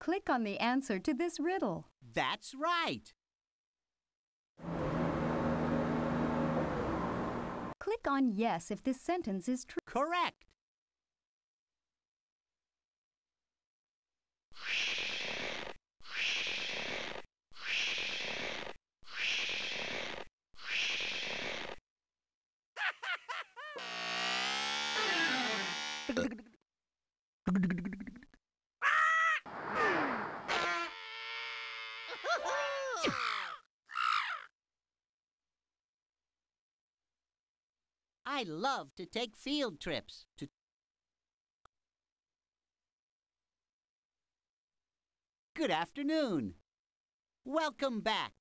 Click on the answer to this riddle. That's right. Click on yes if this sentence is true. Correct. I love to take field trips. To Good afternoon. Welcome back.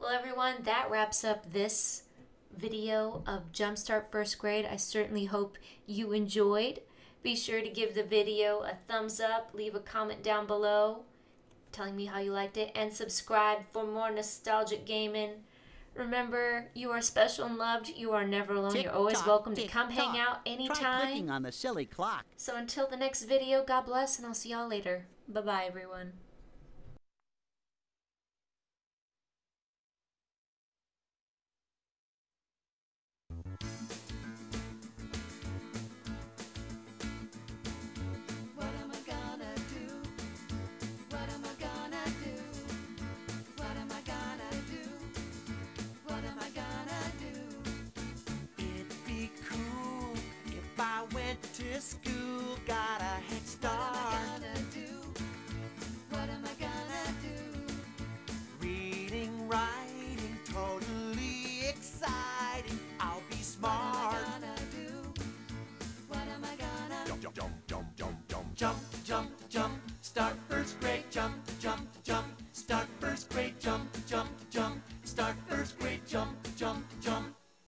Well, everyone, that wraps up this video of Jumpstart First Grade. I certainly hope you enjoyed. Be sure to give the video a thumbs up, leave a comment down below telling me how you liked it, and subscribe for more nostalgic gaming. Remember, you are special and loved. You are never alone. You're always Tick-tock, welcome to come tick-tock. hang out anytime. clicking on the silly clock. So until the next video, God bless, and I'll see y'all later. Bye bye, everyone. I gonna do? It'd be cool if I went to school, got a head start. What am I gonna do? What am I gonna do? Reading, writing, totally exciting. I'll be smart. What am I gonna do? What am I gonna jump, jump, jump, jump, jump, jump, jump, jump, jump. Start first grade, jump, jump, jump, start start first grade. Jump, jump, jump.